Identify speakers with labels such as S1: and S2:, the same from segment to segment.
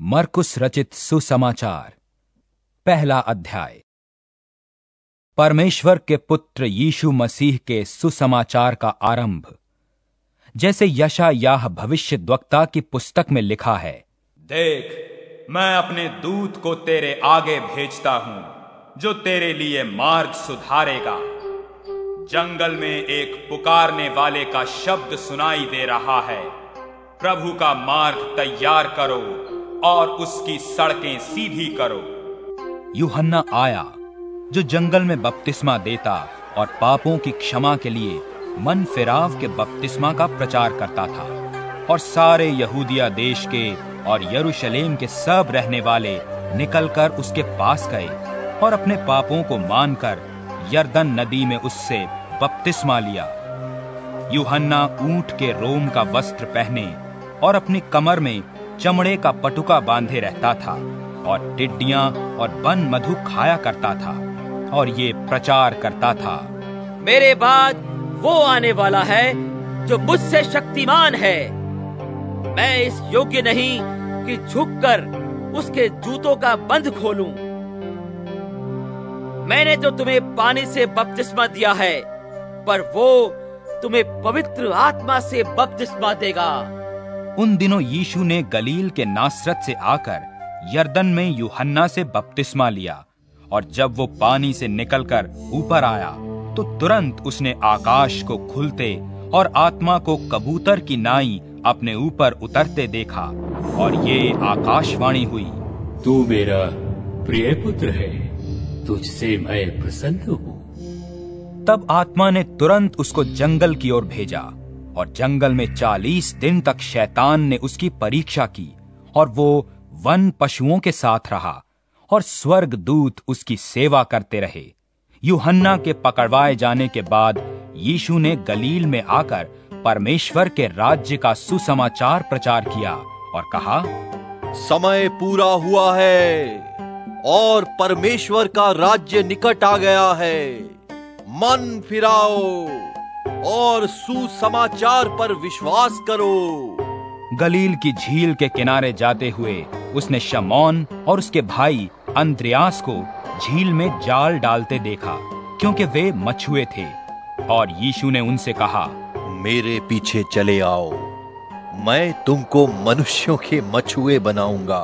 S1: मरकुस रचित सुसमाचार, पहला अध्याय। परमेश्वर के पुत्र यीशु मसीह के सुसमाचार का आरंभ। जैसे यशा याह भविष्य द्वक्ता की पुस्तक में लिखा है,
S2: देख, मैं अपने दूत को तेरे आगे भेजता हूँ, जो तेरे लिए मार्ग सुधारेगा। जंगल में एक पुकारने वाले का शब्द सुनाई दे रहा है। प्रभु का मार्ग तैयार करो। और उसकी सड़कें सीधी करो।
S1: यूहन्ना आया, जो जंगल में बपतिस्मा देता और पापों की क्षमा के लिए मन फिराव के बपतिस्मा का प्रचार करता था। और सारे यहूदिया देश के और यरूशलेम के सब रहने वाले निकलकर उसके पास गए और अपने पापों को मानकर यर्दन नदी में उससे बपतिस्मा लिया। यूहन्ना ऊँट के रोम का वस्त्र पहने और अपनी कमर में चमड़े का पटुका बांधे रहता था और टिड्डियाँ और बन मधु खाया करता था और ये प्रचार करता था।
S3: मेरे बाद वो आने वाला है जो मुझसे शक्तिमान है। मैं इस योग्य नहीं कि झुककर उसके जूतों का बंध खोलूं। मैंने तो तुम्हें पानी से बपतिस्मा दिया है, पर वो तुम्हें पवित्र आत्मा से बपतिस्मा देगा।
S1: उन दिनों यीशु ने गलील के नासरत से आकर यर्दन में यूहन्ना से बपतिस्मा लिया और जब वो पानी से निकलकर ऊपर आया तो तुरंत उसने आकाश को खुलते और आत्मा को कबूतर की नाई अपने ऊपर उतरते देखा और ये आकाशवाणी हुई।
S4: तू मेरा प्रिय पुत्र है तुझसे मैं प्रसन्न हूँ।
S1: तब आत्मा ने तुरंत उसको जंगल की ओर भेजा। और जंगल में चालीस दिन तक शैतान ने उसकी परीक्षा की, और वो वन पशुओं के साथ रहा, और स्वर्ग दूत उसकी सेवा करते रहे। यूहन्ना के पकड़वाए जाने के बाद यीशु ने गलील में आकर परमेश्वर के राज्य का सुसमाचार प्रचार किया और कहा,
S5: समय पूरा हुआ है, और परमेश्वर का राज्य निकट आ गया है। मन फिराओ! और सुसमाचार पर विश्वास करो।
S1: गलील की झील के किनारे जाते हुए उसने शमौन और उसके भाई अंद्रयास को झील में जाल डालते देखा क्योंकि वे मछुए थे। और यीशु ने उनसे कहा
S5: मेरे पीछे चले आओ। मैं तुमको मनुष्यों के मछुए बनाऊँगा।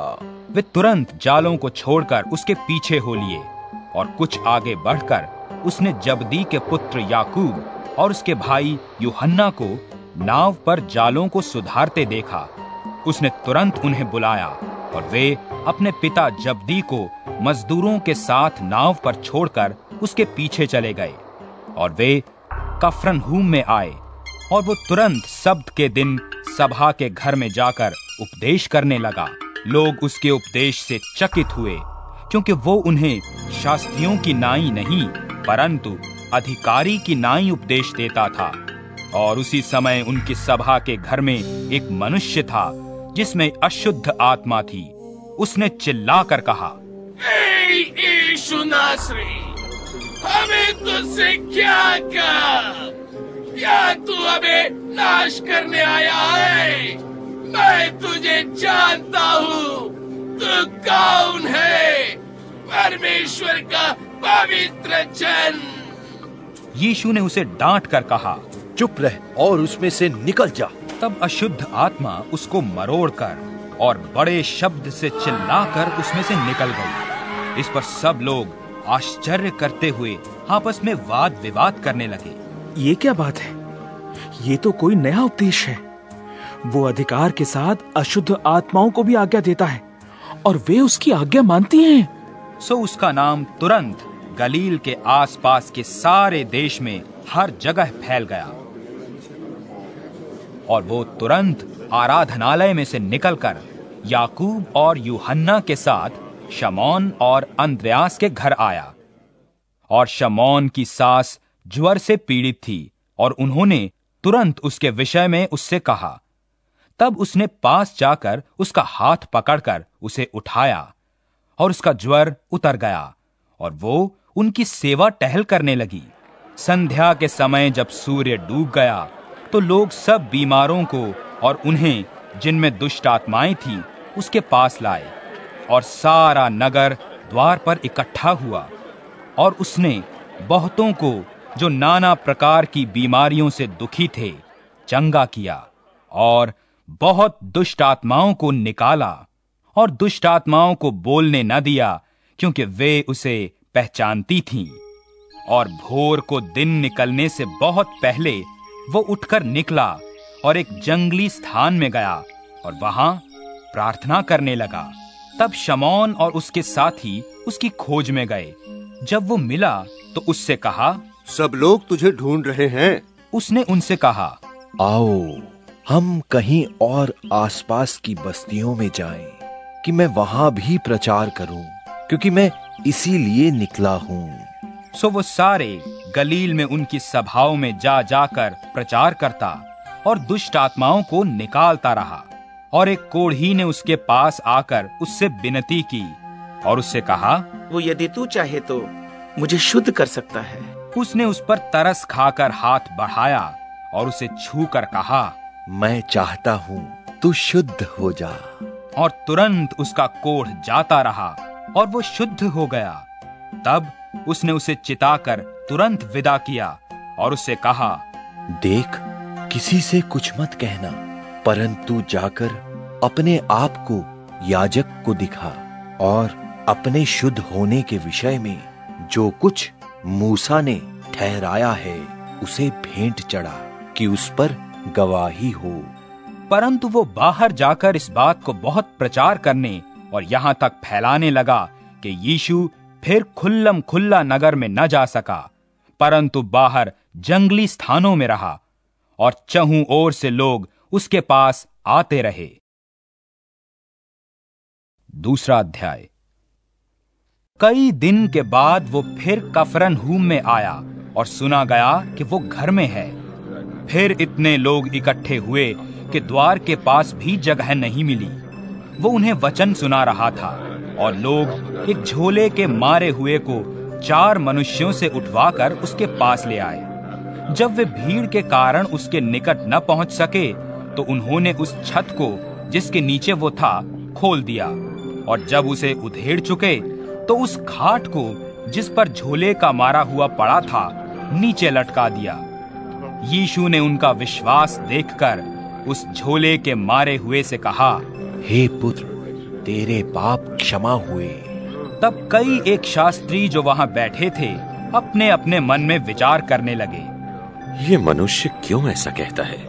S1: वे तुरंत जालों को छोड़कर उसके पीछे हो लिए और कुछ आगे बढ़कर उसने जबदी के पुत्र याकूब और उसके भाई यूहन्ना को नाव पर जालों को सुधारते देखा। उसने तुरंत उन्हें बुलाया और वे अपने पिता जबदी को मजदूरों के साथ नाव पर छोड़कर उसके पीछे चले गए और वे कफरनहूम में आए और वो तुरंत शब्द के दिन सभा के घर में जाकर उपदेश करने लगा। लोग उसके उपदेश से चकित हुए, क्योंकि वो उन्हें शास्त्रियों की नाई नहीं, परंतु अधिकारी की नाई उपदेश देता था, और उसी समय उनकी सभा के घर में एक मनुष्य था, जिसमें अशुद्ध आत्मा थी। उसने चिल्लाकर कहा
S6: हमें तुझसे क्या कर क्या तू हमें नाश करने आया है? मैं तुझे जानता हूँ, तू कौन है? परमेश्वर का पवित्र जन।
S1: यीशु ने उसे डांट कर कहा
S5: चुप रह और उसमें से निकल जा।
S1: तब अशुद्ध आत्मा उसको मरोड़ कर और बड़े शब्द से चिल्लाकर उसमें से निकल गई। इस पर सब लोग आश्चर्य करते हुए आपस में वाद विवाद करने लगे।
S7: ये क्या बात है? ये तो कोई नया उपदेश है। वो अधिकार के साथ अशुद्ध आत्माओं को भी आज्ञा देता है और वे उसकी आज्ञा मानती हैं।
S1: सो उसका नाम तुरंत गलील के आसपास के सारे देश में हर जगह फैल गया। और वो तुरंत आराधनालय में से निकलकर याकूब और यूहन्ना के साथ शमौन और अंद्रयास के घर आया। और शमौन की सास ज्वर से पीड़ित थी और उन्होंने तुरंत उसके विषय में उससे कहा। तब उसने पास जाकर उसका हाथ पकड़कर उसे उठाया और उसका ज्वर उतर गया और वो उनकी सेवा टहल करने लगी। संध्या के समय जब सूर्य डूब गया तो लोग सब बीमारों को और उन्हें, जिनमें दुष्ट आत्माएँ थी, उसके पास लाए और सारा नगर द्वार पर इकट्ठा हुआ और उसने बहुतों को, जो नाना प्रकार की बीमारियों से दुखी थे, चंगा किया और बहुत दुष्ट आत्माओं को निकाला और दुष्ट आत्माओं को बोलने न दिया, क्योंकि वे उसे पहचानती थीं और भोर को दिन निकलने से बहुत पहले वो उठकर निकला और एक जंगली स्थान में गया और वहाँ प्रार्थना करने लगा। तब शमौन और उसके साथी उसकी खोज में गए। जब वो मिला तो उससे कहा
S8: सब लोग तुझे ढूंढ रहे हैं।
S1: उसने उनसे कहा
S9: आओ हम कहीं और आसपास की बस्तियों में जाएँ कि मैं वहाँ भी प्रचार करूँ क्योंकि मैं इसीलिए निकला हूँ।
S1: सो वो सारे गलील में उनकी सभाओं में जा जाकर प्रचार करता और दुष्ट आत्माओं को निकालता रहा। और एक कोढ़ी ने उसके पास आकर उससे विनती की और उससे कहा
S10: वो यदि तू चाहे तो मुझे शुद्ध कर सकता है।
S1: उसने उस पर तरस खाकर हाथ बढ़ाया और उसे छू कर कहा
S9: मैं चाहता हूँ तू शुद्ध हो जा।
S1: और तुरंत उसका कोढ़ जाता रहा। और वो शुद्ध हो गया। तब उसने उसे चिताकर तुरंत विदा किया और उससे कहा
S9: देख किसी से कुछ मत कहना परंतु जाकर अपने आप को याजक को दिखा और अपने शुद्ध होने के विषय में जो कुछ मूसा ने ठहराया है उसे भेंट चढ़ा कि उस पर गवाही हो।
S1: परंतु वो बाहर जाकर इस बात को बहुत प्रचार करने और यहाँ तक फैलाने लगा कि यीशु फिर खुल्लम खुल्ला नगर में न जा सका, परंतु बाहर जंगली स्थानों में रहा और चहु ओर से लोग उसके पास आते रहे। दूसरा अध्याय। कई दिन के बाद वो फिर कफरन हूम में आया और सुना गया कि वो घर में है। फिर इतने लोग इकट्ठे हुए कि द्वार के पास भी जगह नहीं मिली। वो उन्हें वचन सुना रहा था और लोग एक झोले के मारे हुए को चार मनुष्यों से उठवाकर उसके पास ले आए। जब वे भीड़ के कारण उसके निकट न पहुँच सके तो उन्होंने उस छत को, जिसके नीचे वो था, खोल दिया। और जब उसे उधेड़ चुके तो उस खाट को, जिस पर झोले का मारा हुआ पड़ा था, नीचे लटका दिया। यीशु ने उनका विश्वास देखकर उस झोले के मारे हुए से कहा
S9: हे पुत्र तेरे पाप क्षमा हुए।
S1: तब कई एक शास्त्री जो वहाँ बैठे थे अपने अपने मन में विचार करने लगे।
S11: ये मनुष्य क्यों ऐसा कहता है?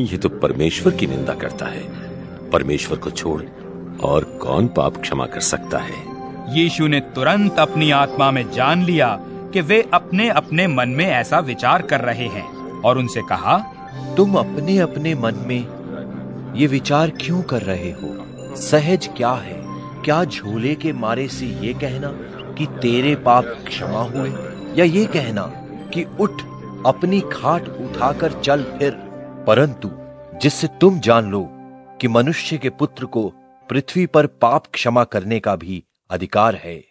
S11: ये तो परमेश्वर की निंदा करता है। परमेश्वर को छोड़ और कौन पाप क्षमा कर सकता है?
S1: यीशु ने तुरंत अपनी आत्मा में जान लिया कि वे अपने अपने मन में ऐसा विचार कर रहे हैं और उनसे कहा
S9: तुम अपने अपने मन में ये विचार क्यों कर रहे हो? सहज क्या है? क्या झोले के मारे से ये कहना कि तेरे पाप क्षमा हुए? या ये कहना कि उठ अपनी खाट उठाकर चल फिर। परंतु जिससे तुम जान लो कि मनुष्य के पुत्र को पृथ्वी पर पाप क्षमा करने का भी अधिकार है।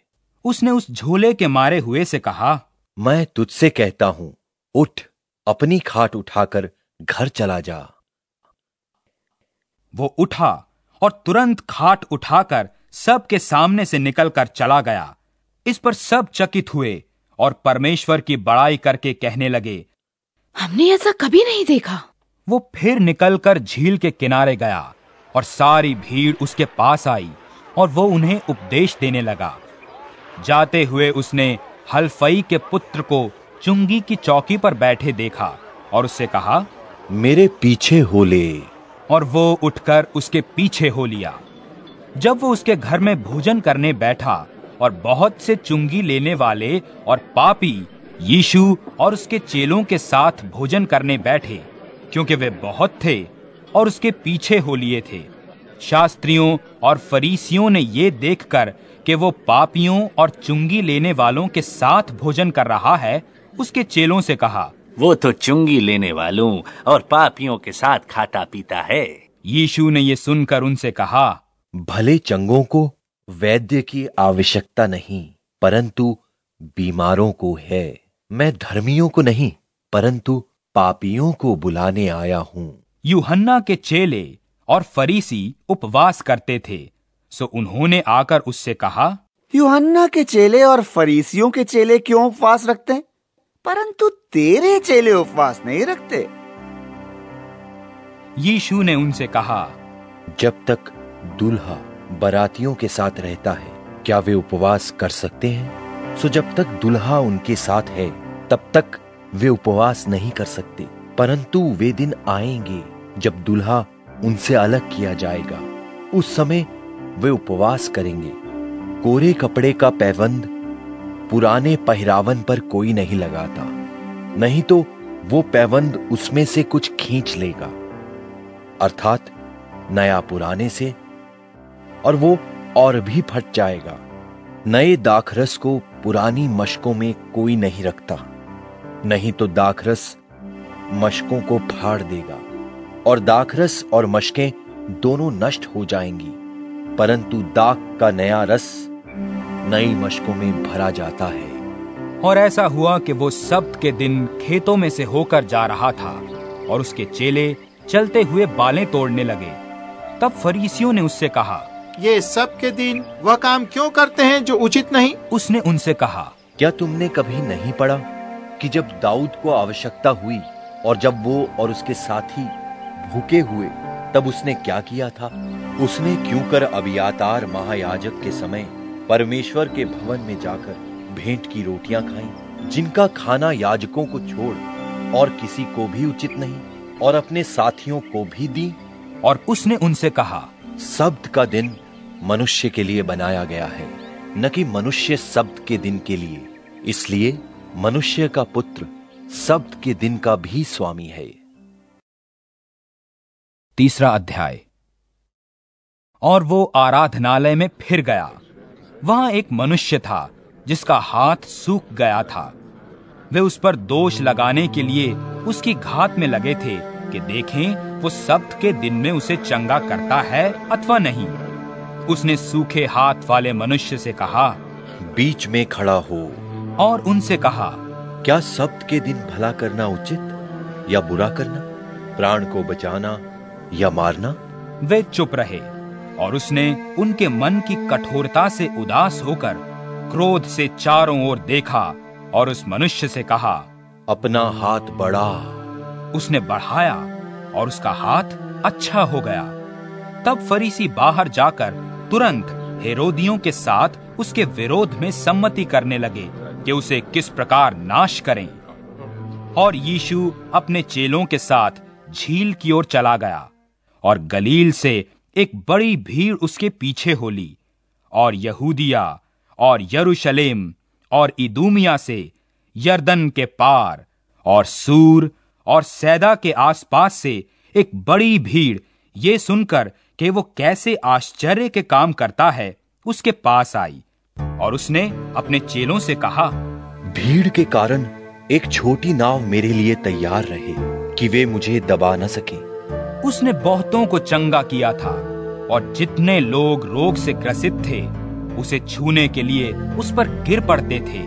S1: उसने उस झोले के मारे हुए से कहा
S9: मैं तुझसे कहता हूँ उठ अपनी खाट उठाकर घर चला जा।
S1: वो उठा और तुरंत खाट उठाकर सबके सामने से निकलकर चला गया। इस पर सब चकित हुए और परमेश्वर की बड़ाई करके कहने लगे
S12: हमने ऐसा कभी नहीं देखा।
S1: वो फिर निकलकर झील के किनारे गया और सारी भीड़ उसके पास आई और वो उन्हें उपदेश देने लगा। जाते हुए उसने हलफई के पुत्र को चुंगी की चौकी पर बैठे देखा और उससे कहा
S9: मेरे पीछे हो ले।
S1: और वो उठकर उसके पीछे हो लिया। जब वो उसके घर में भोजन करने बैठा और बहुत से चुंगी लेने वाले और पापी, यीशु और उसके चेलों के साथ भोजन करने बैठे, क्योंकि वे बहुत थे और उसके पीछे हो लिए थे। शास्त्रियों और फरीसियों ने ये देखकर कि वो पापियों और चुंगी लेने वालों के साथ भोजन कर रहा है, उसके चेलों से कहा
S13: वो तो चुंगी लेने वालों और पापियों के साथ खाता पीता है।
S1: यीशु ने ये सुनकर उनसे कहा
S9: भले चंगों को वैद्य की आवश्यकता नहीं परंतु बीमारों को है। मैं धर्मियों को नहीं परंतु पापियों को बुलाने आया हूँ।
S1: यूहन्ना के चेले और फरीसी उपवास करते थे सो उन्होंने आकर उससे कहा
S14: यूहन्ना के चेले और फरीसियों के चेले क्यों उपवास रखते हैं? परंतु तेरे चेले उपवास नहीं रखते।
S1: यीशु ने उनसे कहा
S9: जब तक दूल्हा बरातियों के साथ रहता है क्या वे उपवास कर सकते हैं? सो जब तक दुल्हा उनके साथ है तब तक वे उपवास नहीं कर सकते। परंतु वे दिन आएँगे जब दुल्हा उनसे अलग किया जाएगा। उस समय वे उपवास करेंगे। कोरे कपड़े का पैबंद पुराने पहरावन पर कोई नहीं लगाता। नहीं तो वो पैबंद उसमें से कुछ खींच लेगा। अर्थात नया पुराने से, और वो और भी फट जाएगा। नए दाखरस को पुरानी मशकों में कोई नहीं रखता। नहीं तो दाखरस मशकों को फाड़ देगा, और दाखरस और मशकें दोनों नष्ट हो जाएँगी। परंतु दाख का नया रस नई मशकों में भरा जाता है।
S1: और ऐसा हुआ कि वो सब्त के दिन खेतों में से होकर जा रहा था और उसके चेले चलते हुए बालें तोड़ने लगे। तब फरीसियों ने उससे कहा
S15: ये सब के दिन वह काम क्यों करते हैं जो उचित नहीं?
S1: उसने उनसे कहा
S9: क्या तुमने कभी नहीं पढ़ा कि जब दाऊद को आवश्यकता हुई और जब वो और उसके साथी भूखे हुए तब उसने क्या किया था? उसने क्यों कर अबियातार महायाजक के समय परमेश्वर के भवन में जाकर भेंट की रोटियाँ खाई जिनका खाना याजकों को छोड़ और किसी को भी उचित नहीं और अपने साथियों को भी दी।
S1: और उसने उनसे कहा
S9: शब्द का दिन मनुष्य के लिए बनाया गया है न कि मनुष्य शब्द के दिन के लिए। इसलिए मनुष्य का पुत्र शब्द के दिन का भी स्वामी है।
S1: तीसरा अध्याय। और वो आराधनालय में फिर गया। वहाँ एक मनुष्य था जिसका हाथ सूख गया था। वे उस पर दोष लगाने के लिए उसकी घात में लगे थे कि देखें वो सब्त के दिन में उसे चंगा करता है अथवा नहीं। उसने सूखे हाथ वाले मनुष्य से कहा
S9: बीच में खड़ा हो।
S1: और उनसे कहा
S9: क्या सब्त के दिन भला करना उचित या बुरा करना? प्राण को बचाना या मारना?
S1: वे चुप रहे और उसने उनके मन की कठोरता से उदास होकर क्रोध से चारों ओर देखा और उस मनुष्य से कहा
S9: अपना हाथ बढ़ा।
S1: उसने बढ़ाया और उसका हाथ अच्छा हो गया। तब फरीसी बाहर जाकर तुरंत हेरोदियों के साथ उसके विरोध में सम्मति करने लगे कि उसे किस प्रकार नाश करें। और यीशु अपने चेलों के साथ झील की ओर चला गया और गलील से एक बड़ी भीड़ उसके पीछे हो ली और यहूदिया और यरूशलेम और इदूमिया से यर्दन के पार और सूर और सैदा के आसपास से एक बड़ी भीड़ ये सुनकर कि वो कैसे आश्चर्य के काम करता है उसके पास आई और उसने अपने चेलों से कहा
S9: भीड़ के कारण एक छोटी नाव मेरे लिए तैयार रहे कि वे मुझे दबा न सके।
S1: उसने बहुतों को चंगा किया था और जितने लोग रोग से ग्रसित थे उसे छूने के लिए उस पर गिर पड़ते थे।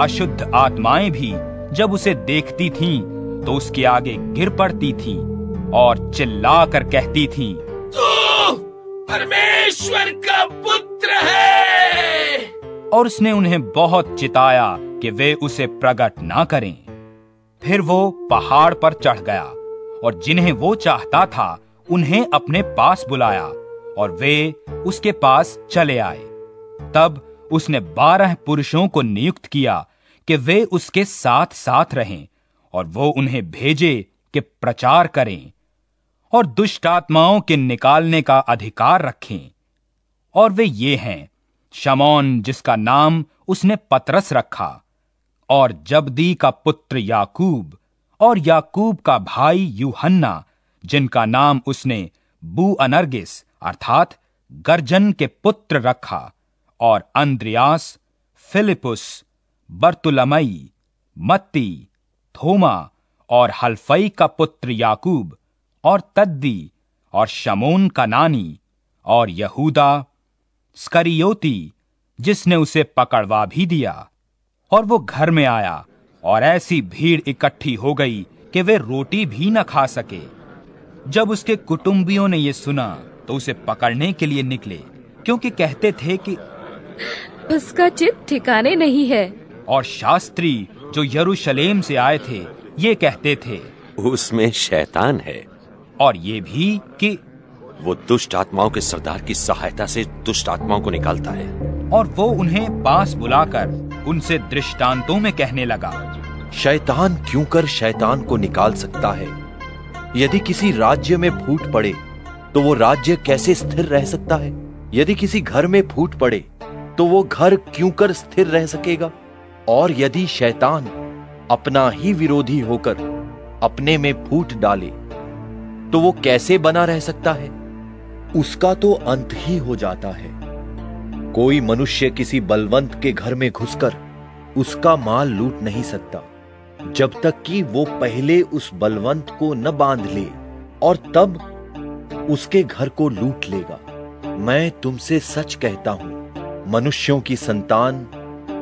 S1: अशुद्ध आत्माएँ भी जब उसे देखती थीं, तो उसके आगे गिर पड़ती थीं और चिल्लाकर कहती थीं,
S6: तू परमेश्वर का पुत्र है!
S1: और उसने उन्हें बहुत चिताया कि वे उसे प्रकट ना करें। फिर वो पहाड़ पर चढ़ गया और जिन्हें वो चाहता था उन्हें अपने पास बुलाया और वे उसके पास चले आए। तब उसने बारह पुरुषों को नियुक्त किया कि वे उसके साथ साथ रहें और वो उन्हें भेजे कि प्रचार करें और दुष्ट आत्माओं के निकालने का अधिकार रखें। और वे ये हैं, शमौन जिसका नाम उसने पतरस रखा और जबदी का पुत्र याकूब और याकूब का भाई यूहन्ना, जिनका नाम उसने बू अनर्गिस अर्थात गर्जन के पुत्र रखा। और अंद्रियास, फिलिपुस, बर्तुलमई, मत्ती, थोमा और हल्फई का पुत्र याकूब और तद्दी और शमोन का नानी और यहूदा, स्करियोती, जिसने उसे पकड़वा भी दिया। और वो घर में आया और ऐसी भीड़ इकट्ठी हो गई कि वे रोटी भी न खा सके। जब उसके कुटुंबियों ने यह सुना तो उसे पकड़ने के लिए निकले, क्योंकि कहते थे कि
S16: उसका चित ठिकाने नहीं है।
S1: और शास्त्री जो यरूशलेम से आए थे ये कहते थे
S11: उसमें शैतान है।
S1: और ये भी कि
S11: वो दुष्ट आत्माओं के सरदार की सहायता से दुष्ट आत्माओं को निकालता है।
S1: और वो उन्हें पास बुलाकर उनसे दृष्टांतों में कहने लगा।
S9: शैतान क्यों कर शैतान को निकाल सकता है? यदि किसी राज्य में फूट पड़े तो वो राज्य कैसे स्थिर रह सकता है? यदि किसी घर में फूट पड़े तो वो घर क्यों कर स्थिर रह सकेगा? और यदि शैतान अपना ही विरोधी होकर अपने में फूट डाले तो वो कैसे बना रह सकता है? उसका तो अंत ही हो जाता है। कोई मनुष्य किसी बलवंत के घर में घुसकर उसका माल लूट नहीं सकता, जब तक कि वो पहले उस बलवंत को न बाँध ले और तब उसके घर को लूट लेगा। मैं तुमसे सच कहता हूँ मनुष्यों की संतान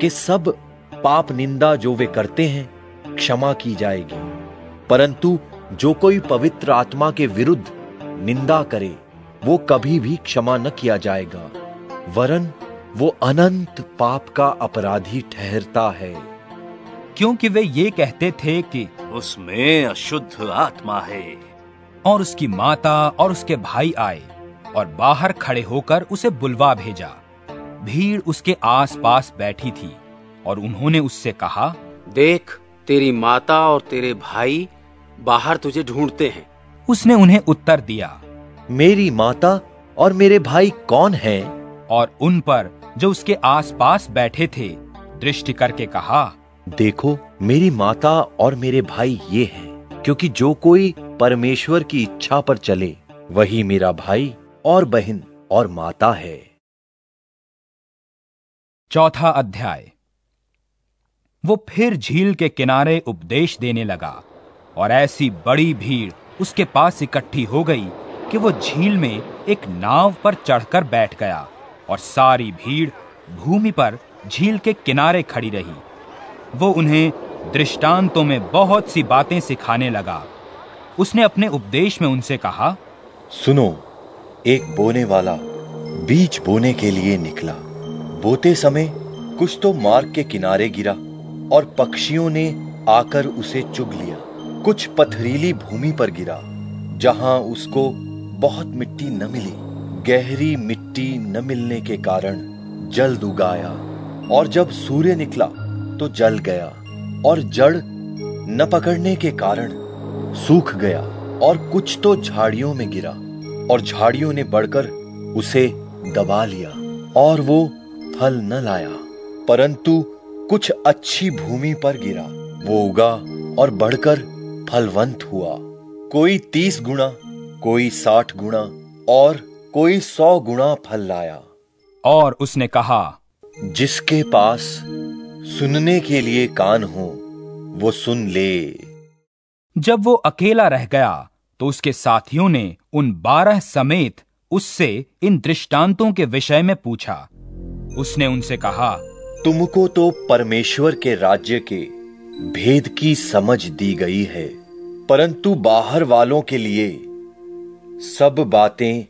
S9: के सब पाप निंदा जो वे करते हैं क्षमा की जाएगी। परंतु जो कोई पवित्र आत्मा के विरुद्ध निंदा करे वो कभी भी क्षमा न किया जाएगा वरन वो अनंत पाप का अपराधी ठहरता है।
S1: क्योंकि वे ये कहते थे कि
S13: उसमें अशुद्ध आत्मा है।
S1: और उसकी माता और उसके भाई आए और बाहर खड़े होकर उसे बुलवा भेजा। भीड़ उसके आसपास बैठी थी और उन्होंने उससे कहा
S17: देख तेरी माता और तेरे भाई बाहर तुझे ढूंढते हैं
S1: उसने उन्हें उत्तर दिया
S9: मेरी माता और मेरे भाई कौन हैं?
S1: और उन पर जो उसके आसपास बैठे थे दृष्टि करके कहा
S9: देखो मेरी माता और मेरे भाई ये हैं क्योंकि जो कोई परमेश्वर की इच्छा पर चले वही मेरा भाई और बहन और माता है
S1: चौथा अध्याय। वो फिर झील के किनारे उपदेश देने लगा और ऐसी बड़ी भीड़ उसके पास इकट्ठी हो गई कि वो झील में एक नाव पर चढ़कर बैठ गया और सारी भीड़ भूमि पर झील के किनारे खड़ी रही। वो उन्हें दृष्टांतों में बहुत सी बातें सिखाने लगा। उसने अपने उपदेश में उनसे कहा,
S9: सुनो, एक बोने वाला बीज बोने के लिए निकला। बोते समय कुछ तो मार्ग के किनारे गिरा और पक्षियों ने आकर उसे चुग लिया। कुछ पथरीली भूमि पर गिरा, जहाँ उसको बहुत मिट्टी न मिली। गहरी मिट्टी न मिलने के कारण जल्द उगाया और जब सूर्य निकला तो जल गया और जड़ न पकड़ने के कारण सूख गया और कुछ तो झाड़ियों में गिरा और झाड़ियों ने बढ़कर उसे दबा लिया और वो फल न लाया परंतु कुछ अच्छी भूमि पर गिरा। वो उगा और बढ़कर फलवंत हुआ। कोई तीस गुना कोई साठ गुना और कोई सौ गुना फल लाया।
S1: और उसने कहा
S9: जिसके पास सुनने के लिए कान हो वो सुन ले।
S1: जब वो अकेला रह गया तो उसके साथियों ने उन बारह समेत उससे इन दृष्टांतों के विषय में पूछा उसने उनसे कहा,
S9: तुमको तो परमेश्वर के राज्य के भेद की समझ दी गई है, परंतु बाहर वालों के लिए सब बातें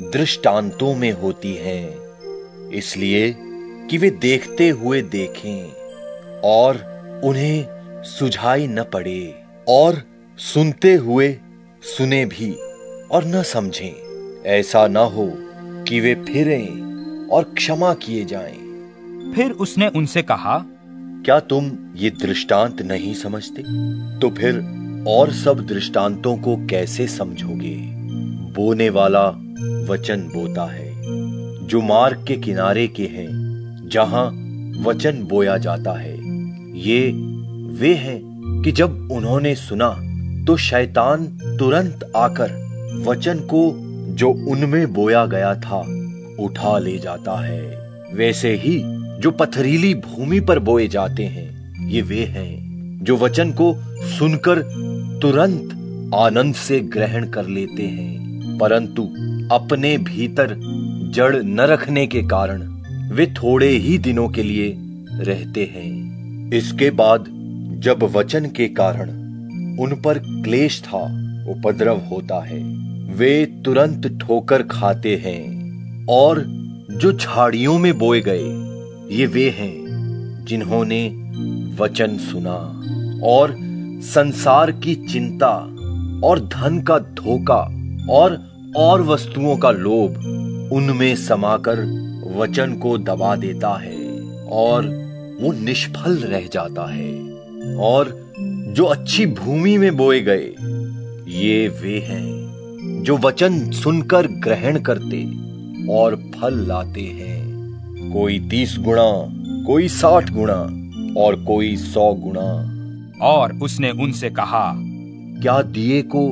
S9: दृष्टांतों में होती हैं, इसलिए कि वे देखते हुए देखें और उन्हें सुझाई न पड़े और सुनते हुए सुने भी और न समझें। ऐसा न हो कि वे फिरें। और क्षमा किए जाएँ।
S1: फिर उसने उनसे कहा
S9: क्या तुम ये दृष्टांत नहीं समझते? तो फिर और सब दृष्टांतों को कैसे समझोगे? बोने वाला वचन बोता है जो मार्ग के किनारे के हैं जहाँ वचन बोया जाता है। ये वे हैं कि जब उन्होंने सुना तो शैतान तुरंत आकर वचन को जो उनमें बोया गया था उठा ले जाता है। वैसे ही जो पथरीली भूमि पर बोए जाते हैं, ये वे हैं, जो वचन को सुनकर तुरंत आनंद से ग्रहण कर लेते हैं, परंतु अपने भीतर जड़ न रखने के कारण वे थोड़े ही दिनों के लिए रहते हैं। इसके बाद जब वचन के कारण उन पर क्लेश था, उपद्रव होता है, वे तुरंत ठोकर खाते हैं। और जो झाड़ियों में बोए गए, ये वे हैं जिन्होंने वचन सुना और संसार की चिंता और धन का धोखा और और वस्तुओं का लोभ उनमें समाकर वचन को दबा देता है और वो निष्फल रह जाता है और जो अच्छी भूमि में बोए गए, ये वे हैं जो वचन सुनकर ग्रहण करते और फल लाते हैं। कोई तीस गुणा कोई साठ गुणा और कोई सौ गुणा।
S1: और उसने उनसे कहा
S9: क्या दिए को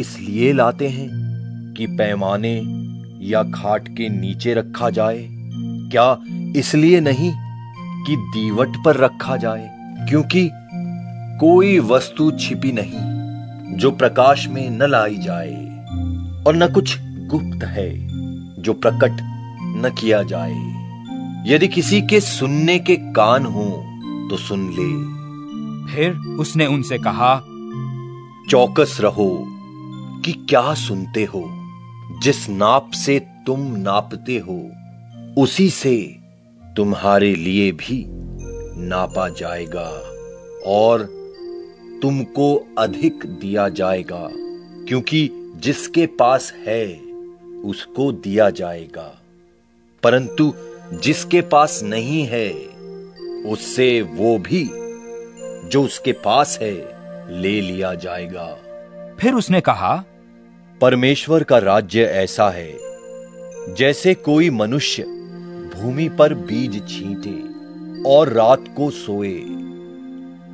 S9: इसलिए लाते हैं कि पैमाने या खाट के नीचे रखा जाए? क्या इसलिए नहीं कि दीवट पर रखा जाए? क्योंकि कोई वस्तु छिपी नहीं जो प्रकाश में न लाई जाए और न कुछ गुप्त है। जो प्रकट न किया जाए। यदि किसी के सुनने के कान हो तो सुन ले।
S1: फिर उसने उनसे कहा
S9: चौकस रहो कि क्या सुनते हो। जिस नाप से तुम नापते हो उसी से तुम्हारे लिए भी नापा जाएगा और तुमको अधिक दिया जाएगा क्योंकि जिसके पास है उसको दिया जाएगा। परंतु जिसके पास नहीं है उससे वो भी जो उसके पास है ले लिया जाएगा।
S1: फिर उसने कहा
S9: परमेश्वर का राज्य ऐसा है जैसे कोई मनुष्य भूमि पर बीज छींटे और रात को सोए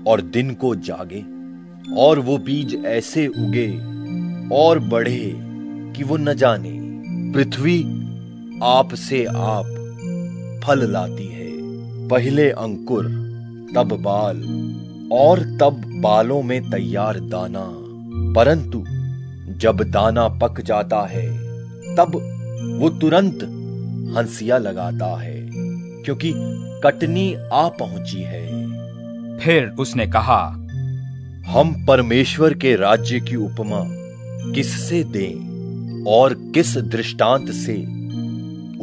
S9: और दिन को जागे और वो बीज ऐसे उगे और बढ़े कि वो न जाने। पृथ्वी आप से आप फल लाती है। पहले अंकुर तब बाल और तब बालों में तैयार दाना। परंतु जब दाना पक जाता है तब वो तुरंत हंसिया लगाता है क्योंकि कटनी आ पहुँची है।
S1: फिर उसने कहा
S9: हम परमेश्वर के राज्य की उपमा किससे दें? और किस दृष्टांत से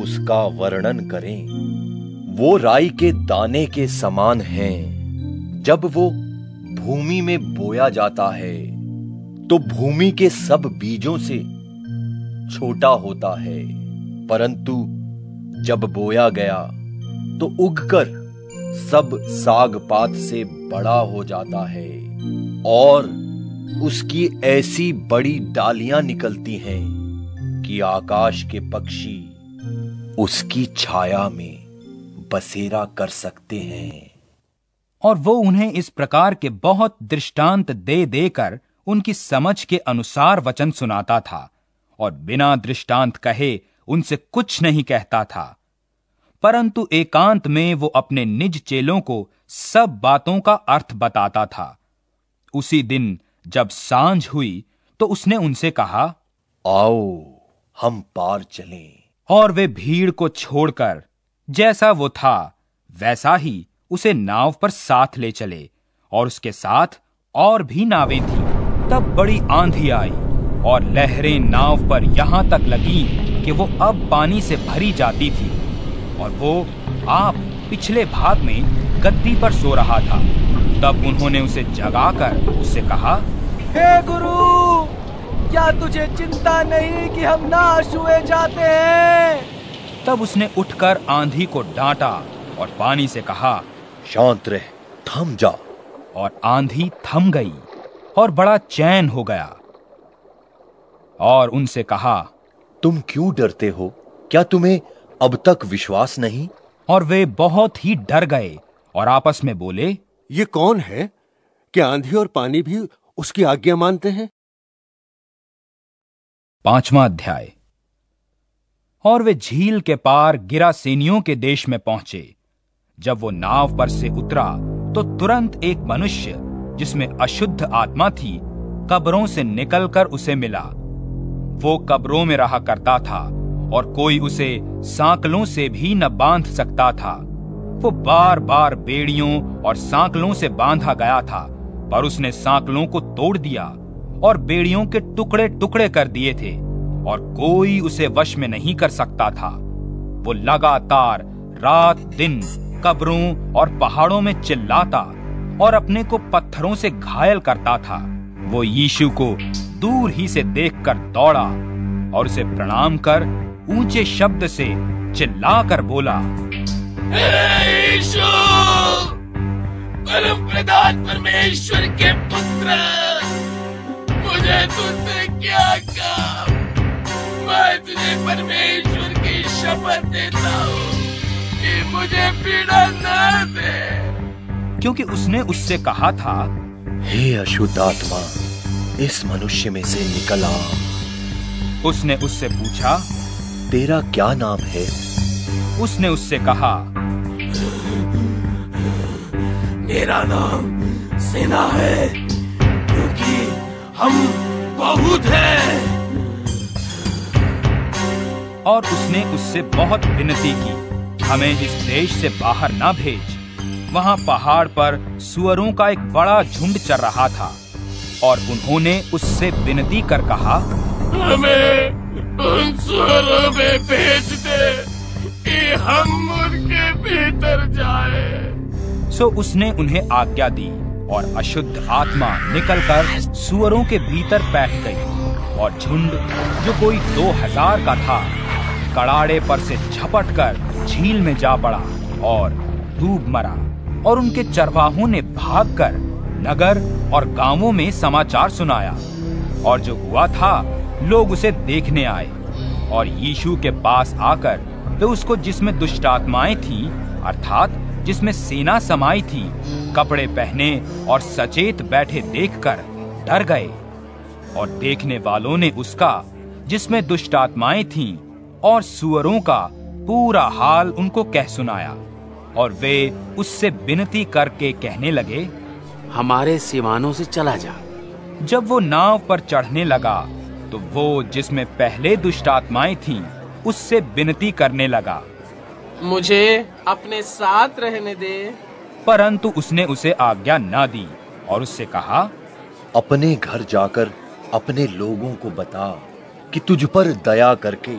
S9: उसका वर्णन करें। वो राई के दाने के समान हैं। जब वो भूमि में बोया जाता है तो भूमि के सब बीजों से छोटा होता है। परंतु जब बोया गया तो उगकर सब साग पात से बड़ा हो जाता है और उसकी ऐसी बड़ी डालियाँ निकलती हैं। कि आकाश के पक्षी उसकी छाया में बसेरा कर सकते हैं।
S1: और वो उन्हें इस प्रकार के बहुत दृष्टांत दे देकर उनकी समझ के अनुसार वचन सुनाता था और बिना दृष्टांत कहे उनसे कुछ नहीं कहता था। परंतु एकांत में वो अपने निज चेलों को सब बातों का अर्थ बताता था। उसी दिन जब साँझ हुई तो उसने उनसे कहा,
S9: आओ हम पार चलें।
S1: और वे भीड़ को छोड़कर, जैसा वो था, वैसा ही उसे नाव पर साथ ले चले, और उसके साथ और भी नावें थी। तब बड़ी आंधी आई, और लहरें नाव पर यहाँ तक लगी कि वो अब पानी से भरी जाती थी, और वो आप पिछले भाग में गद्दी पर सो रहा था। तब उन्होंने उसे जगाकर उससे कहा,
S18: हे गुरु क्या तुझे चिंता नहीं कि हम नाश हुए जाते हैं?
S1: तब उसने उठकर आंधी को डांटा और पानी से कहा
S9: शांत रह थम जा।
S1: और आंधी थम गई और बड़ा चैन हो गया। और उनसे कहा
S9: तुम क्यों डरते हो? क्या तुम्हें अब तक विश्वास नहीं?
S1: और वे बहुत ही डर गए और आपस में बोले
S19: ये कौन है? क्या आंधी और पानी भी उसकी आज्ञा मानते हैं?
S1: पांचवा अध्याय। और वे झील के पार गिरासेनियों के देश में पहुँचे। जब वो नाव पर से उतरा तो तुरंत एक मनुष्य, जिसमें अशुद्ध आत्मा थी, कब्रों से निकलकर उसे मिला। वो कब्रों में रहा करता था, और कोई उसे सांकलों से भी न बाँध सकता था। वो बार बार बेड़ियों और सांकलों से बांधा गया था, पर उसने सांकलों को तोड़ दिया। और बेड़ियों के टुकड़े टुकड़े कर दिए थे, और कोई उसे वश में नहीं कर सकता था। वो लगातार रात, दिन, कब्रों और पहाड़ों में चिल्लाता और अपने को पत्थरों से घायल करता था। वो यीशु को दूर ही से देखकर दौड़ा और उसे प्रणाम कर ऊँचे शब्द से चिल्लाकर बोला
S6: परमेश्वर के पुत्र! मुझे तुझसे क्या काम? मैं तुझे परमेश्वर की शपथ देता हूँ कि मुझे पीड़ा न दे।
S1: क्योंकि उसने उससे कहा था
S9: हे अशुद्ध आत्मा इस मनुष्य में से निकल आ।
S1: उसने उससे पूछा
S9: तेरा क्या नाम है?
S1: उसने उससे कहा
S6: मेरा नाम सेना है। हम बहुत हैं।
S1: और उसने उससे बहुत विनती की। हमें इस देश से बाहर ना भेज। वहाँ पहाड़ पर सुअरों का एक बड़ा झुंड चल रहा था। और उन्होंने उससे विनती कर कहा
S6: हमें उन सुअरों में भेज दे कि हम उनके भीतर जाए।
S1: सो उसने उन्हें आज्ञा दी। और अशुद्ध आत्मा निकलकर सुअरों के भीतर बैठ गई और झुंड, जो कोई दो हज़ार का था, कड़ाड़े पर से झपट कर झील में जा पड़ा और डूब मरा और उनके चरवाहों ने भागकर नगर और गाँवों में समाचार सुनाया। और जो हुआ था, लोग उसे देखने आए और यीशु के पास आकर वे उसको जिसमें दुष्ट आत्माएँ थी, अर्थात जिसमें सेना समाई थी कपड़े पहने और सचेत बैठे देखकर डर गए। और देखने वालों ने उसका जिसमें दुष्ट आत्माएँ थीं और सुअरों का पूरा हाल उनको कह सुनाया। और वे उससे विनती करके कहने लगे
S17: हमारे सिवानों से चला जा।
S1: जब वो नाव पर चढ़ने लगा तो वो जिसमें पहले दुष्ट आत्माएँ थीं उससे विनती करने लगा।
S18: मुझे अपने साथ रहने दे।
S1: परंतु उसने उसे आज्ञा न दी और उससे कहा
S9: अपने घर जाकर अपने लोगों को बता कि तुझ पर दया करके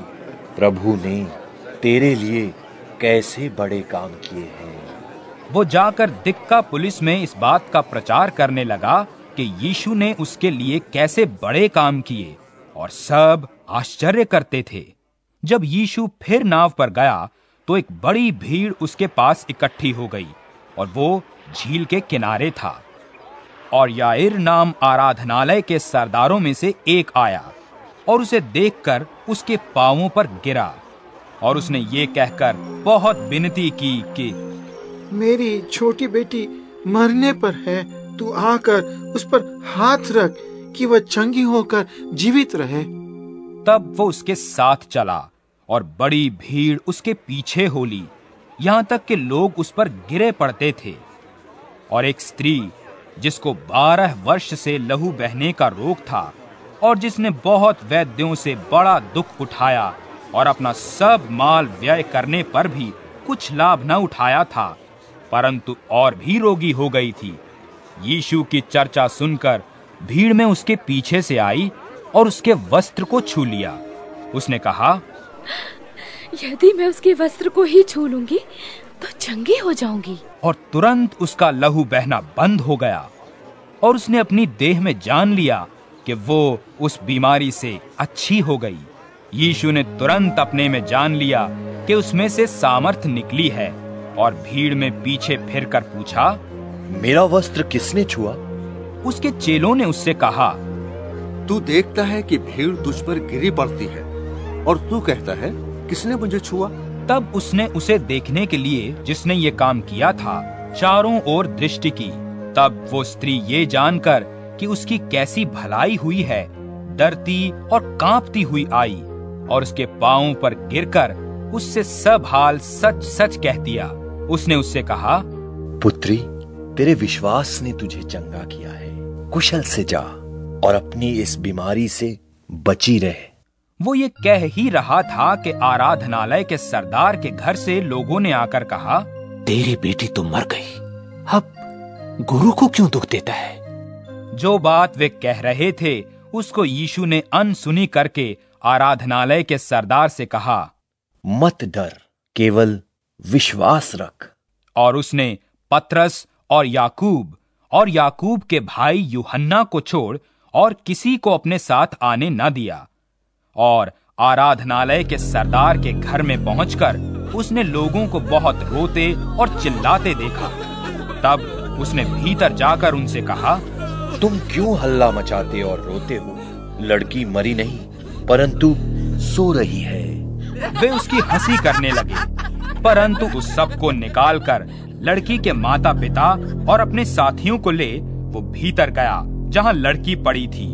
S9: प्रभु ने तेरे लिए कैसे बड़े काम किए हैं।
S1: वो जाकर दिक्का पुलिस में इस बात का प्रचार करने लगा कि यीशु ने उसके लिए कैसे बड़े काम किए और सब आश्चर्य करते थे। जब यीशु फिर नाव पर गया तो एक बड़ी भीड़ उसके पास इकट्ठी हो गई और वो झील के किनारे था। और याइर नाम आराधनालय के सरदारों में से एक आया और उसे देखकर उसके पांवों पर गिरा और उसने ये कहकर बहुत विनती की कि
S15: मेरी छोटी बेटी मरने पर है तू आकर उस पर हाथ रख कि वह चंगी होकर जीवित रहे।
S1: तब वो उसके साथ चला। और बड़ी भीड़ उसके पीछे हो ली यहाँ तक कि लोग उस पर गिरे पड़ते थे। और एक स्त्री, जिसको बारह वर्ष से लहू बहने का रोग था, और जिसने बहुत वैद्यों से बड़ा दुख उठाया, और अपना सब माल व्यय करने पर भी कुछ लाभ न उठाया था, परंतु और भी रोगी हो गई थी। यीशु की चर्चा सुनकर भीड़ में उसके पीछे से आई और उसके वस्त्र को छू लिया। उसने कहा
S16: यदि मैं उसके वस्त्र को ही छू लूँगी तो चंगी हो जाऊँगी।
S1: और तुरंत उसका लहू बहना बंद हो गया और उसने अपनी देह में जान लिया कि वो उस बीमारी से अच्छी हो गई। यीशु ने तुरंत अपने में जान लिया कि उसमें से सामर्थ निकली है और भीड़ में पीछे फिरकर पूछा
S9: मेरा वस्त्र किसने छुआ?
S1: उसके चेलों ने उससे कहा
S19: तू देखता है कि भीड़ तुझ पर गिरी पड़ती है। और तू कहता है किसने मुझे छुआ?
S1: तब उसने उसे देखने के लिए जिसने ये काम किया था चारों ओर दृष्टि की। तब वो स्त्री ये जानकर कि उसकी कैसी भलाई हुई है डरती और कांपती हुई आई और उसके पांवों पर गिरकर उससे सब हाल सच सच कह दिया। उसने उससे कहा
S9: पुत्री तेरे विश्वास ने तुझे चंगा किया है। कुशल से जा और अपनी इस बीमारी से बची रहे।
S1: वो ये कह ही रहा था कि आराधनालय के सरदार के घर से लोगों ने आकर कहा
S13: तेरी बेटी तो मर गई। अब गुरु को क्यों दुख देता है?
S1: जो बात वे कह रहे थे उसको यीशु ने अनसुनी करके आराधनालय के सरदार से कहा
S9: मत डर केवल विश्वास रख।
S1: और उसने पत्रस और याकूब और याकूब के भाई यूहन्ना को छोड़ और किसी को अपने साथ आने न दिया। और आराधनालय के सरदार के घर में पहुंचकर उसने लोगों को बहुत रोते और चिल्लाते देखा। तब उसने भीतर जाकर उनसे कहा
S9: तुम क्यों हल्ला मचाते और रोते हो? लड़की मरी नहीं परंतु सो रही है।
S1: वे उसकी हँसी करने लगे। परंतु उस सबको निकाल कर लड़की के माता पिता और अपने साथियों को ले वो भीतर गया जहाँ लड़की पड़ी थी।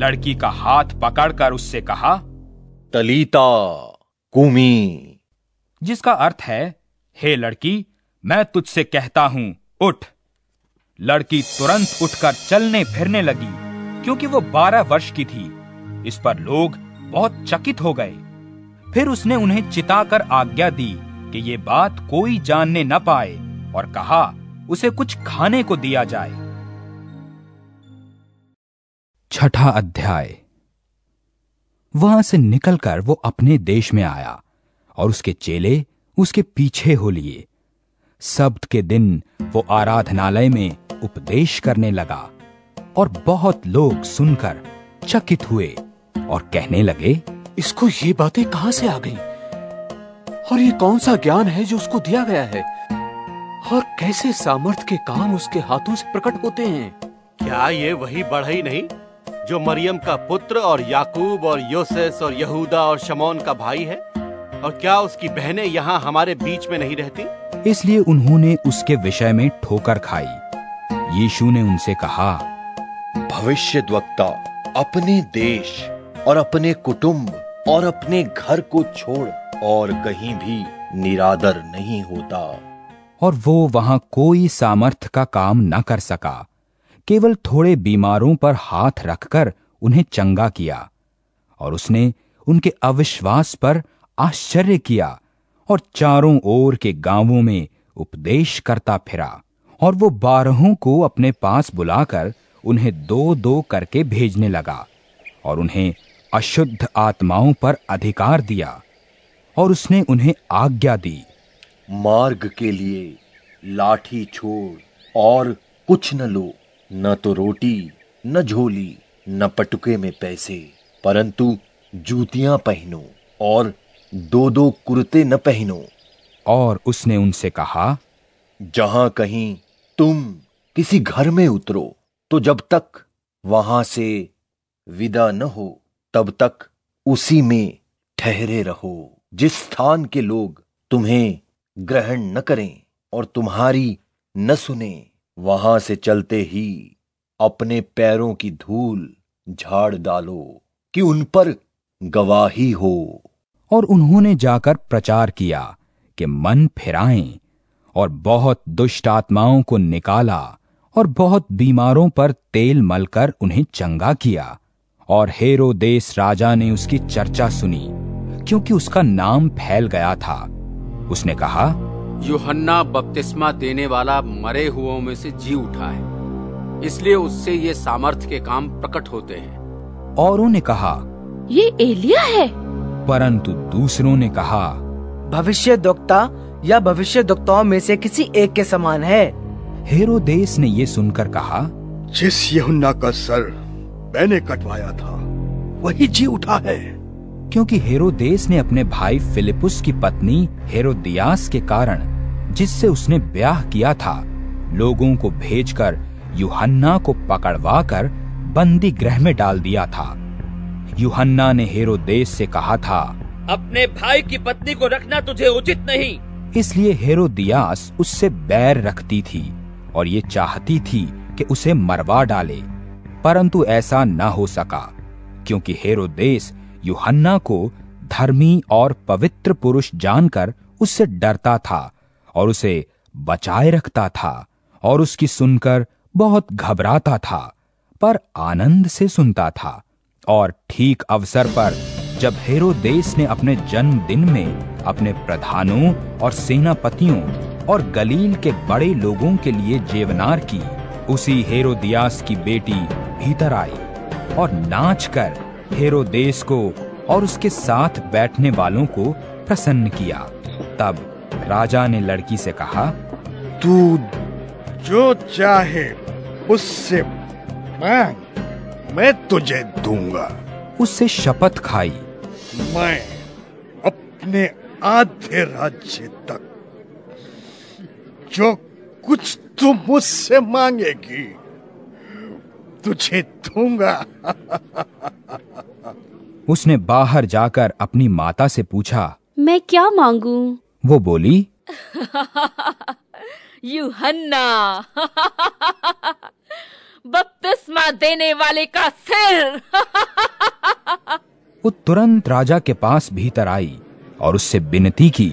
S1: लड़की का हाथ पकड़कर उससे कहा
S9: तलीता कुमी।
S1: जिसका अर्थ है हे लड़की मैं तुझसे कहता हूँ उठ। लड़की तुरंत उठकर चलने फिरने लगी क्योंकि वो बारह वर्ष की थी। इस पर लोग बहुत चकित हो गए। फिर उसने उन्हें चिताकर आज्ञा दी कि ये बात कोई जानने न पाए और कहा उसे कुछ खाने को दिया जाए। छठा अध्याय। वहाँ से निकलकर वो अपने देश में आया और उसके चेले उसके पीछे हो लिए। सब्त के दिन वो आराधनालय में उपदेश करने लगा और बहुत लोग सुनकर चकित हुए और कहने लगे
S19: इसको ये बातें कहाँ से आ गई? और ये कौन सा ज्ञान है जो उसको दिया गया है? और कैसे सामर्थ के काम उसके हाथों से प्रकट होते हैं?
S5: क्या ये वही बढ़ई नहीं? जो मरियम का पुत्र और याकूब और योसेस और यहूदा और शमौन का भाई है? और क्या उसकी बहनें यहाँ हमारे बीच में नहीं रहती?
S1: इसलिए उन्होंने उसके विषय में ठोकर खाई। यीशु ने उनसे कहा
S9: भविष्य वक्ता अपने देश और अपने कुटुंब और अपने घर को छोड़ और कहीं भी निरादर नहीं होता।
S1: और वो वहाँ कोई सामर्थ का काम न कर सका। केवल थोड़े बीमारों पर हाथ रखकर उन्हें चंगा किया, और उसने उनके अविश्वास पर आश्चर्य किया और चारों ओर के गाँवों में उपदेश करता फिरा, और वो बारहों को अपने पास बुलाकर उन्हें दो दो करके भेजने लगा और उन्हें अशुद्ध आत्माओं पर अधिकार दिया, और उसने उन्हें आज्ञा दी।
S9: मार्ग के लिए लाठी छोड़ और कुछ न लो। न तो रोटी न झोली न पटुके में पैसे परंतु जूतियाँ पहनो और दो दो कुर्ते न पहनो।
S1: और उसने उनसे कहा
S9: जहाँ कहीं तुम किसी घर में उतरो तो जब तक वहाँ से विदा न हो तब तक उसी में ठहरे रहो। जिस स्थान के लोग तुम्हें ग्रहण न करें और तुम्हारी न सुने वहाँ से चलते ही अपने पैरों की धूल झाड़ डालो कि उन पर गवाही हो।
S1: और उन्होंने जाकर प्रचार किया कि मन फिराएँ और बहुत दुष्ट आत्माओं को निकाला और बहुत बीमारों पर तेल मलकर उन्हें चंगा किया। और हेरो देश राजा ने उसकी चर्चा सुनी, क्योंकि उसका नाम फैल गया था। उसने कहा
S17: यूहन्ना बपतिस्मा देने वाला मरे हुओं में से जी उठा है। इसलिए उससे ये सामर्थ्य के काम प्रकट होते हैं।
S1: औरों ने कहा
S16: ये एलिया है।
S1: परंतु दूसरों ने कहा
S18: भविष्य दोक्ता या भविष्य दोक्ताओं में से किसी एक के समान है।
S1: हेरोदेस ने ये सुनकर कहा
S19: जिस यहुन्ना का सर मैंने कटवाया था वही जी उठा है।
S1: क्योंकि हेरोदेस ने अपने भाई फिलिपुस की पत्नी हेरोदियास के कारण जिससे उसने ब्याह किया था लोगों को भेजकर यूहन्ना को पकड़वाकर बंदी गृह में डाल दिया था। यूहन्ना ने हेरोदेस से कहा था
S3: अपने भाई की पत्नी को रखना तुझे उचित नहीं।
S1: इसलिए हेरोदियास उससे बैर रखती थी और ये चाहती थी कि उसे मरवा डाले परंतु ऐसा न हो सका क्योंकि हेरोदेस यूहन्ना को धर्मी और पवित्र पुरुष जानकर उससे डरता था और उसे बचाए रखता था और उसकी सुनकर बहुत घबराता था, पर आनंद से सुनता था। और ठीक अवसर पर जब हेरोदेस ने अपने जन्मदिन में अपने प्रधानों और सेनापतियों और गलील के बड़े लोगों के लिए जेवनार की, उसी हेरोदियास की बेटी भीतर आई और नाचकर हेरोदेस को और उसके साथ बैठने वालों को प्रसन्न किया। तब राजा ने लड़की से कहा
S20: तू जो चाहे उससे मांग मैं तुझे दूँगा।
S1: उससे शपथ खाई।
S20: मैं अपने आधे राज्य तक जो कुछ तू मुझसे मांगेगी तुझे दूँगा।
S1: उसने बाहर जाकर अपनी माता से पूछा
S16: मैं क्या मांगू?
S1: वो बोली
S16: यूहन्ना बपतिस्मा देने वाले का सिर।
S1: वो तुरंत राजा के पास भीतर आई और उससे विनती की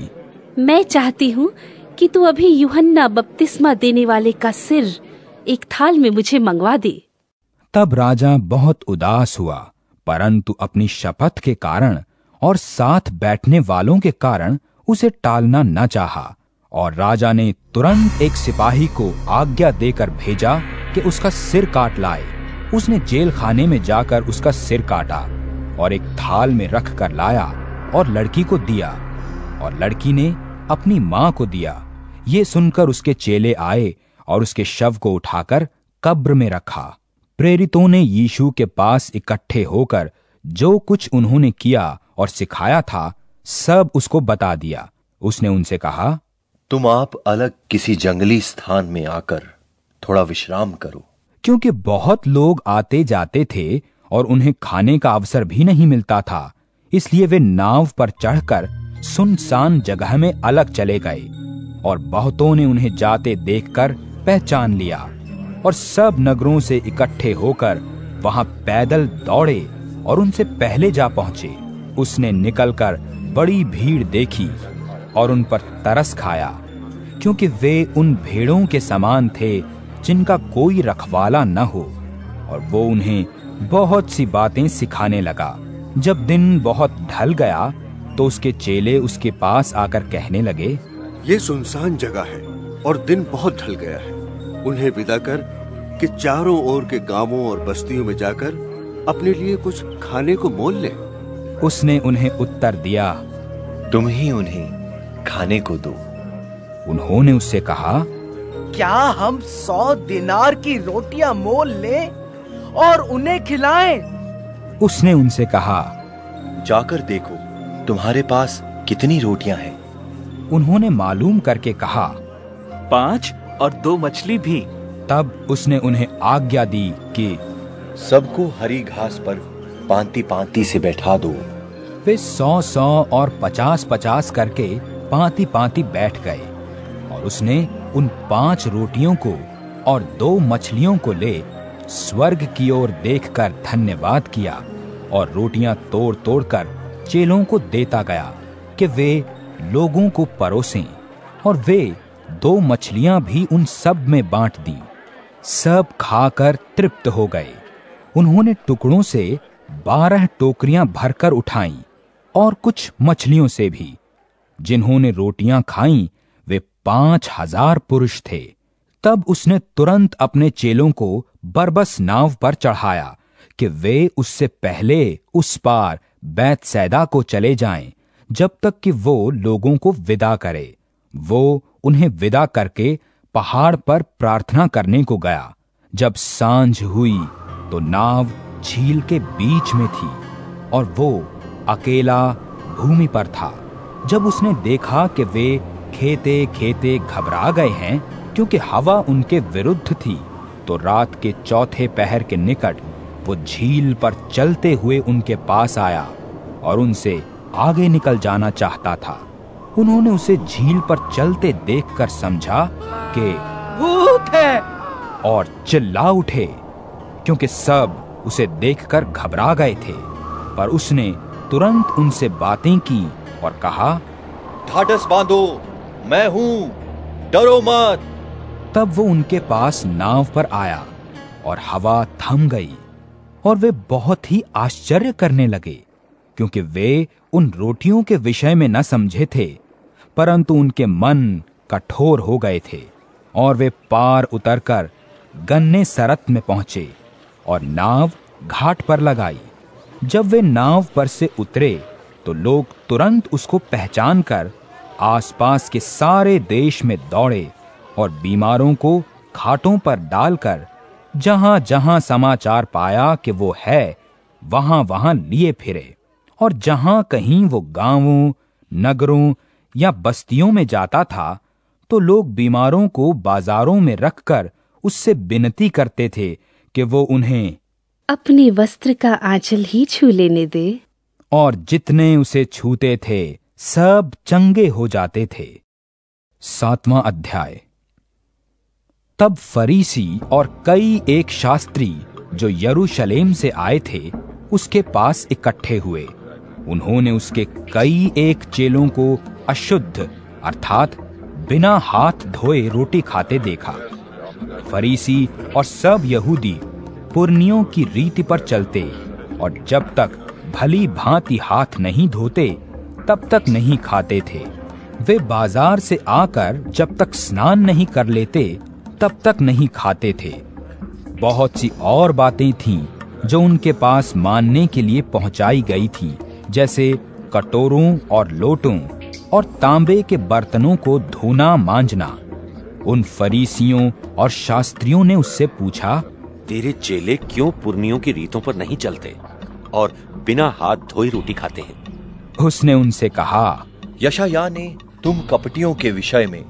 S16: मैं चाहती हूँ कि तू अभी यूहन्ना बपतिस्मा देने वाले का सिर एक थाल में मुझे मंगवा दे।
S1: तब राजा बहुत उदास हुआ, परंतु अपनी शपथ के कारण और साथ बैठने वालों के कारण उसे टालना न चाहा, और राजा ने तुरंत एक सिपाही को आज्ञा देकर भेजा कि उसका सिर काट लाए। उसने जेल खाने में जाकर उसका सिर काटा और एक थाल में रख कर लाया और लड़की को दिया, और लड़की ने अपनी माँ को दिया। ये सुनकर उसके चेले आए और उसके शव को उठाकर कब्र में रखा। प्रेरितों ने यीशु के पास इकट्ठे होकर जो कुछ उन्होंने किया और सिखाया था सब उसको बता दिया। उसने उनसे कहा
S9: तुम आप अलग किसी जंगली स्थान में आकर थोड़ा विश्राम करो।
S1: क्योंकि बहुत लोग आते जाते थे और उन्हें खाने का अवसर भी नहीं मिलता था इसलिए वे नाव पर चढ़कर सुनसान जगह में अलग चले गए और बहुतों ने उन्हें जाते देखकर पहचान लिया। और सब नगरों से इकट्ठे होकर वहाँ पैदल दौड़े और उनसे पहले जा पहुँचे। उसने निकलकर बड़ी भीड़ देखी और उन पर तरस खाया, क्योंकि वे उन भेड़ों के समान थे जिनका कोई रखवाला न हो। और वो उन्हें बहुत सी बातें सिखाने लगा। जब दिन बहुत ढल गया तो उसके चेले उसके पास आकर कहने लगे,
S8: ये सुनसान जगह है और दिन बहुत ढल गया है। उन्हें विदा कर कि चारों ओर के गाँवों और बस्तियों में जाकर अपने लिए कुछ खाने को मोल ले।
S1: उसने उन्हें उत्तर दिया
S9: तुम ही उन्हें खाने को दो।
S1: उन्होंने उससे कहा
S18: क्या हम सौ दिनार की रोटियाँ मोल लें और उन्हें खिलाएँ?
S1: उसने उनसे कहा
S9: जाकर देखो तुम्हारे पास कितनी रोटियाँ हैं।
S1: उन्होंने मालूम करके कहा
S7: पाँच और दो मछली भी।
S1: तब उसने उन्हें आज्ञा दी कि
S9: सबको हरी घास पर पांति पांति से बैठा दो।
S1: वे सौ सौ और पचास पचास करके पांति पांति बैठ गए और उसने उन पाँच रोटियों को और दो मछलियों को ले स्वर्ग की ओर देखकर धन्यवाद किया और रोटियाँ तोड़ तोड़ कर चेलों को देता गया कि वे लोगों को परोसें और वे दो मछलियाँ भी उन सब में बांट दी। सब खाकर तृप्त हो गए। उन्होंने टुकड़ों से बारह टोकरियाँ भरकर उठाईं और कुछ मछलियों से भी। जिन्होंने रोटियाँ खाईं, वे पाँच हज़ार पुरुष थे। तब उसने तुरंत अपने चेलों को बरबस नाव पर चढ़ाया कि वे उससे पहले उस पार बैत सैदा को चले जाएँ, जब तक कि वो लोगों को विदा करे। वो उन्हें विदा करके पहाड़ पर प्रार्थना करने को गया। जब साँझ हुई तो नाव झील के बीच में थी और वो अकेला भूमि पर था। जब उसने देखा कि वे खेते खेते घबरा गए हैं, क्योंकि हवा उनके विरुद्ध थी तो रात के चौथे पहर के निकट वो झील पर चलते हुए उनके पास आया और उनसे आगे निकल जाना चाहता था। उन्होंने उसे झील पर चलते देखकर समझा कि
S18: भूत है।
S1: और चिल्ला उठे क्योंकि सब उसे देखकर घबरा गए थे। पर उसने तुरंत उनसे बातें की और कहा
S5: ढाढ़स बांधो मैं हूँ डरो मत!
S1: तब वो उनके पास नाव पर आया और हवा थम गई और वे बहुत ही आश्चर्य करने लगे क्योंकि वे उन रोटियों के विषय में न समझे थे। परंतु उनके मन कठोर हो गए थे और वे पार उतरकर गन्ने सरत में पहुँचे और नाव घाट पर लगाई। जब वे नाव पर से उतरे तो लोग तुरंत उसको पहचान कर आसपास के सारे देश में दौड़े और बीमारों को खाटों पर डालकर जहाँ जहाँ समाचार पाया कि वो है वहाँ वहाँ लिए फिरे और जहाँ कहीं वो गाँवों, नगरों या बस्तियों में जाता था तो लोग बीमारों को बाजारों में रखकर उससे विनती करते थे कि वो उन्हें
S16: अपने वस्त्र का आंचल ही छू लेने दे।
S1: और जितने उसे छूते थे सब चंगे हो जाते थे। सातवां अध्याय। तब फरीसी और कई एक शास्त्री जो यरूशलेम से आए थे उसके पास इकट्ठे हुए। उन्होंने उसके कई एक चेलों को अशुद्ध, अर्थात बिना हाथ धोए रोटी खाते देखा। फरीसी और सब यहूदी पुर्नियों की रीति पर चलते और जब तक भली भांति हाथ नहीं धोते, तब तक नहीं खाते थे। वे बाज़ार से आकर जब तक स्नान नहीं कर लेते, तब तक नहीं खाते थे। बहुत सी और बातें थीं जो उनके पास मानने के लिए पहुंचाई गई थीं। जैसे कटोरों और लोटों और तांबे के बर्तनों को धोना मांजना उन फरीसियों और शास्त्रियों ने उससे पूछा
S11: तेरे चेले क्यों पुर्नियों की रीतों पर नहीं चलते और बिना हाथ धोई रोटी खाते हैं?
S1: उसने उनसे कहा
S9: यशाया ने तुम कपटियों के विषय में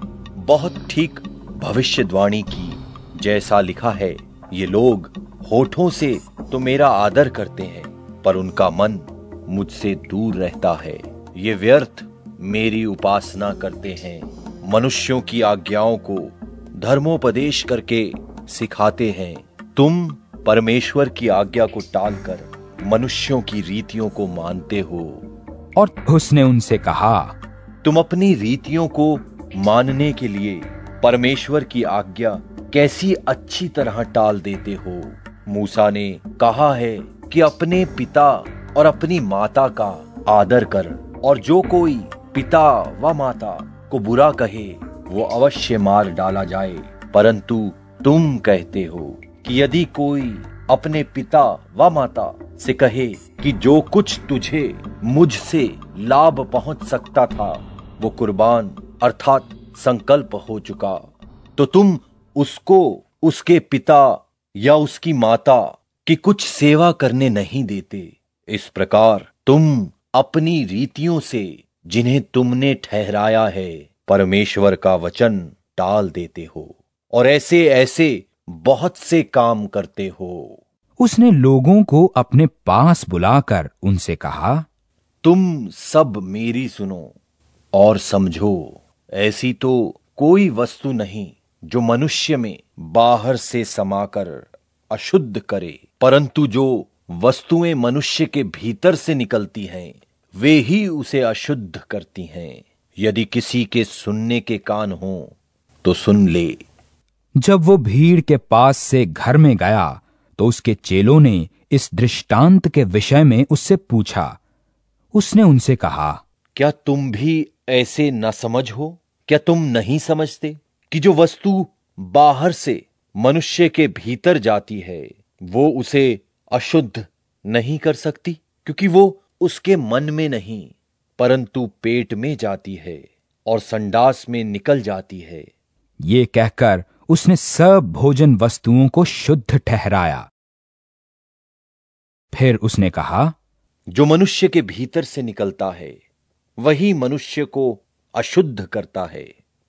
S9: बहुत ठीक भविष्यवाणी की। जैसा लिखा है ये लोग होठों से तो मेरा आदर करते हैं पर उनका मन मुझसे दूर रहता है। ये व्यर्थ मेरी उपासना करते हैं। मनुष्यों की आज्ञाओं को धर्मोपदेश करके सिखाते हैं। तुम परमेश्वर की आज्ञा को टालकर मनुष्यों की रीतियों को मानते हो।
S1: और उसने उनसे कहा
S9: तुम अपनी रीतियों को मानने के लिए परमेश्वर की आज्ञा कैसी अच्छी तरह टाल देते हो। मूसा ने कहा है कि अपने पिता और अपनी माता का आदर कर। और जो कोई पिता व माता को बुरा कहे, वो अवश्य मार डाला जाए। परंतु तुम कहते हो कि यदि कोई अपने पिता व माता से कहे कि जो कुछ तुझे मुझसे लाभ पहुँच सकता था, वो कुर्बान अर्थात संकल्प हो चुका। तो तुम उसको, उसके पिता या उसकी माता की कुछ सेवा करने नहीं देते। इस प्रकार तुम अपनी रीतियों से जिन्हें तुमने ठहराया है परमेश्वर का वचन टाल देते हो और ऐसे ऐसे बहुत से काम करते हो।
S1: उसने लोगों को अपने पास बुलाकर उनसे कहा
S9: तुम सब मेरी सुनो और समझो ऐसी तो कोई वस्तु नहीं जो मनुष्य में बाहर से समाकर अशुद्ध करे परंतु जो वस्तुएँ मनुष्य के भीतर से निकलती हैं वे ही उसे अशुद्ध करती हैं। यदि किसी के सुनने के कान हो तो सुन ले।
S1: जब वो भीड़ के पास से घर में गया तो उसके चेलों ने इस दृष्टांत के विषय में उससे पूछा। उसने उनसे कहा
S9: क्या तुम भी ऐसे न समझ हो? क्या तुम नहीं समझते कि जो वस्तु बाहर से मनुष्य के भीतर जाती है वो उसे अशुद्ध नहीं कर सकती क्योंकि वो उसके मन में नहीं परंतु पेट में जाती है और संडास में निकल जाती है।
S1: ये कहकर उसने सब भोजन वस्तुओं को शुद्ध ठहराया। फिर उसने कहा
S9: जो मनुष्य के भीतर से निकलता है वही मनुष्य को अशुद्ध करता है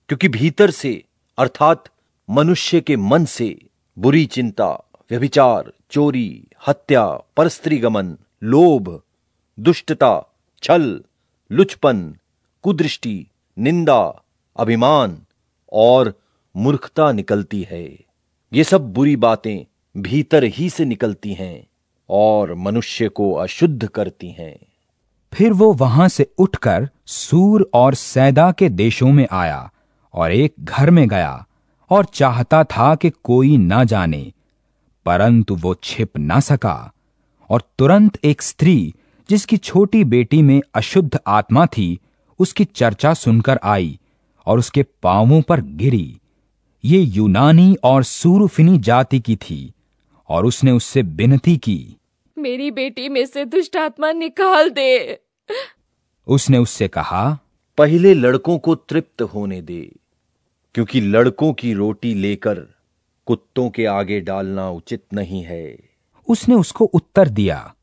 S9: क्योंकि भीतर से अर्थात मनुष्य के मन से बुरी चिंता व्यभिचार, चोरी, हत्या, परस्त्रीगमन, लोभ, दुष्टता, छल, लुचपन, कुदृष्टि, निंदा, अभिमान और मूर्खता निकलती है। ये सब बुरी बातें भीतर ही से निकलती हैं और मनुष्य को अशुद्ध करती हैं।
S1: फिर वो वहाँ से उठकर सूर और सैदा के देशों में आया और एक घर में गया और चाहता था कि कोई ना जाने परंतु वो छिप ना सका और तुरंत एक स्त्री जिसकी छोटी बेटी में अशुद्ध आत्मा थी उसकी चर्चा सुनकर आई और उसके पांवों पर गिरी। ये यूनानी और सूरुफिनी जाति की थी और उसने उससे विनती की
S12: मेरी बेटी में से दुष्ट आत्मा निकाल दे।
S1: उसने उससे कहा
S9: पहले लड़कों को तृप्त होने दे क्योंकि लड़कों की रोटी लेकर कुत्तों के आगे डालना उचित नहीं है।
S1: उसने उसको उत्तर दिया।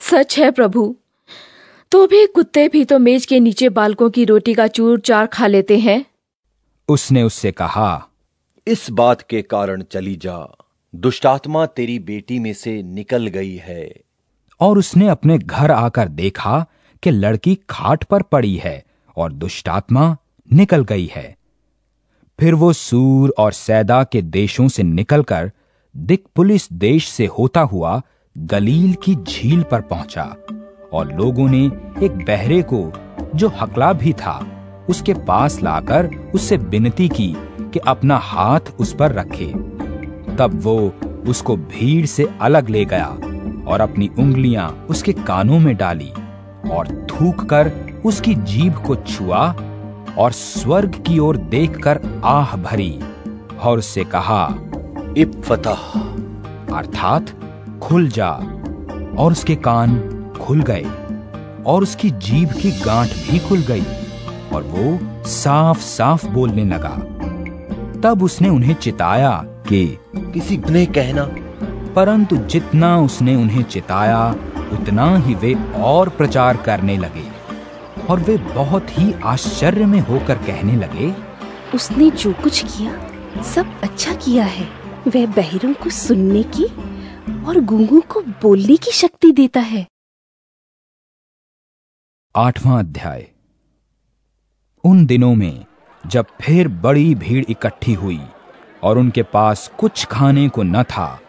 S12: सच है प्रभु। तो भी कुत्ते भी तो मेज के नीचे बालकों की रोटी का चूर चार खा लेते हैं।
S1: उसने उससे कहा
S9: इस बात के कारण चली जा। दुष्टात्मा तेरी बेटी में से निकल गई है।
S1: और उसने अपने घर आकर देखा कि लड़की खाट पर पड़ी है और दुष्टात्मा निकल गई है। फिर वो सूर और सैदा के देशों से निकलकर दिक्पुलिस देश से होता हुआ गलील की झील पर पहुँचा और लोगों ने एक बहरे को, जो हकला भी था, उसके पास लाकर उससे विनती की कि अपना हाथ उस पर रखे। तब वो उसको भीड़ से अलग ले गया और अपनी उंगलियाँ उसके कानों में डाली और थूक कर उसकी जीभ को छुआ और स्वर्ग की ओर देखकर आह भरी और उससे कहा
S9: इब्फतह
S1: अर्थात खुल जा। और उसके कान खुल गए और उसकी जीभ की गांठ भी खुल गई और वो साफ़ साफ़ बोलने लगा। तब उसने उन्हें चिताया कि
S9: किसी ने कहना।
S1: परंतु जितना उसने उन्हें चिताया उतना ही वे और प्रचार करने लगे। और वे बहुत ही आश्चर्य में होकर कहने लगे
S16: उसने जो कुछ किया सब अच्छा किया है। वह बहरों को सुनने की और गूंगों को बोलने की शक्ति देता है।
S1: आठवां अध्याय। उन दिनों में जब फिर बड़ी भीड़ इकट्ठी हुई और उनके पास कुछ खाने को न था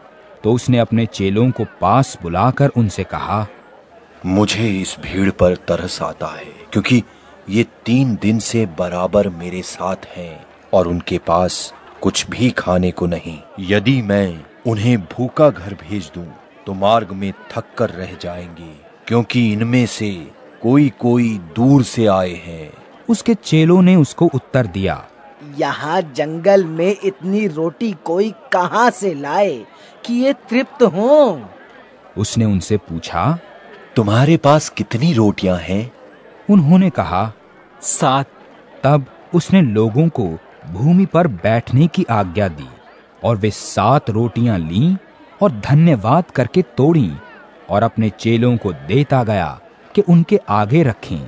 S1: तो उसने अपने चेलों को पास बुलाकर उनसे कहा
S9: मुझे इस भीड़ पर तरस आता है क्योंकि ये तीन दिन से बराबर मेरे साथ हैं और उनके पास कुछ भी खाने को नहीं। यदि मैं उन्हें भूखा घर भेज दूँ तो मार्ग में थक कर रह जाएँगे क्योंकि इनमें से कोई कोई दूर से आए हैं।
S1: उसके चेलों ने उसको उत्तर दिया
S18: यहाँ जंगल में इतनी रोटी कोई कहाँ से लाए कि ये तृप्त हो?
S1: उसने उनसे पूछा
S9: तुम्हारे पास कितनी रोटियाँ हैं?
S1: उन्होंने कहा
S7: सात।
S1: तब उसने लोगों को भूमि पर बैठने की आज्ञा दी और वे सात रोटियाँ लीं और धन्यवाद करके तोड़ी और अपने चेलों को देता गया कि उनके आगे रखें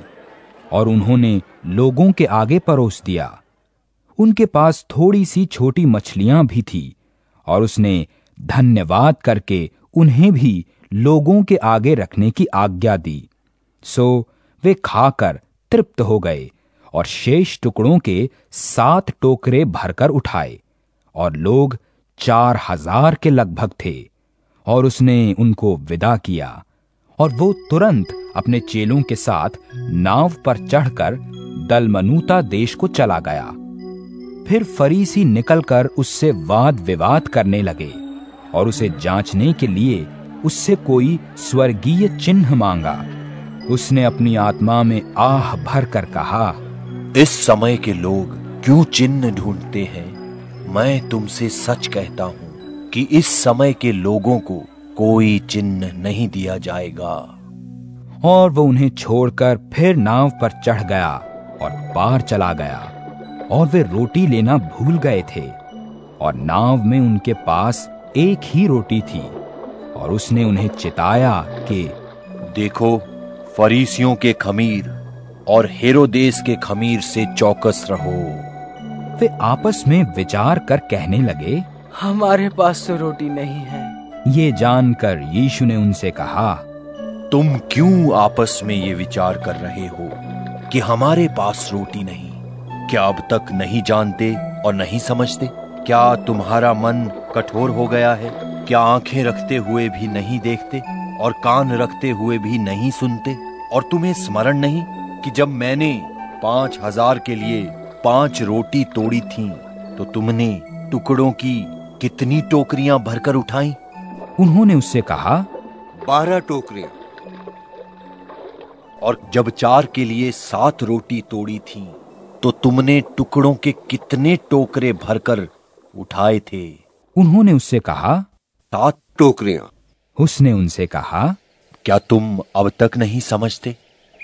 S1: और उन्होंने लोगों के आगे परोस दिया। उनके पास थोड़ी सी छोटी मछलियाँ भी थी और उसने धन्यवाद करके उन्हें भी लोगों के आगे रखने की आज्ञा दी। सो वे खाकर तृप्त हो गए और शेष टुकड़ों के सात टोकरे भरकर उठाए और लोग चार हज़ार के लगभग थे और उसने उनको विदा किया और वो तुरंत अपने चेलों के साथ नाव पर चढ़कर दलमनूता देश को चला गया। फिर फरीसी निकलकर उससे वाद विवाद करने लगे और उसे जांचने के लिए उससे कोई स्वर्गीय चिन्ह मांगा। उसने अपनी आत्मा में आह भर कर कहा
S9: इस समय के लोग क्यों चिन्ह ढूंढते हैं? मैं तुमसे सच कहता हूँ कि इस समय के लोगों को कोई चिन्ह नहीं दिया जाएगा।
S1: और वो उन्हें छोड़कर फिर नाव पर चढ़ गया और पार चला गया और वे रोटी लेना भूल गए थे और नाव में उनके पास एक ही रोटी थी। और उसने उन्हें चिताया कि
S9: देखो फरीसियों के खमीर और हेरोदेस के खमीर से चौकस रहो।
S1: वे आपस में विचार कर कहने लगे
S18: हमारे पास तो रोटी नहीं है।
S1: ये जानकर यीशु ने उनसे कहा
S9: तुम क्यों आपस में ये विचार कर रहे हो कि हमारे पास रोटी नहीं? क्या अब तक नहीं जानते और नहीं समझते? क्या तुम्हारा मन कठोर हो गया है? क्या आँखें रखते हुए भी नहीं देखते और कान रखते हुए भी नहीं सुनते? और तुम्हें स्मरण नहीं कि जब मैंने पाँच हज़ार के लिए पाँच रोटी तोड़ी थी तो तुमने टुकड़ों की कितनी टोकरियाँ भरकर उठाई?
S1: उन्होंने उससे कहा
S8: बारह टोकरियाँ।
S9: और जब चार के लिए सात रोटी तोड़ी थी तो तुमने टुकड़ों के कितने टोकरे भरकर उठाए थे?
S1: उन्होंने उससे कहा
S8: सात टोकरियाँ
S1: उसने उनसे कहा
S9: क्या तुम अब तक नहीं समझते?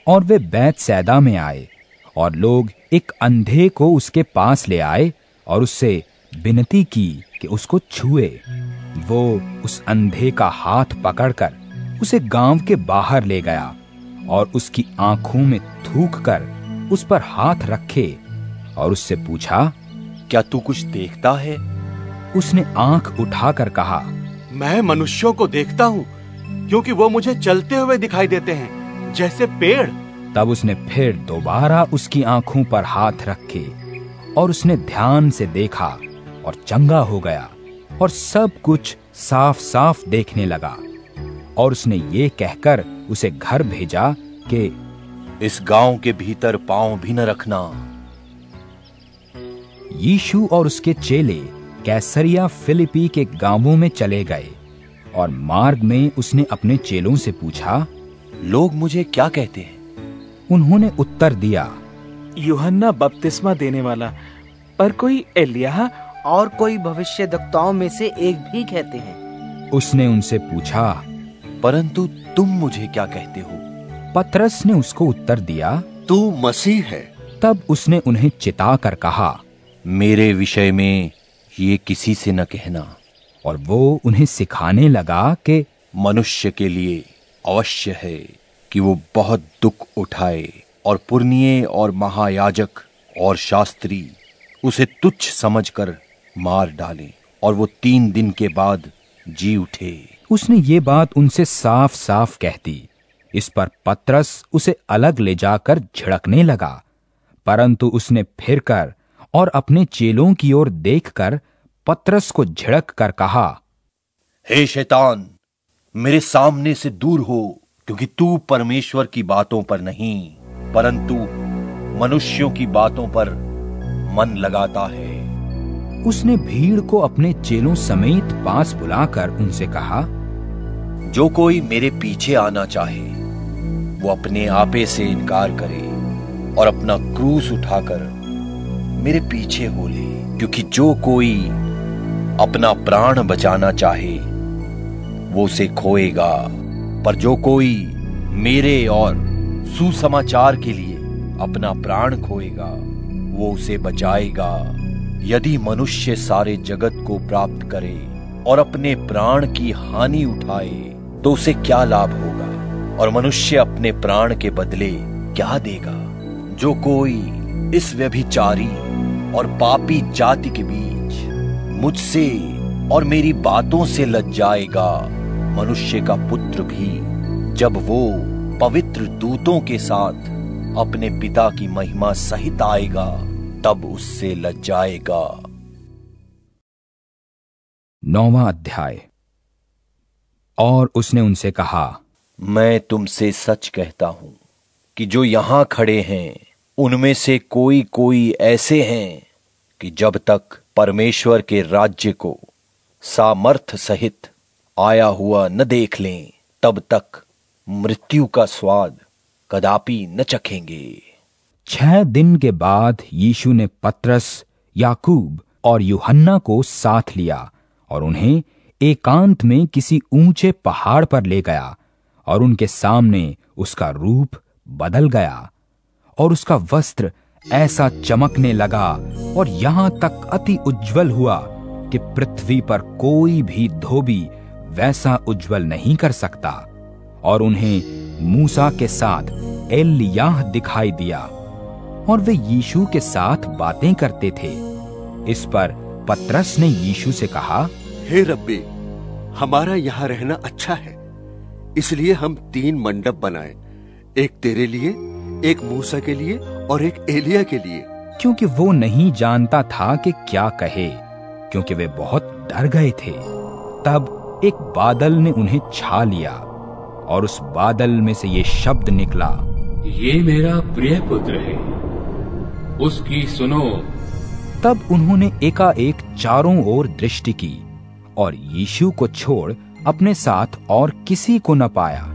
S1: और वे बैत सैदा में आए और लोग एक अंधे को उसके पास ले आए और उससे विनती की कि उसको छुए। वो उस अंधे का हाथ पकड़कर उसे गाँव के बाहर ले गया और उसकी आँखों में थूक कर उस पर हाथ रखे और उससे पूछा
S9: क्या तू कुछ देखता है?
S1: उसने आँख उठाकर कहा
S19: मैं मनुष्यों को देखता हूँ क्योंकि वो मुझे चलते हुए दिखाई देते हैं जैसे पेड़।
S1: तब उसने फिर दोबारा उसकी आँखों पर हाथ रखे और उसने ध्यान से देखा और चंगा हो गया और सब कुछ साफ़ साफ़ देखने लगा और उसने ये कहकर उसे घर भेजा कि
S9: इस गाँव के भीतर पाँव भी न रखना।
S1: यीशु और उसके चेले कैसरिया फिलिपी के गाँवों में चले गए और मार्ग में उसने अपने चेलों से पूछा
S9: लोग मुझे क्या कहते हैं?
S1: उन्होंने उत्तर दिया
S7: यूहन्ना बपतिस्मा देने वाला पर कोई एलिया
S18: और कोई भविष्य दक्ताओं में से एक भी कहते हैं?
S1: उसने उनसे पूछा
S9: परंतु तुम मुझे क्या कहते हो?
S1: पतरस ने उसको उत्तर दिया
S8: तू मसीह है।
S1: तब उसने उन्हें चिता कर कहा
S9: मेरे विषय में ये किसी से न कहना।
S1: और वो उन्हें सिखाने लगा कि
S9: मनुष्य के लिए अवश्य है कि वो बहुत दुख उठाए और पुरनिये और महायाजक और शास्त्री उसे तुच्छ समझकर मार डाले और वो तीन दिन के बाद जी उठे।
S1: उसने ये बात उनसे साफ़ साफ़ कह दी। इस पर पत्रस उसे अलग ले जाकर झिड़कने लगा। परंतु उसने फिर कर और अपने चेलों की ओर देखकर पत्रस को झिड़क कर कहा
S9: हे शैतान मेरे सामने से दूर हो क्योंकि तू परमेश्वर की बातों पर नहीं परंतु मनुष्यों की बातों पर मन लगाता है।
S1: उसने भीड़ को अपने चेलों समेत पास बुलाकर उनसे कहा
S9: जो कोई मेरे पीछे आना चाहे वो अपने आपे से इनकार करे और अपना क्रूस उठाकर मेरे पीछे हो ले, क्योंकि जो कोई अपना प्राण बचाना चाहे, वो उसे खोएगा। पर जो कोई मेरे और सुसमाचार के लिए अपना प्राण खोएगा, वो उसे बचाएगा। यदि मनुष्य सारे जगत को प्राप्त करे और अपने प्राण की हानि उठाए तो उसे क्या लाभ होगा? और मनुष्य अपने प्राण के बदले क्या देगा? जो कोई इस व्यभिचारी और पापी जाति के बीच मुझसे और मेरी बातों से लज जाएगा मनुष्य का पुत्र भी जब वो पवित्र दूतों के साथ अपने पिता की महिमा सहित आएगा तब उससे लज जाएगा।
S1: नौवा अध्याय। और उसने उनसे कहा
S9: मैं तुमसे सच कहता हूँ कि जो यहाँ खड़े हैं उनमें से कोई कोई ऐसे हैं कि जब तक परमेश्वर के राज्य को सामर्थ सहित आया हुआ न देख लें, तब तक मृत्यु का स्वाद कदापि न चखेंगे।
S1: छह दिन के बाद यीशु ने पत्रस, याकूब और यूहन्ना को साथ लिया और उन्हें एकांत में किसी ऊँचे पहाड़ पर ले गया और उनके सामने उसका रूप बदल गया। और उसका वस्त्र ऐसा चमकने लगा और यहाँ तक अति उज्जवल हुआ कि पृथ्वी पर कोई भी धोबी वैसा उज्जवल नहीं कर सकता और उन्हें मूसा के साथ एलियाह दिखाई दिया और वे यीशु के साथ बातें करते थे। इस पर पत्रस ने यीशु से कहा,
S8: हे रब्बी, हमारा यहाँ रहना अच्छा है, इसलिए हम तीन मंडप बनाए, एक तेरे लिए एक मूसा के लिए और एक एलिया के लिए।
S1: क्योंकि वो नहीं जानता था कि क्या कहे क्योंकि वे बहुत डर गए थे। तब एक बादल ने उन्हें छा लिया और उस बादल में से ये शब्द निकला
S4: ये मेरा प्रिय पुत्र है उसकी सुनो।
S1: तब उन्होंने एकाएक चारों ओर दृष्टि की और यीशु को छोड़ अपने साथ और किसी को न पाया।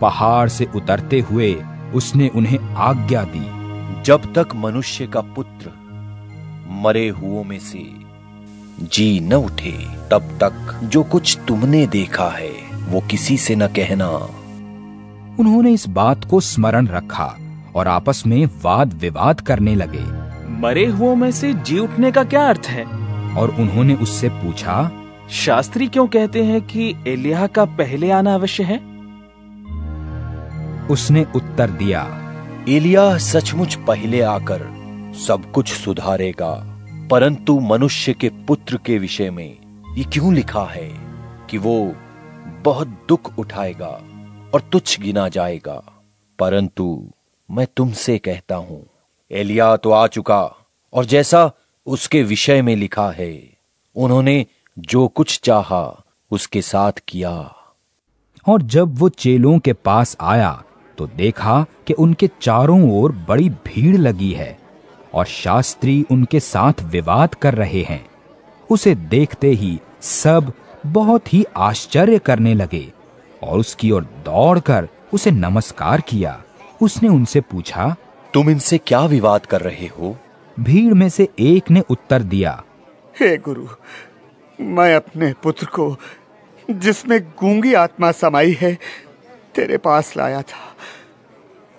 S1: पहाड़ से उतरते हुए उसने उन्हें आज्ञा दी।
S9: जब तक मनुष्य का पुत्र मरे हुओं में से जी न उठे तब तक जो कुछ तुमने देखा है वो किसी से न कहना।
S1: उन्होंने इस बात को स्मरण रखा और आपस में वाद विवाद करने लगे।
S7: मरे हुओं में से जी उठने का क्या अर्थ है?
S1: और उन्होंने उससे पूछा
S7: शास्त्री क्यों कहते हैं कि एलिया का पहले आना अवश्य है?
S1: उसने उत्तर दिया
S9: एलिया सचमुच पहले आकर सब कुछ सुधारेगा परंतु मनुष्य के पुत्र के विषय में ये क्यों लिखा है कि वो बहुत दुख उठाएगा और तुच्छ गिना जाएगा? परंतु मैं तुमसे कहता हूँ एलिया तो आ चुका और जैसा उसके विषय में लिखा है उन्होंने जो कुछ चाहा उसके साथ किया।
S1: और जब वो चेलों के पास आया तो देखा कि उनके चारों ओर बड़ी भीड़ लगी है और शास्त्री उनके साथ विवाद कर रहे हैं। उसे देखते ही सब बहुत ही आश्चर्य करने लगे और उसकी ओर दौड़कर उसे नमस्कार किया। उसने उनसे पूछा
S9: तुम इनसे क्या विवाद कर रहे हो?
S1: भीड़ में से एक ने उत्तर दिया
S14: हे गुरु मैं अपने पुत्र को जिसमें गूँगी आत्मा समाई है तेरे पास लाया था।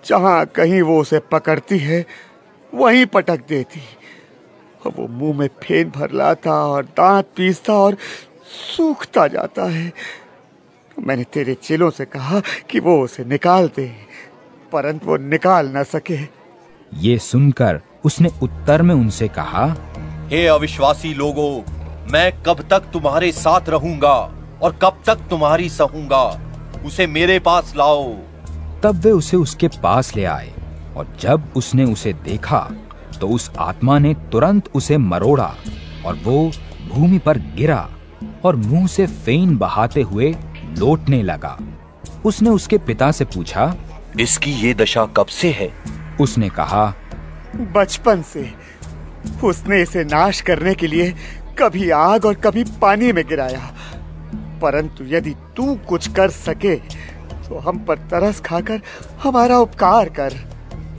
S14: जहाँ कहीं वो उसे पकड़ती है वहीं पटक देती। और वो मुँह में फेन भर लाता और दांत पीसता और सूखता जाता है। मैंने तेरे चेलों से कहा कि वो उसे निकाल दे परंतु वो निकाल न सके।
S1: ये सुनकर उसने उत्तर में उनसे कहा
S9: हे अविश्वासी लोगों मैं कब तक तुम्हारे साथ रहूँगा और कब तक तुम्हारी सहूँगा? उसे मेरे पास लाओ।
S1: तब वे उसे उसके पास ले आए। और जब उसने उसे देखा तो उस आत्मा ने तुरंत उसे मरोड़ा और वो भूमि पर गिरा और मुँह से फेन बहाते हुए लौटने लगा। उसने उसके पिता से पूछा
S9: इसकी ये दशा कब से है?
S1: उसने कहा
S14: बचपन से। उसने इसे नाश करने के लिए कभी आग और कभी पानी में गिराया। परंतु यदि तू कुछ कर सके तो हम पर तरस खाकर हमारा उपकार कर।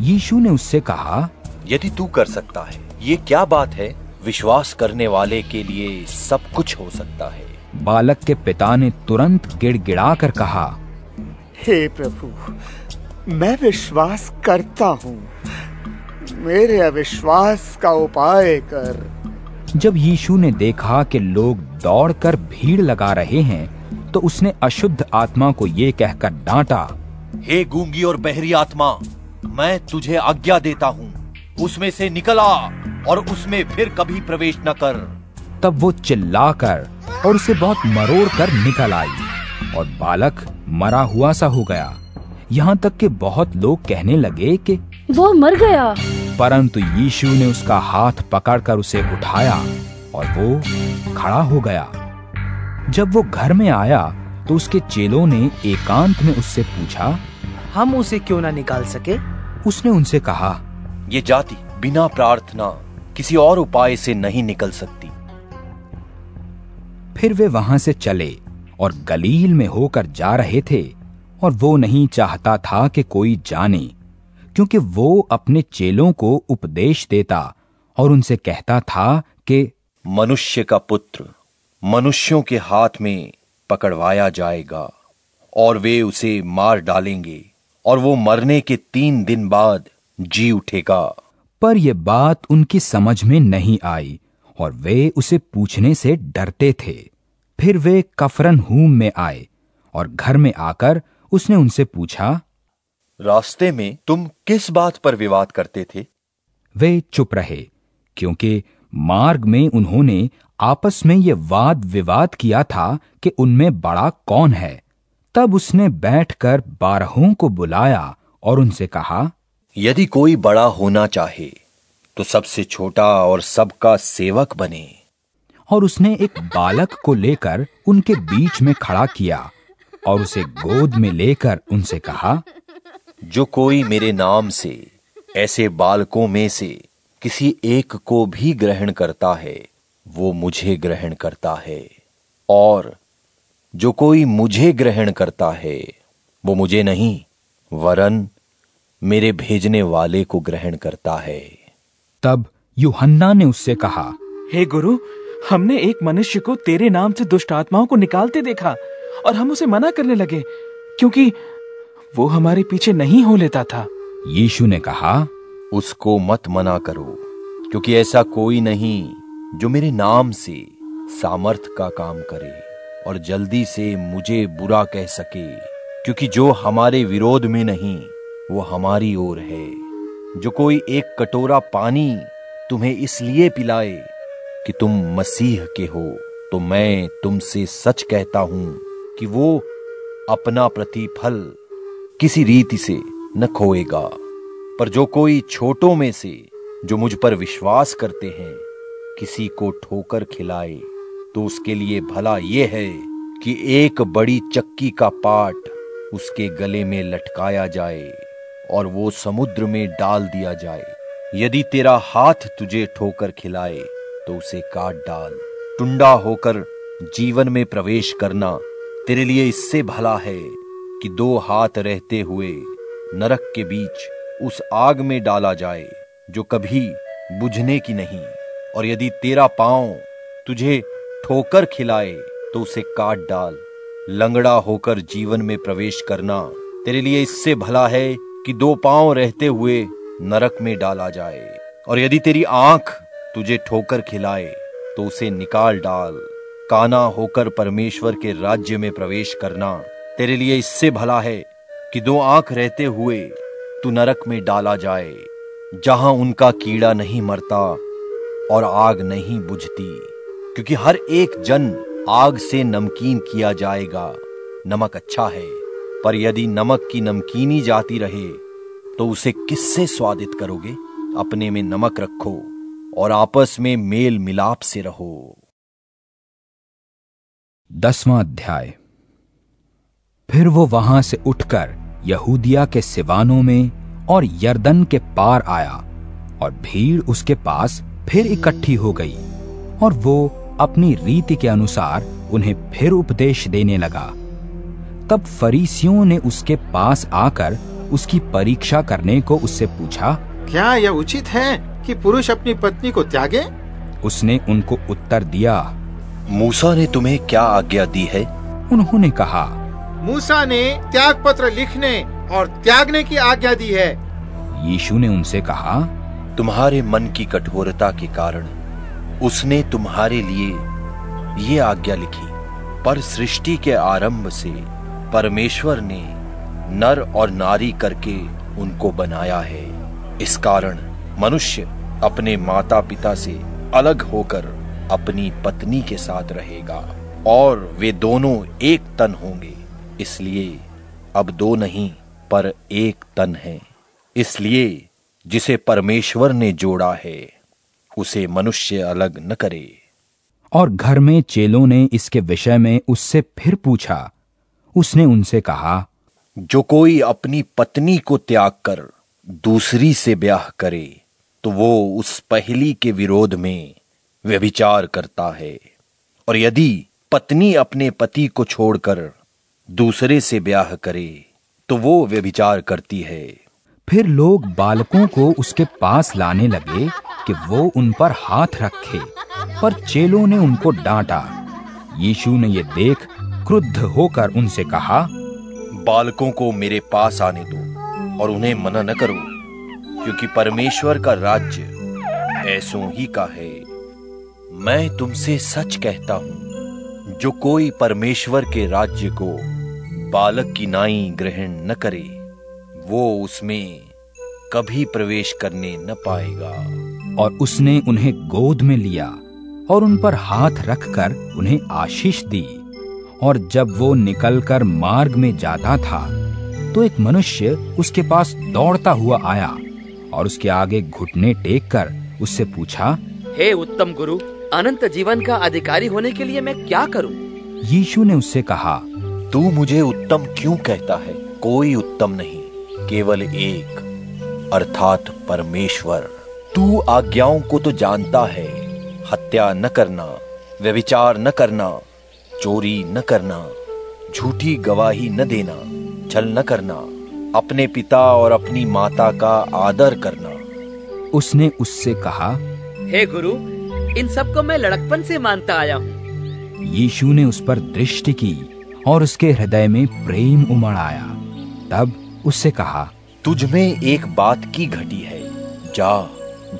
S1: यीशु ने उससे कहा
S9: यदि तू कर सकता है ये क्या बात है? विश्वास करने वाले के लिए सब कुछ हो सकता है।
S1: बालक के पिता ने तुरंत गिड़गिड़ा कर कहा
S14: हे प्रभु मैं विश्वास करता हूँ। मेरे अविश्वास का उपाय कर।
S1: जब यीशु ने देखा कि लोग दौड़कर भीड़ लगा रहे हैं तो उसने अशुद्ध आत्मा को ये कहकर डांटा
S9: हे गूँगी और बहरी आत्मा मैं तुझे आज्ञा देता हूँ। उसमें से निकला और उसमें फिर कभी प्रवेश न कर।
S1: तब वो चिल्लाकर और उसे बहुत मरोड़ कर निकल आई और बालक मरा हुआ सा हो गया। यहाँ तक कि बहुत लोग कहने लगे कि
S12: वो मर गया।
S1: परंतु यीशु ने उसका हाथ पकड़कर उसे उठाया और वो खड़ा हो गया। जब वो घर में आया तो उसके चेलों ने एकांत में उससे पूछा
S18: हम उसे क्यों ना निकाल सके?
S1: उसने उनसे कहा
S9: ये जाति बिना प्रार्थना किसी और उपाय से नहीं निकल सकती।
S1: फिर वे वहाँ से चले और गलील में होकर जा रहे थे और वो नहीं चाहता था कि कोई जाने क्योंकि वो अपने चेलों को उपदेश देता और उनसे कहता था कि
S9: मनुष्य का पुत्र मनुष्यों के हाथ में पकड़वाया जाएगा और वे उसे मार डालेंगे और वो मरने के तीन दिन बाद जी उठेगा।
S1: पर यह बात उनकी समझ में नहीं आई और वे उसे पूछने से डरते थे। फिर वे कफरन हूम में आए और घर में आकर उसने उनसे पूछा
S9: रास्ते में तुम किस बात पर विवाद करते थे?
S1: वे चुप रहे क्योंकि मार्ग में उन्होंने आपस में ये वाद विवाद किया था कि उनमें बड़ा कौन है। तब उसने बैठकर बारहों को बुलाया और उनसे कहा
S9: यदि कोई बड़ा होना चाहे तो सबसे छोटा और सबका सेवक बने।
S1: और उसने एक बालक को लेकर उनके बीच में खड़ा किया और उसे गोद में लेकर उनसे कहा
S9: जो कोई मेरे नाम से ऐसे बालकों में से किसी एक को भी ग्रहण करता है वो मुझे ग्रहण करता है। और जो कोई मुझे ग्रहण करता है वो मुझे नहीं वरन मेरे भेजने वाले को ग्रहण करता है।
S1: तब यूहन्ना ने उससे कहा
S7: हे गुरु हमने एक मनुष्य को तेरे नाम से दुष्ट आत्माओं को निकालते देखा और हम उसे मना करने लगे क्योंकि वो हमारे पीछे नहीं हो लेता था।
S1: यीशु ने कहा
S9: उसको मत मना करो क्योंकि ऐसा कोई नहीं। जो मेरे नाम से सामर्थ का काम करे और जल्दी से मुझे बुरा कह सके, क्योंकि जो हमारे विरोध में नहीं, वो हमारी ओर है। जो कोई एक कटोरा पानी तुम्हें इसलिए पिलाए कि तुम मसीह के हो तो मैं तुमसे सच कहता हूँ कि वो अपना प्रतिफल किसी रीति से न खोएगा। पर जो कोई छोटों में से, जो मुझ पर विश्वास करते हैं किसी को ठोकर खिलाए तो उसके लिए भला यह है कि एक बड़ी चक्की का पाट उसके गले में लटकाया जाए और वो समुद्र में डाल दिया जाए। यदि तेरा हाथ तुझे ठोकर खिलाए तो उसे काट डाल। टुंडा होकर जीवन में प्रवेश करना तेरे लिए इससे भला है कि दो हाथ रहते हुए नरक के बीच उस आग में डाला जाए, जो कभी बुझने की नहीं। और यदि तेरा पाँव तुझे ठोकर खिलाए तो उसे काट डाल। लंगड़ा होकर जीवन में प्रवेश करना तेरे लिए इससे भला है कि दो पाँव रहते हुए नरक में डाला जाए। और यदि तेरी आँख तुझे ठोकर खिलाए तो उसे निकाल डाल। काना होकर परमेश्वर के राज्य में प्रवेश करना तेरे लिए इससे भला है कि दो आँख रहते हुए तू नरक में डाला जाए। जहाँ उनका कीड़ा नहीं मरता और आग नहीं बुझती, क्योंकि हर एक जन आग से नमकीन किया जाएगा। नमक अच्छा है, पर यदि नमक की नमकीनी जाती रहे तो उसे किससे स्वादित करोगे? अपने में नमक रखो और आपस में मेल मिलाप से रहो।
S1: दसवां अध्याय। फिर वो वहाँ से उठकर यहूदिया के सिवानों में और यर्दन के पार आया और भीड़ उसके पास फिर इकट्ठी हो गई और वो अपनी रीति के अनुसार उन्हें फिर उपदेश देने लगा। तब फरीसियों ने उसके पास आकर उसकी परीक्षा करने को उससे पूछा
S15: क्या यह उचित है कि पुरुष अपनी पत्नी को त्यागे?
S1: उसने उनको उत्तर दिया
S9: मूसा ने तुम्हें क्या आज्ञा दी है?
S1: उन्होंने कहा
S15: मूसा ने त्याग पत्र लिखने और त्यागने की आज्ञा दी है।
S1: यीशु ने उनसे कहा
S9: तुम्हारे मन की कठोरता के कारण उसने तुम्हारे लिए ये आज्ञा लिखी। पर सृष्टि के आरंभ से परमेश्वर ने नर और नारी करके उनको बनाया है। इस कारण मनुष्य अपने माता पिता से अलग होकर अपनी पत्नी के साथ रहेगा और वे दोनों एक तन होंगे। इसलिए अब दो नहीं, पर एक तन है। इसलिए जिसे परमेश्वर ने जोड़ा है उसे मनुष्य अलग न करे।
S1: और घर में चेलों ने इसके विषय में उससे फिर पूछा। उसने उनसे कहा
S9: जो कोई अपनी पत्नी को त्याग कर दूसरी से ब्याह करे तो वो उस पहली के विरोध में व्यभिचार करता है। और यदि पत्नी अपने पति को छोड़कर दूसरे से ब्याह करे तो वो व्यभिचार करती है।
S1: फिर लोग बालकों को उसके पास लाने लगे कि वो उन पर हाथ रखे, पर चेलों ने उनको डांटा। यीशु ने ये देख क्रुद्ध होकर उनसे कहा,
S9: बालकों को मेरे पास आने दो और उन्हें मना न करो, क्योंकि परमेश्वर का राज्य ऐसों ही का है। मैं तुमसे सच कहता हूँ, जो कोई परमेश्वर के राज्य को बालक की नाई ग्रहण न करे वो उसमें कभी प्रवेश करने न पाएगा।
S1: और उसने उन्हें गोद में लिया और उन पर हाथ रखकर उन्हें आशीष दी। और जब वो निकलकर मार्ग में जाता था तो एक मनुष्य उसके पास दौड़ता हुआ आया और उसके आगे घुटने टेक कर उससे पूछा
S3: हे उत्तम गुरु अनंत जीवन का अधिकारी होने के लिए मैं क्या करूँ?
S1: यीशु ने उससे कहा
S9: तू मुझे उत्तम क्यों कहता है? कोई उत्तम नहीं। केवल एक अर्थात परमेश्वर। तू आज्ञाओं को तो जानता है हत्या न करना व्यभिचार न करना चोरी न करना झूठी गवाही न देना छल न करना अपने पिता और अपनी माता का आदर करना।
S1: उसने उससे कहा
S3: हे hey गुरु इन सबको मैं लड़कपन से मानता आया हूँ।
S1: यीशु ने उस पर दृष्टि की और उसके हृदय में प्रेम उमड़ आया। तब उससे कहा
S9: तुझ में एक बात की घटी है। जा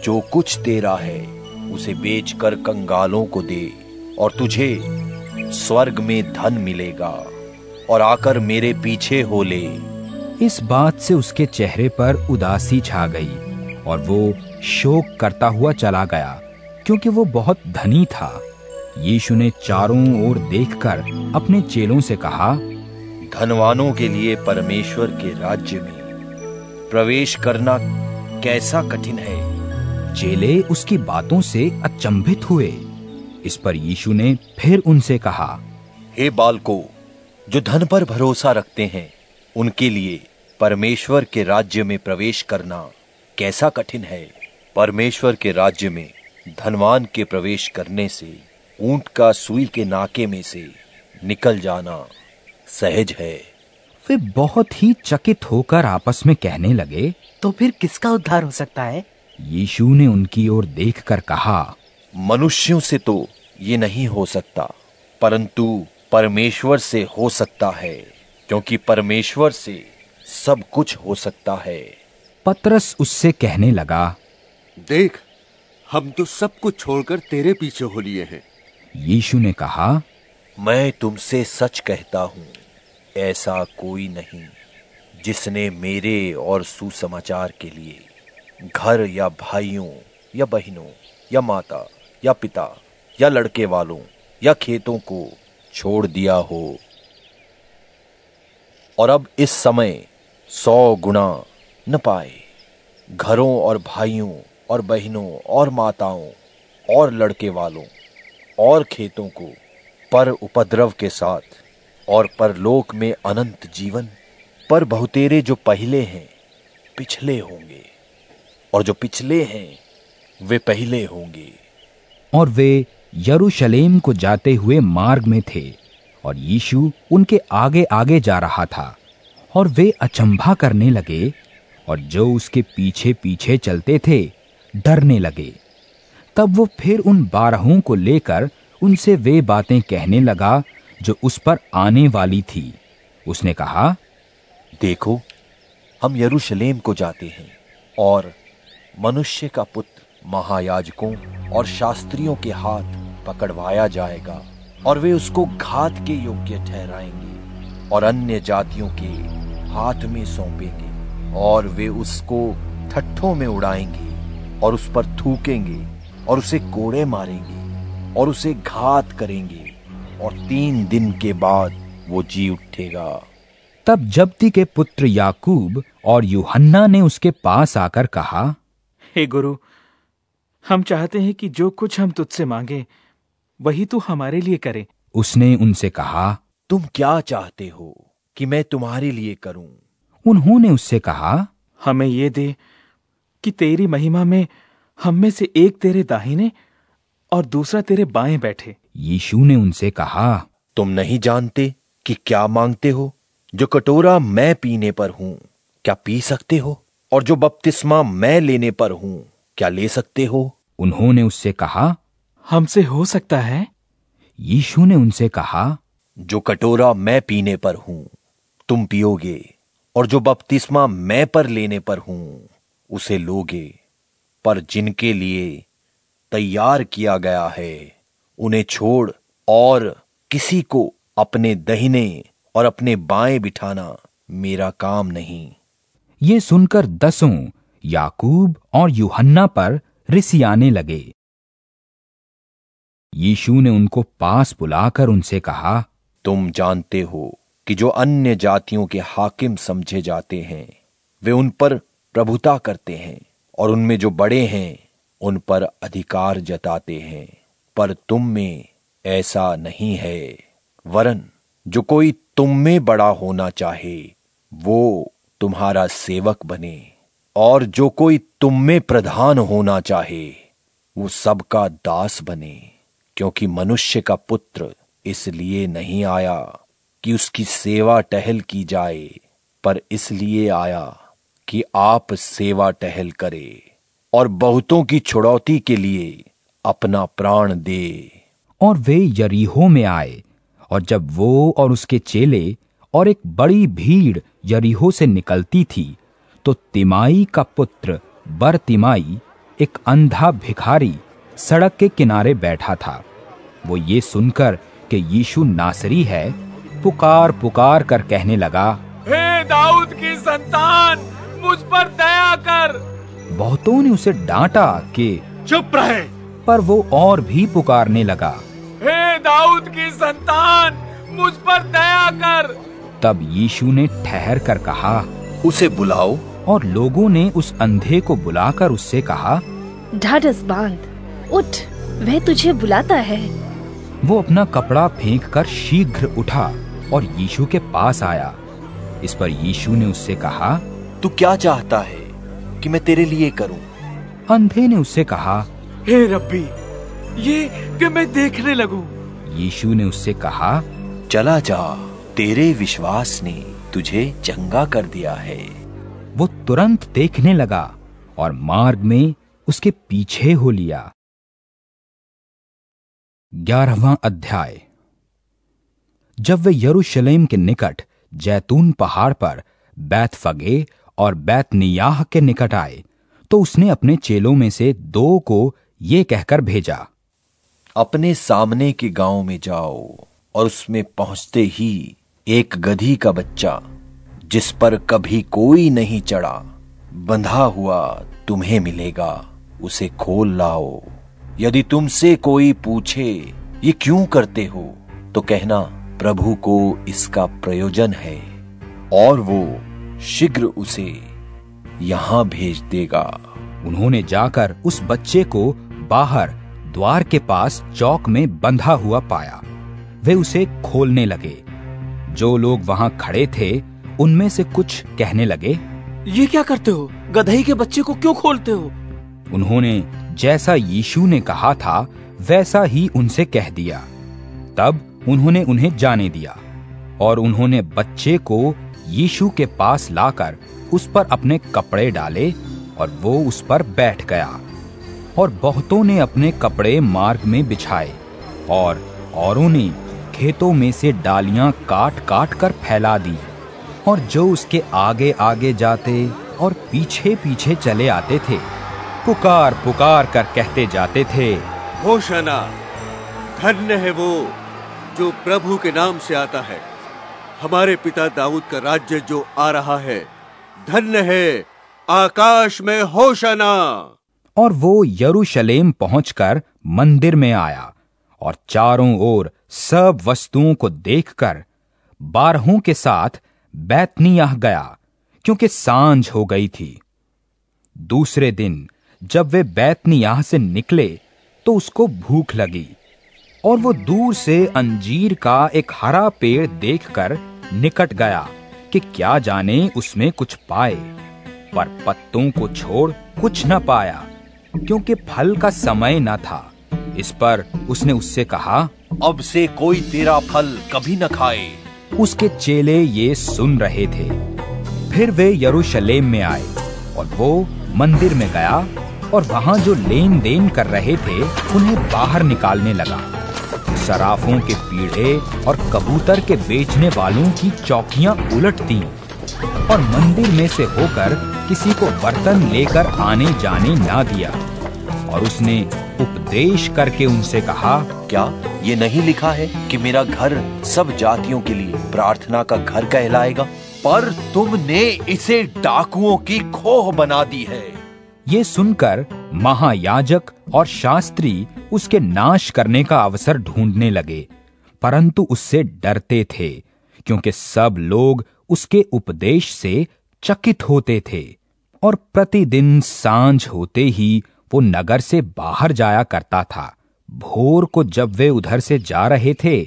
S9: जो कुछ तेरा है उसे बेचकर कंगालों को दे और तुझे स्वर्ग में धन मिलेगा और आकर मेरे पीछे हो ले।
S1: इस बात से उसके चेहरे पर उदासी छा गई और वो शोक करता हुआ चला गया क्योंकि वो बहुत धनी था। यीशु ने चारों ओर देखकर अपने चेलों से कहा
S9: धनवानों के लिए परमेश्वर के राज्य में। प्रवेश करना कैसा कठिन है?
S1: चेले उसकी बातों से अचंभित हुए। इस पर यीशु ने फिर उनसे कहा
S9: हे बालको जो धन पर भरोसा रखते हैं उनके लिए परमेश्वर के राज्य में प्रवेश करना कैसा कठिन है? परमेश्वर के राज्य में धनवान के प्रवेश करने से ऊँट का सुई के नाके में से निकल जाना सहज है।
S1: वे बहुत ही चकित होकर आपस में कहने लगे
S18: तो फिर किसका उद्धार हो सकता है?
S1: यीशु ने उनकी ओर देखकर कहा
S9: मनुष्यों से तो ये नहीं हो सकता परंतु परमेश्वर से हो सकता है क्योंकि परमेश्वर से सब कुछ हो सकता है।
S1: पतरस उससे कहने लगा
S8: देख हम तो सब कुछ छोड़कर तेरे पीछे हो लिए हैं।
S1: यीशु ने कहा
S9: मैं तुमसे सच कहता हूँ। ऐसा कोई नहीं जिसने मेरे और सुसमाचार के लिए घर या भाइयों या बहनों या माता या पिता या लड़के वालों या खेतों को छोड़ दिया हो। और अब इस समय सौ गुना न पाए। घरों और भाइयों और बहनों और माताओं और लड़के वालों और खेतों को पर उपद्रव के साथ और परलोक में अनंत जीवन, पर बहुतेरे जो पहले हैं, पिछले होंगे। और जो पिछले हैं, वे पहले होंगे।
S1: और वे यरूशलेम को जाते हुए मार्ग में थे, और यीशु उनके आगे आगे जा रहा था, और वे अचंभा करने लगे, और जो उसके पीछे पीछे चलते थे, डरने लगे। तब वो फिर उन बारहों को लेकर उनसे वे बातें कहने लगा जो उस पर आने वाली थी। उसने कहा,
S9: देखो, हम यरूशलेम को जाते हैं और मनुष्य का पुत्र, महायाजकों और शास्त्रियों के हाथ पकड़वाया जाएगा और वे उसको घात के योग्य ठहराएँगे और अन्य जातियों के हाथ में सौंपेंगे और वे उसको ठट्ठों में उड़ाएँगे और उस पर थूकेंगे और उसे कोड़े मारेंगे और उसे घात करेंगे। और तीन दिन के बाद वो जी उठेगा।
S1: तब जब्दी के पुत्र याकूब और यूहन्ना ने उसके पास आकर कहा
S7: हे गुरु हम चाहते हैं कि जो कुछ हम तुझसे मांगे वही तू हमारे लिए करे।
S1: उसने उनसे कहा
S9: तुम क्या चाहते हो कि मैं तुम्हारे लिए करूँ?
S1: उन्होंने उससे कहा
S7: हमें ये दे कि तेरी महिमा में हम में से एक तेरे दाहिने और दूसरा तेरे बाएँ बैठे।
S1: यीशु ने उनसे कहा
S9: तुम नहीं जानते कि क्या मांगते हो? जो कटोरा मैं पीने पर हूँ क्या पी सकते हो? और जो बपतिस्मा मैं लेने पर हूँ क्या ले सकते हो?
S1: उन्होंने उससे कहा
S7: हमसे हो सकता है?
S1: यीशु ने उनसे कहा
S9: जो कटोरा मैं पीने पर हूँ तुम पियोगे और जो बपतिस्मा मैं पर लेने पर हूँ उसे लोगे पर जिनके लिए तैयार किया गया है। उन्हें छोड़ और किसी को अपने दहीने और अपने बाएँ बिठाना मेरा काम नहीं।
S1: ये सुनकर दसों याकूब और यूहन्ना पर रिसियाने लगे। यीशु ने उनको पास बुलाकर उनसे कहा
S9: तुम जानते हो कि जो अन्य जातियों के हाकिम समझे जाते हैं वे उन पर प्रभुता करते हैं और उनमें जो बड़े हैं उन पर अधिकार जताते हैं। पर तुम में ऐसा नहीं है। वरन, जो कोई तुम में बड़ा होना चाहे, वो तुम्हारा सेवक बने। और जो कोई तुम में प्रधान होना चाहे, वो सबका दास बने। क्योंकि मनुष्य का पुत्र इसलिए नहीं आया कि उसकी सेवा टहल की जाए, पर इसलिए आया कि आप सेवा टहल करे। और बहुतों की छुड़ौती के लिए अपना प्राण दे।
S1: और वे यरीहो में आए और जब वो और उसके चेले और एक बड़ी भीड़ यरीहो से निकलती थी तो तिमाई का पुत्र बर तिमाई एक अंधा भिखारी सड़क के किनारे बैठा था। वो ये सुनकर कि यीशु नासरी है पुकार पुकार कर कहने लगा
S18: हे दाऊद की संतान मुझ पर दया कर।
S1: बहुतों ने उसे डांटा कि
S18: चुप रहे।
S1: पर वो और भी पुकारने लगा।
S18: हे दाऊद की संतान मुझ पर दया कर।
S1: तब यीशु ने ठहर कर कहा
S9: उसे बुलाओ।
S1: और लोगों ने उस अंधे को बुलाकर उससे कहा
S16: ढाढ़स बाँध उठ वह तुझे बुलाता है।
S1: वो अपना कपड़ा फेंक कर शीघ्र उठा और यीशु के पास आया। इस पर यीशु ने उससे कहा
S9: तू क्या चाहता है कि मैं तेरे लिए करूँ?
S1: अंधे ने उससे कहा
S18: हे रब्बी ये कि मैं देखने लगूं।
S1: यीशु ने उससे कहा
S9: चला जा तेरे विश्वास ने तुझे चंगा कर दिया है।
S1: वो तुरंत देखने लगा और मार्ग में उसके पीछे हो लिया। ग्यारहवां अध्याय। जब वे यरूशलेम के निकट जैतून पहाड़ पर बैत फगे और बैत नियाह के निकट आए तो उसने अपने चेलों में से दो को ये कहकर भेजा
S9: अपने सामने के गाँव में जाओ और उसमें पहुँचते ही एक गधी का बच्चा जिस पर कभी कोई नहीं चढ़ा बंधा हुआ तुम्हें मिलेगा उसे खोल लाओ। यदि तुमसे कोई पूछे ये क्यों करते हो? तो कहना प्रभु को इसका प्रयोजन है और वो शीघ्र उसे यहाँ भेज देगा।
S1: उन्होंने जाकर उस बच्चे को बाहर द्वार के पास चौक में बंधा हुआ पाया। वे उसे खोलने लगे। जो लोग वहाँ खड़े थे उनमें से कुछ कहने लगे
S18: ये क्या करते हो? गधई के बच्चे को क्यों खोलते हो?
S1: उन्होंने जैसा यीशु ने कहा था वैसा ही उनसे कह दिया। तब उन्होंने उन्हें जाने दिया और उन्होंने बच्चे को यीशु के पास लाकर उस पर अपने कपड़े डाले और वो उस पर बैठ गया। और बहुतों ने अपने कपड़े मार्ग में बिछाए और औरों ने खेतों में से डालियाँ काट काट कर फैला दी और जो उसके आगे आगे जाते और पीछे पीछे चले आते थे, पुकार पुकार कर कहते जाते थे
S8: होशना धन्य है वो जो प्रभु के नाम से आता है। हमारे पिता दाऊद का राज्य जो आ रहा है, धन्य है आकाश में होशना
S1: और वो यरूशलेम पहुंचकर मंदिर में आया और चारों ओर सब वस्तुओं को देखकर बारहों के साथ बैतनियाह गया, क्योंकि साँझ हो गई थी। दूसरे दिन जब वे बैतनियाह से निकले तो उसको भूख लगी और वो दूर से अंजीर का एक हरा पेड़ देखकर निकट गया कि क्या जाने उसमें कुछ पाए, पर पत्तों को छोड़ कुछ न पाया। क्योंकि फल का समय न था। इस पर उसने उससे कहा
S9: अब से कोई तेरा फल कभी न खाए।
S1: उसके चेले ये सुन रहे थे। फिर वे यरूशलेम में आए और वो मंदिर में गया और वहाँ जो लेन देन कर रहे थे उन्हें बाहर निकालने लगा। सराफों के पीढ़े और कबूतर के बेचने वालों की चौकियाँ उलट दी और मंदिर में से होकर किसी को बर्तन लेकर आने जाने ना दिया। और उसने उपदेश करके उनसे कहा
S9: क्या ये नहीं लिखा है कि मेरा घर सब जातियों के लिए प्रार्थना का घर कहलाएगा? पर तुमने इसे डाकुओं की खोह बना दी है।
S1: ये सुनकर महायाजक और शास्त्री उसके नाश करने का अवसर ढूँढने लगे। परंतु उससे डरते थे क्योंकि सब लोग उसके उपदेश से चकित होते थे और प्रतिदिन साँझ होते ही वो नगर से बाहर जाया करता था। भोर को जब वे उधर से जा रहे थे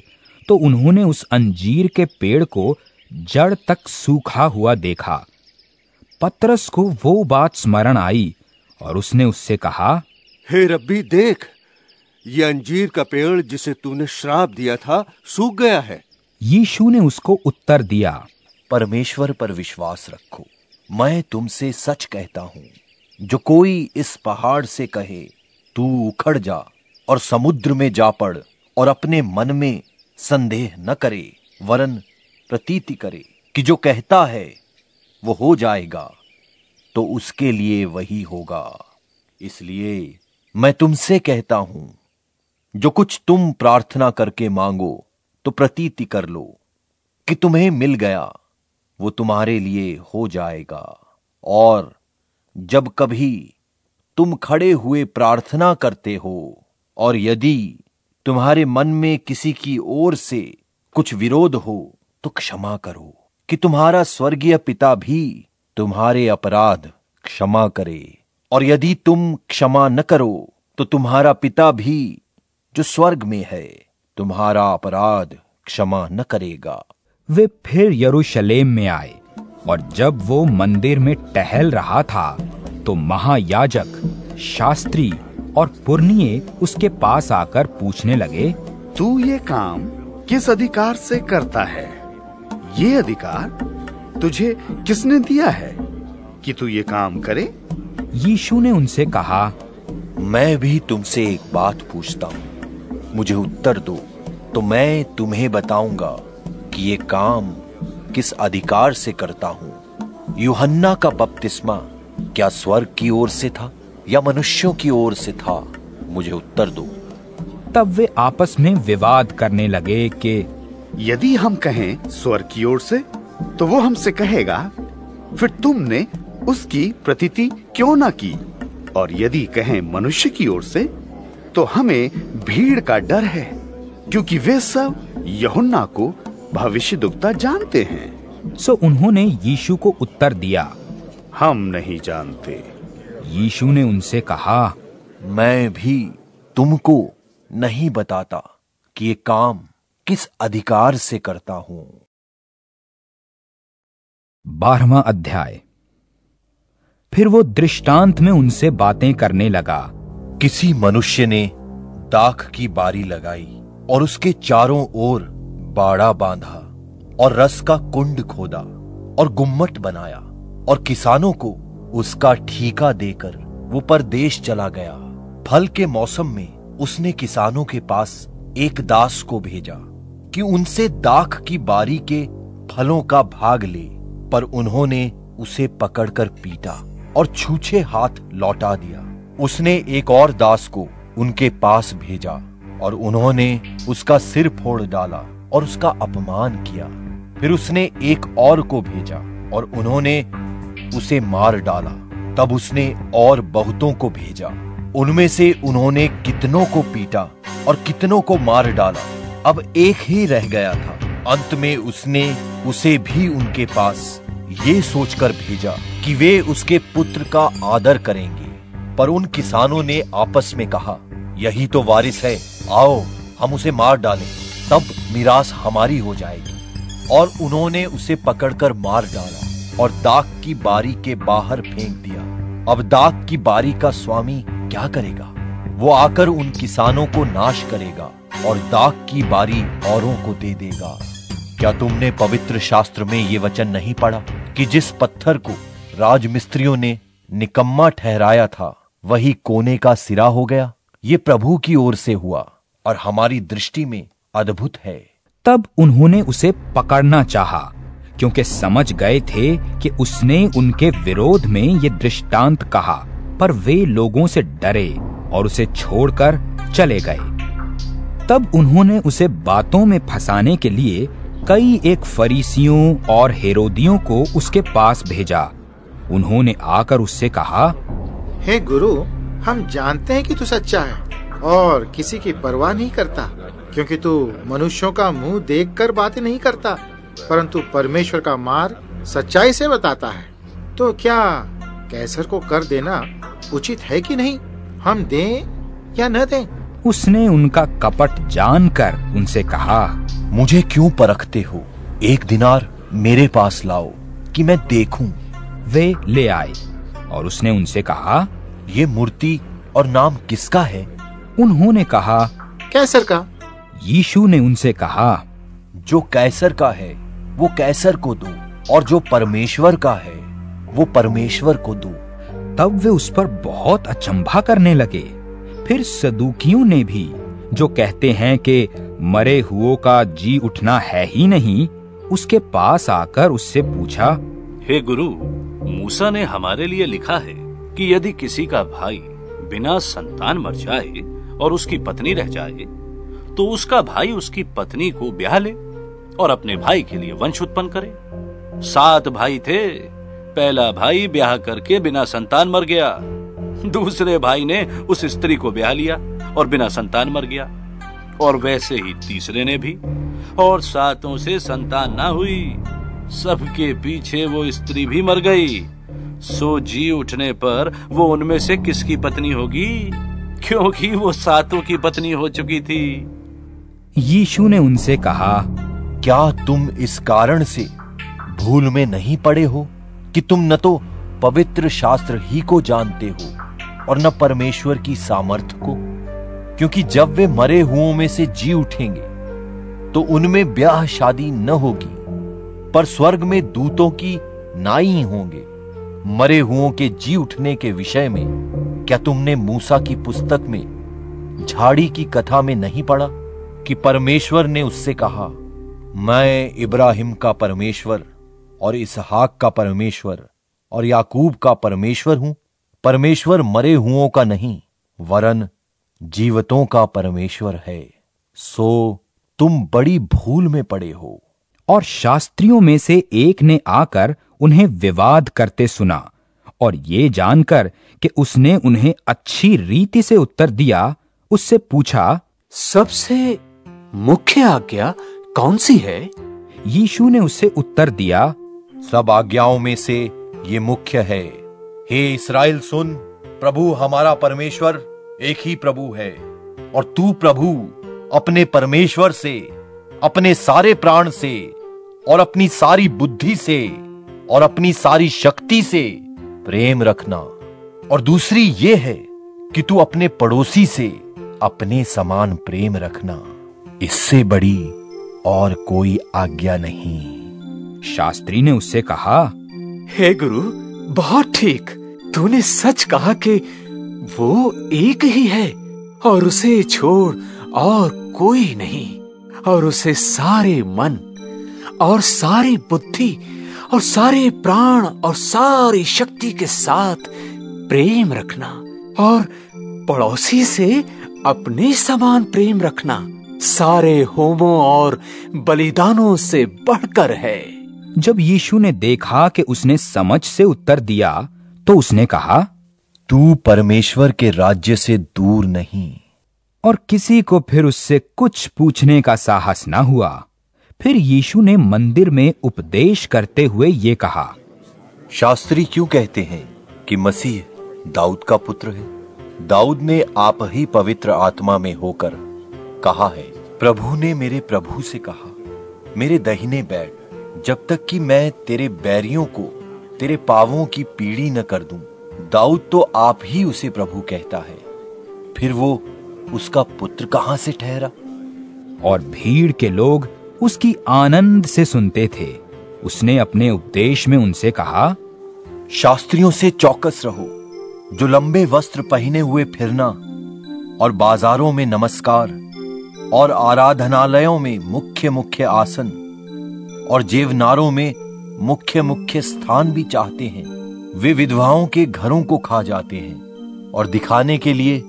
S1: तो उन्होंने उस अंजीर के पेड़ को जड़ तक सूखा हुआ देखा। पत्रस को वो बात स्मरण आई और उसने उससे कहा
S8: हे रब्बी देख ये अंजीर का पेड़ जिसे तूने श्राप दिया था सूख गया है।
S1: यीशु ने उसको उत्तर दिया
S9: परमेश्वर पर विश्वास रखो। मैं तुमसे सच कहता हूँ, जो कोई इस पहाड़ से कहे, तू उखड़ जा और समुद्र में जा पड़ और अपने मन में संदेह न करे, वरन प्रतीति करे कि जो कहता है, वो हो जाएगा तो उसके लिए वही होगा। इसलिए मैं तुमसे कहता हूँ, जो कुछ तुम प्रार्थना करके मांगो तो प्रतीति कर लो, कि तुम्हें मिल गया। वो तुम्हारे लिए हो जाएगा। और जब कभी तुम खड़े हुए प्रार्थना करते हो, और यदि तुम्हारे मन में किसी की ओर से कुछ विरोध हो तो क्षमा करो, कि तुम्हारा स्वर्गीय पिता भी तुम्हारे अपराध क्षमा करे। और यदि तुम क्षमा न करो तो तुम्हारा पिता भी जो स्वर्ग में है, तुम्हारा अपराध क्षमा न करेगा।
S1: वे फिर यरूशलेम में आए और जब वो मंदिर में टहल रहा था तो महायाजक शास्त्री और पुरनिये उसके पास आकर पूछने लगे
S20: तू ये काम किस अधिकार से करता है? ये अधिकार तुझे किसने दिया है कि तू ये काम करे?
S1: यीशु ने उनसे कहा
S9: मैं भी तुमसे एक बात पूछता हूँ। मुझे उत्तर दो तो मैं तुम्हें बताऊँगा। कि ये काम किस अधिकार से करता हूँ? यूहन्ना का बपतिस्मा क्या स्वर्ग की ओर से था या मनुष्यों की ओर से था? मुझे उत्तर दो।
S1: तब वे आपस में विवाद करने लगे कि
S20: यदि हम कहें स्वर्ग की ओर से तो वो हमसे कहेगा फिर तुमने उसकी प्रतीति क्यों ना की? और यदि कहें मनुष्य की ओर से तो हमें भीड़ का डर है क्योंकि वे सब यहुन्ना को भविष्य दुखता जानते हैं।
S1: सो उन्होंने यीशु को उत्तर दिया।
S20: हम नहीं जानते।
S1: यीशु ने उनसे कहा
S9: मैं भी तुमको नहीं बताता कि ये काम किस अधिकार से करता हूँ।
S1: बारहवा अध्याय। फिर वो दृष्टांत में उनसे बातें करने लगा।
S9: किसी मनुष्य ने दाख की बारी लगाई और उसके चारों ओर बाड़ा बांधा और रस का कुंड खोदा और गुम्मट बनाया और किसानों को उसका ठीका देकर वो परदेश चला गया। फल के मौसम में उसने किसानों के पास एक दास को भेजा कि उनसे दाख की बारी के फलों का भाग ले, पर उन्होंने उसे पकड़कर पीटा और छूछे हाथ लौटा दिया। उसने एक और दास को उनके पास भेजा और उन्होंने उसका सिर फोड़ डाला। और उसका अपमान किया। फिर उसने एक और को भेजा और उन्होंने उसे मार डाला। तब उसने और बहुतों को भेजा। उनमें से उन्होंने कितनों को पीटा और कितनों को मार डाला। अब एक ही रह गया था। अंत में उसने उसे भी उनके पास ये सोचकर भेजा कि वे उसके पुत्र का आदर करेंगे। पर उन किसानों ने आपस में कहा, यही तो वारिस है। आओ, हम उसे मार डालें। तब मिरास हमारी हो जाएगी। और उन्होंने उसे पकड़कर मार डाला और दाग की बारी के बाहर फेंक दिया। अब दाग की बारी का स्वामी क्या करेगा? वो आकर उन किसानों को नाश करेगा और दाग की बारी औरों को दे देगा। क्या तुमने पवित्र शास्त्र में ये वचन नहीं पढ़ा कि जिस पत्थर को राजमिस्त्रियों ने निकम्मा ठहराया था, वही कोने का सिरा हो गया? ये प्रभु की ओर से हुआ और हमारी दृष्टि में अद्भुत है।
S1: तब उन्होंने उसे पकड़ना चाहा, क्योंकि समझ गए थे कि उसने उनके विरोध में ये दृष्टांत कहा, पर वे लोगों से डरे और उसे छोड़कर चले गए। तब उन्होंने उसे बातों में फंसाने के लिए कई एक फरीसियों और हेरोदियों को उसके पास भेजा। उन्होंने आकर उससे कहा,
S15: हे गुरु, हम जानते हैं कि तू सच्चा है और किसी की परवाह नहीं करता। क्योंकि तू मनुष्यों का मुँह देखकर बातें नहीं करता परंतु परमेश्वर का मार्ग सच्चाई से बताता है। तो क्या कैसर को कर देना उचित है कि नहीं? हम दें या न दें?
S1: उसने उनका कपट जानकर उनसे कहा
S9: मुझे क्यों परखते हो? एक दिनार मेरे पास लाओ कि मैं देखूँ।
S1: वे ले आए और उसने उनसे कहा
S9: ये मूर्ति और नाम किसका है?
S1: उन्होंने कहा
S15: कैसर का।
S1: यीशु ने उनसे कहा,
S9: जो कैसर का है, वो कैसर को दो, और जो परमेश्वर का है, वो परमेश्वर को दो।
S1: तब वे उस पर बहुत अचंभा करने लगे। फिर सदुकियों ने भी, जो कहते हैं कि मरे हुओं का जी उठना है ही नहीं, उसके पास आकर उससे पूछा,
S13: हे गुरु, मूसा ने हमारे लिए लिखा है कि यदि किसी का भाई बिना संतान मर जाए और उसकी पत्नी रह जाए तो उसका भाई उसकी पत्नी को ब्याह ले और अपने भाई के लिए वंश उत्पन्न करे। सात भाई थे। पहला भाई ब्याह करके बिना संतान मर गया। दूसरे भाई ने उस स्त्री को ब्याह लिया और बिना संतान मर गया। और वैसे ही तीसरे ने भी। और सातों से संतान ना हुई, सबके पीछे वो स्त्री भी मर गई। सो जी उठने पर वो उनमें से किसकी पत्नी होगी? क्योंकि वो सातों की पत्नी हो चुकी थी।
S9: यीशु ने उनसे कहा, क्या तुम इस कारण से भूल में नहीं पड़े हो कि तुम न तो पवित्र शास्त्र ही को जानते हो और न परमेश्वर की सामर्थ को? क्योंकि जब वे मरे हुओं में से जी उठेंगे तो उनमें ब्याह शादी न होगी, पर स्वर्ग में दूतों की नाई होंगे। मरे हुओं के जी उठने के विषय में क्या तुमने मूसा की पुस्तक में झाड़ी की कथा में नहीं पढ़ा? कि परमेश्वर ने उससे कहा मैं इब्राहिम का परमेश्वर और इसहाक का परमेश्वर और याकूब का परमेश्वर हूँ। परमेश्वर मरे हुओं का नहीं वरन जीवतों का परमेश्वर है। सो तुम बड़ी भूल में पड़े हो।
S1: और शास्त्रियों में से एक ने आकर उन्हें विवाद करते सुना और ये जानकर कि उसने उन्हें अच्छी रीति से उत्तर दिया उससे पूछा
S19: सबसे मुख्य आज्ञा कौन सी है?
S1: यीशु ने उससे उत्तर दिया,
S9: सब आज्ञाओं में से ये मुख्य है। हे इसराइल सुन, प्रभु हमारा परमेश्वर एक ही प्रभु है, और तू प्रभु अपने परमेश्वर से, अपने सारे प्राण से, और अपनी सारी बुद्धि से, और अपनी सारी शक्ति से प्रेम रखना। और दूसरी ये है कि तू अपने पड़ोसी से अपने समान प्रेम रखना। इससे बड़ी और कोई आज्ञा नहीं।
S1: शास्त्री ने उससे कहा
S19: हे गुरु बहुत ठीक। तूने सच कहा कि वो एक ही है और उसे छोड़ और कोई नहीं और उसे सारे मन और सारी बुद्धि और सारे प्राण और सारी शक्ति के साथ प्रेम रखना और पड़ोसी से अपने समान प्रेम रखना। सारे होमों और बलिदानों से बढ़कर है।
S1: जब यीशु ने देखा कि उसने समझ से उत्तर दिया तो उसने कहा
S9: तू परमेश्वर के राज्य से दूर नहीं।
S1: और किसी को फिर उससे कुछ पूछने का साहस ना हुआ। फिर यीशु ने मंदिर में उपदेश करते हुए ये कहा
S9: शास्त्री क्यों कहते हैं कि मसीह दाऊद का पुत्र है? दाऊद ने आप ही पवित्र आत्मा में होकर कहा है प्रभु ने मेरे प्रभु से कहा मेरे दहीने बैठ जब तक कि मैं तेरे बैरियों को तेरे पावों की पीड़ी न कर दूँ दाऊद तो आप ही उसे प्रभु कहता है। फिर वो उसका पुत्र कहाँ से ठहरा?
S1: और भीड़ के लोग उसकी आनंद से सुनते थे। उसने अपने उपदेश में उनसे कहा
S9: शास्त्रियों से चौकस रहो जो लंबे वस्त्र पहने हुए फिरना और बाजारों में नमस्कार। और आराधनालयों में मुख्य मुख्य आसन और जेवनारों में मुख्य मुख्य स्थान भी चाहते हैं। वे विधवाओं के घरों को खा जाते हैं और दिखाने के लिए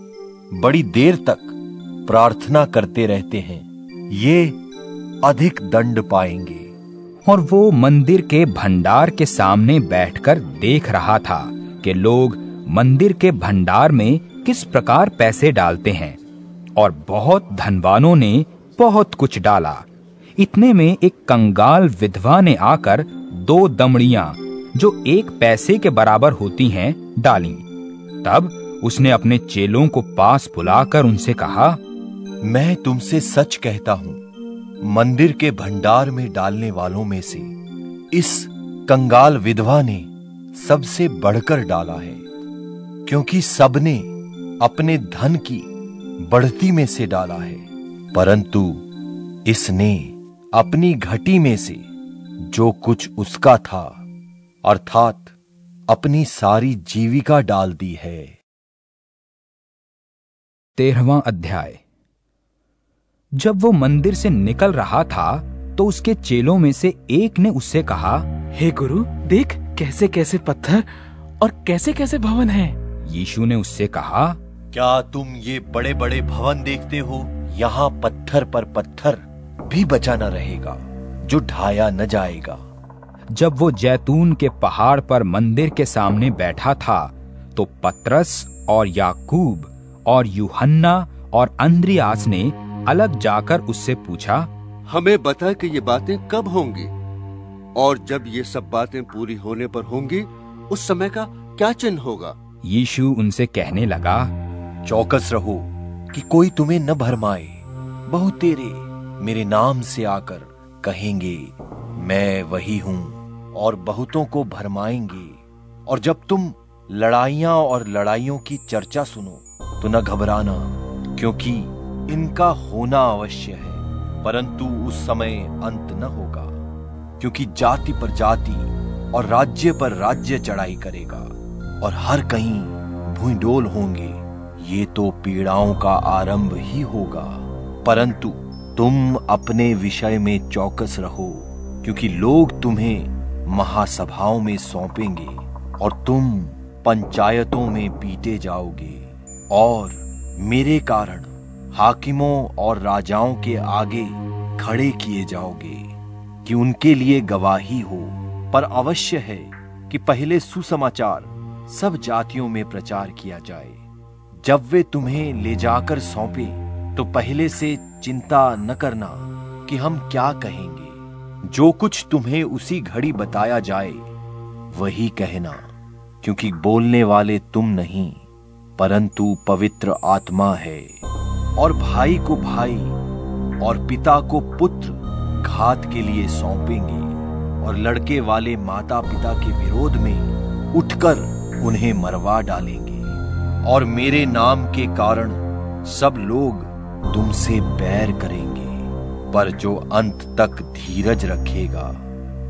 S9: बड़ी देर तक प्रार्थना करते रहते हैं। ये अधिक दंड पाएँगे।
S1: और वो मंदिर के भंडार के सामने बैठकर देख रहा था कि लोग मंदिर के भंडार में किस प्रकार पैसे डालते हैं। और बहुत धनवानों ने बहुत कुछ डाला। इतने में एक कंगाल विधवा ने आकर दो दमड़ियाँ, जो एक पैसे के बराबर होती हैं, डाली। तब उसने अपने चेलों को पास बुलाकर उनसे कहा,
S9: मैं तुमसे सच कहता हूँ, मंदिर के भंडार में डालने वालों में से इस कंगाल विधवा ने सबसे बढ़कर डाला है, क्योंकि सबने अपने धन की बढ़ती में से डाला है परंतु इसने अपनी घटी में से जो कुछ उसका था अर्थात अपनी सारी जीविका डाल दी है
S1: तेरहवा अध्याय जब वो मंदिर से निकल रहा था तो उसके चेलों में से एक ने उससे कहा
S7: हे hey गुरु देख कैसे कैसे पत्थर और कैसे कैसे भवन हैं।
S1: यीशु ने उससे कहा
S9: क्या तुम ये बड़े बड़े भवन देखते हो? यहाँ पत्थर पर पत्थर भी बचा न रहेगा जो ढाया न जाएगा।
S1: जब वो जैतून के पहाड़ पर मंदिर के सामने बैठा था तो पतरस और याकूब और यूहन्ना और अंद्रियास ने अलग जाकर उससे पूछा
S8: हमें बता कि ये बातें कब होंगी? और जब ये सब बातें पूरी होने पर होंगी उस समय का क्या चिन्ह होगा?
S1: यीशु उनसे कहने लगा
S9: चौकस रहो कि कोई तुम्हें न भरमाए। बहु तेरे मेरे नाम से आकर कहेंगे, मैं वही हूँ और बहुतों को भरमाएँगे। और जब तुम लड़ाइयाँ और लड़ाइयों की चर्चा सुनो तो न घबराना, क्योंकि इनका होना अवश्य है, परंतु उस समय अंत न होगा। क्योंकि जाति पर जाति और राज्य पर राज्य चढ़ाई करेगा, और हर कहीं भूडोल होंगे। ये तो पीड़ाओं का आरंभ ही होगा। परंतु तुम अपने विषय में चौकस रहो, क्योंकि लोग तुम्हें महासभाओं में सौंपेंगे और तुम पंचायतों में पीटे जाओगे। और मेरे कारण हाकिमों और राजाओं के आगे खड़े किए जाओगे कि उनके लिए गवाही हो। पर अवश्य है कि पहले सुसमाचार सब जातियों में प्रचार किया जाए। जब वे तुम्हें ले जाकर सौंपे तो पहले से चिंता न करना कि हम क्या कहेंगे। जो कुछ तुम्हें उसी घड़ी बताया जाए, वही कहना, क्योंकि बोलने वाले तुम नहीं, परंतु पवित्र आत्मा है। और भाई को भाई और पिता को पुत्र घात के लिए सौंपेंगे, और लड़के वाले माता पिता के विरोध में उठकर उन्हें मरवा डालेंगे। और मेरे नाम के कारण सब लोग तुमसे बैर करेंगे। पर जो अंत तक धीरज रखेगा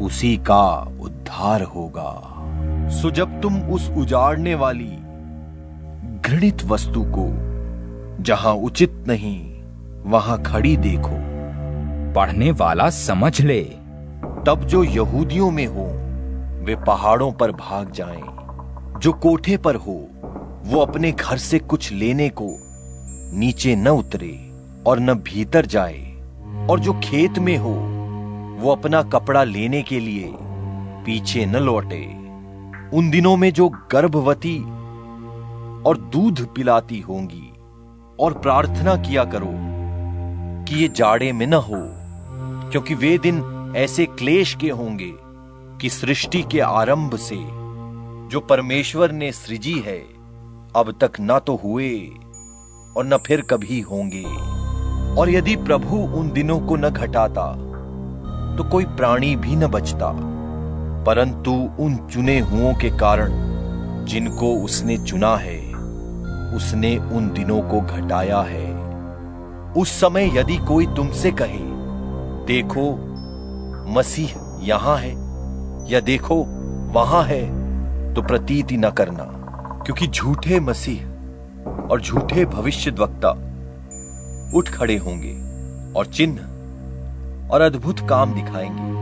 S9: उसी का उद्धार होगा। सो जब तुम उस उजाड़ने वाली घृणित वस्तु को जहाँ उचित नहीं वहाँ खड़ी देखो।
S1: पढ़ने वाला समझ ले।
S9: तब जो यहूदियों में हो वे पहाड़ों पर भाग जाएँ जो कोठे पर हो वो अपने घर से कुछ लेने को नीचे न उतरे और न भीतर जाए और जो खेत में हो, वो अपना कपड़ा लेने के लिए पीछे न लौटे। उन दिनों में जो गर्भवती और दूध पिलाती होंगी और प्रार्थना किया करो कि ये जाड़े में न हो, क्योंकि वे दिन ऐसे क्लेश के होंगे कि सृष्टि के आरंभ से जो परमेश्वर ने सृजी है अब तक ना तो हुए और न फिर कभी होंगे। और यदि प्रभु उन दिनों को न घटाता तो कोई प्राणी भी न बचता। परंतु उन चुने हुओं के कारण जिनको उसने चुना है, उसने उन दिनों को घटाया है। उस समय यदि कोई तुमसे कहे, देखो, मसीह यहाँ है या देखो, वहाँ है तो प्रतीति न करना। क्योंकि झूठे मसीह और झूठे भविष्य वक्ता उठ खड़े होंगे और चिन्ह और अद्भुत काम दिखाएँगे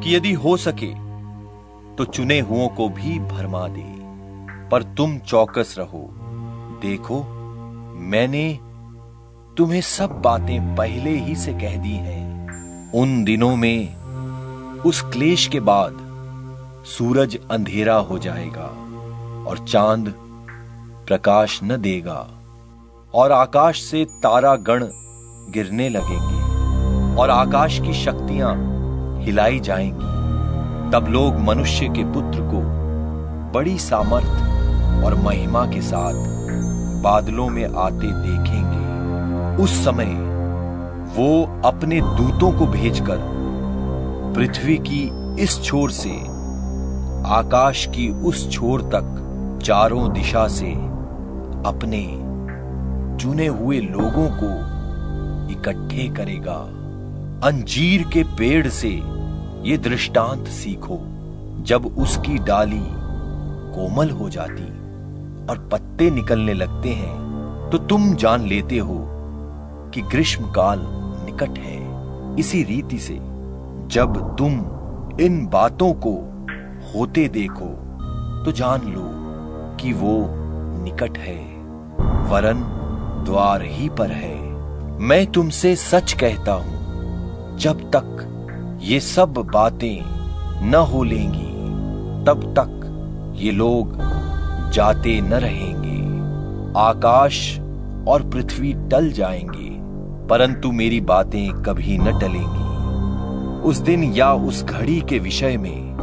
S9: कि यदि हो सके तो चुने हुओं को भी भरमा दे। पर तुम चौकस रहो। देखो, मैंने तुम्हें सब बातें पहले ही से कह दी हैं। उन दिनों में उस क्लेश के बाद सूरज अंधेरा हो जाएगा। और चाँद प्रकाश न देगा, और आकाश से तारा गण गिरने लगेंगे, और आकाश की शक्तियाँ हिलाई जाएँगी। तब लोग मनुष्य के पुत्र को बड़ी सामर्थ और महिमा के साथ बादलों में आते देखेंगे। उस समय वो अपने दूतों को भेजकर पृथ्वी की इस छोर से आकाश की उस छोर तक चारों दिशा से अपने चुने हुए लोगों को इकट्ठे करेगा। अंजीर के पेड़ से ये दृष्टांत सीखो, जब उसकी डाली कोमल हो जाती और पत्ते निकलने लगते हैं तो तुम जान लेते हो कि ग्रीष्म काल निकट है। इसी रीति से जब तुम इन बातों को होते देखो तो जान लो कि वो निकट है, वरन द्वार ही पर है। मैं तुमसे सच कहता हूँ, जब तक ये सब बातें न हो लेंगी, तब तक ये लोग जाते न रहेंगे। आकाश और पृथ्वी टल जाएँगे, परंतु मेरी बातें कभी न टलेंगी। उस दिन या उस घड़ी के विषय में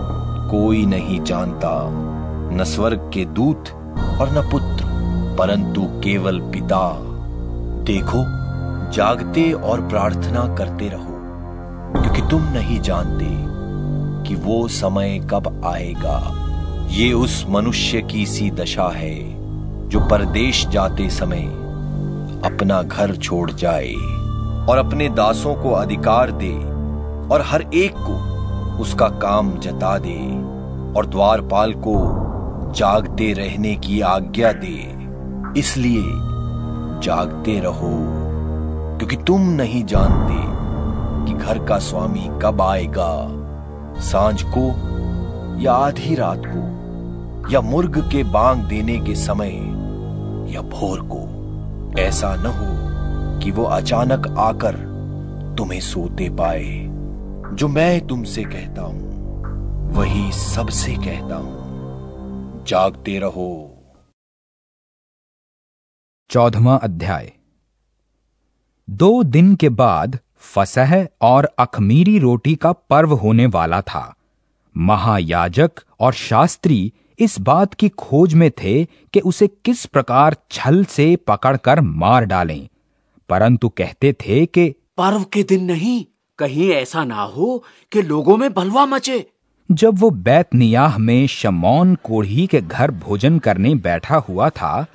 S9: कोई नहीं जानता। न स्वर्ग के दूत और न पुत्र, परंतु केवल पिता। देखो, जागते और प्रार्थना करते रहो, क्योंकि तुम नहीं जानते कि वो समय कब आएगा। ये उस मनुष्य की सी दशा है, जो परदेश जाते समय अपना घर छोड़ जाए और अपने दासों को अधिकार दे और हर एक को उसका काम जता दे और द्वारपाल को जागते रहने की आज्ञा दे। इसलिए जागते रहो, क्योंकि तुम नहीं जानते कि घर का स्वामी कब आएगा। साँझ को या आधी रात को, या मुर्ग के बांग देने के समय, या भोर को। ऐसा न हो कि वो अचानक आकर तुम्हें सोते पाए। जो मैं तुमसे कहता हूँ, वही सबसे कहता हूँ। जागते रहो।
S1: चौदहवा अध्याय। दो दिन के बाद फसह और अखमीरी रोटी का पर्व होने वाला था। महायाजक और शास्त्री इस बात की खोज में थे कि उसे किस प्रकार छल से पकड़कर मार डालें। परंतु कहते थे कि
S21: पर्व के दिन नहीं कहीं ऐसा ना हो कि लोगों में बलवा मचे।
S1: जब वो बैतनियाह में शमौन कोढ़ी के घर भोजन करने बैठा हुआ था,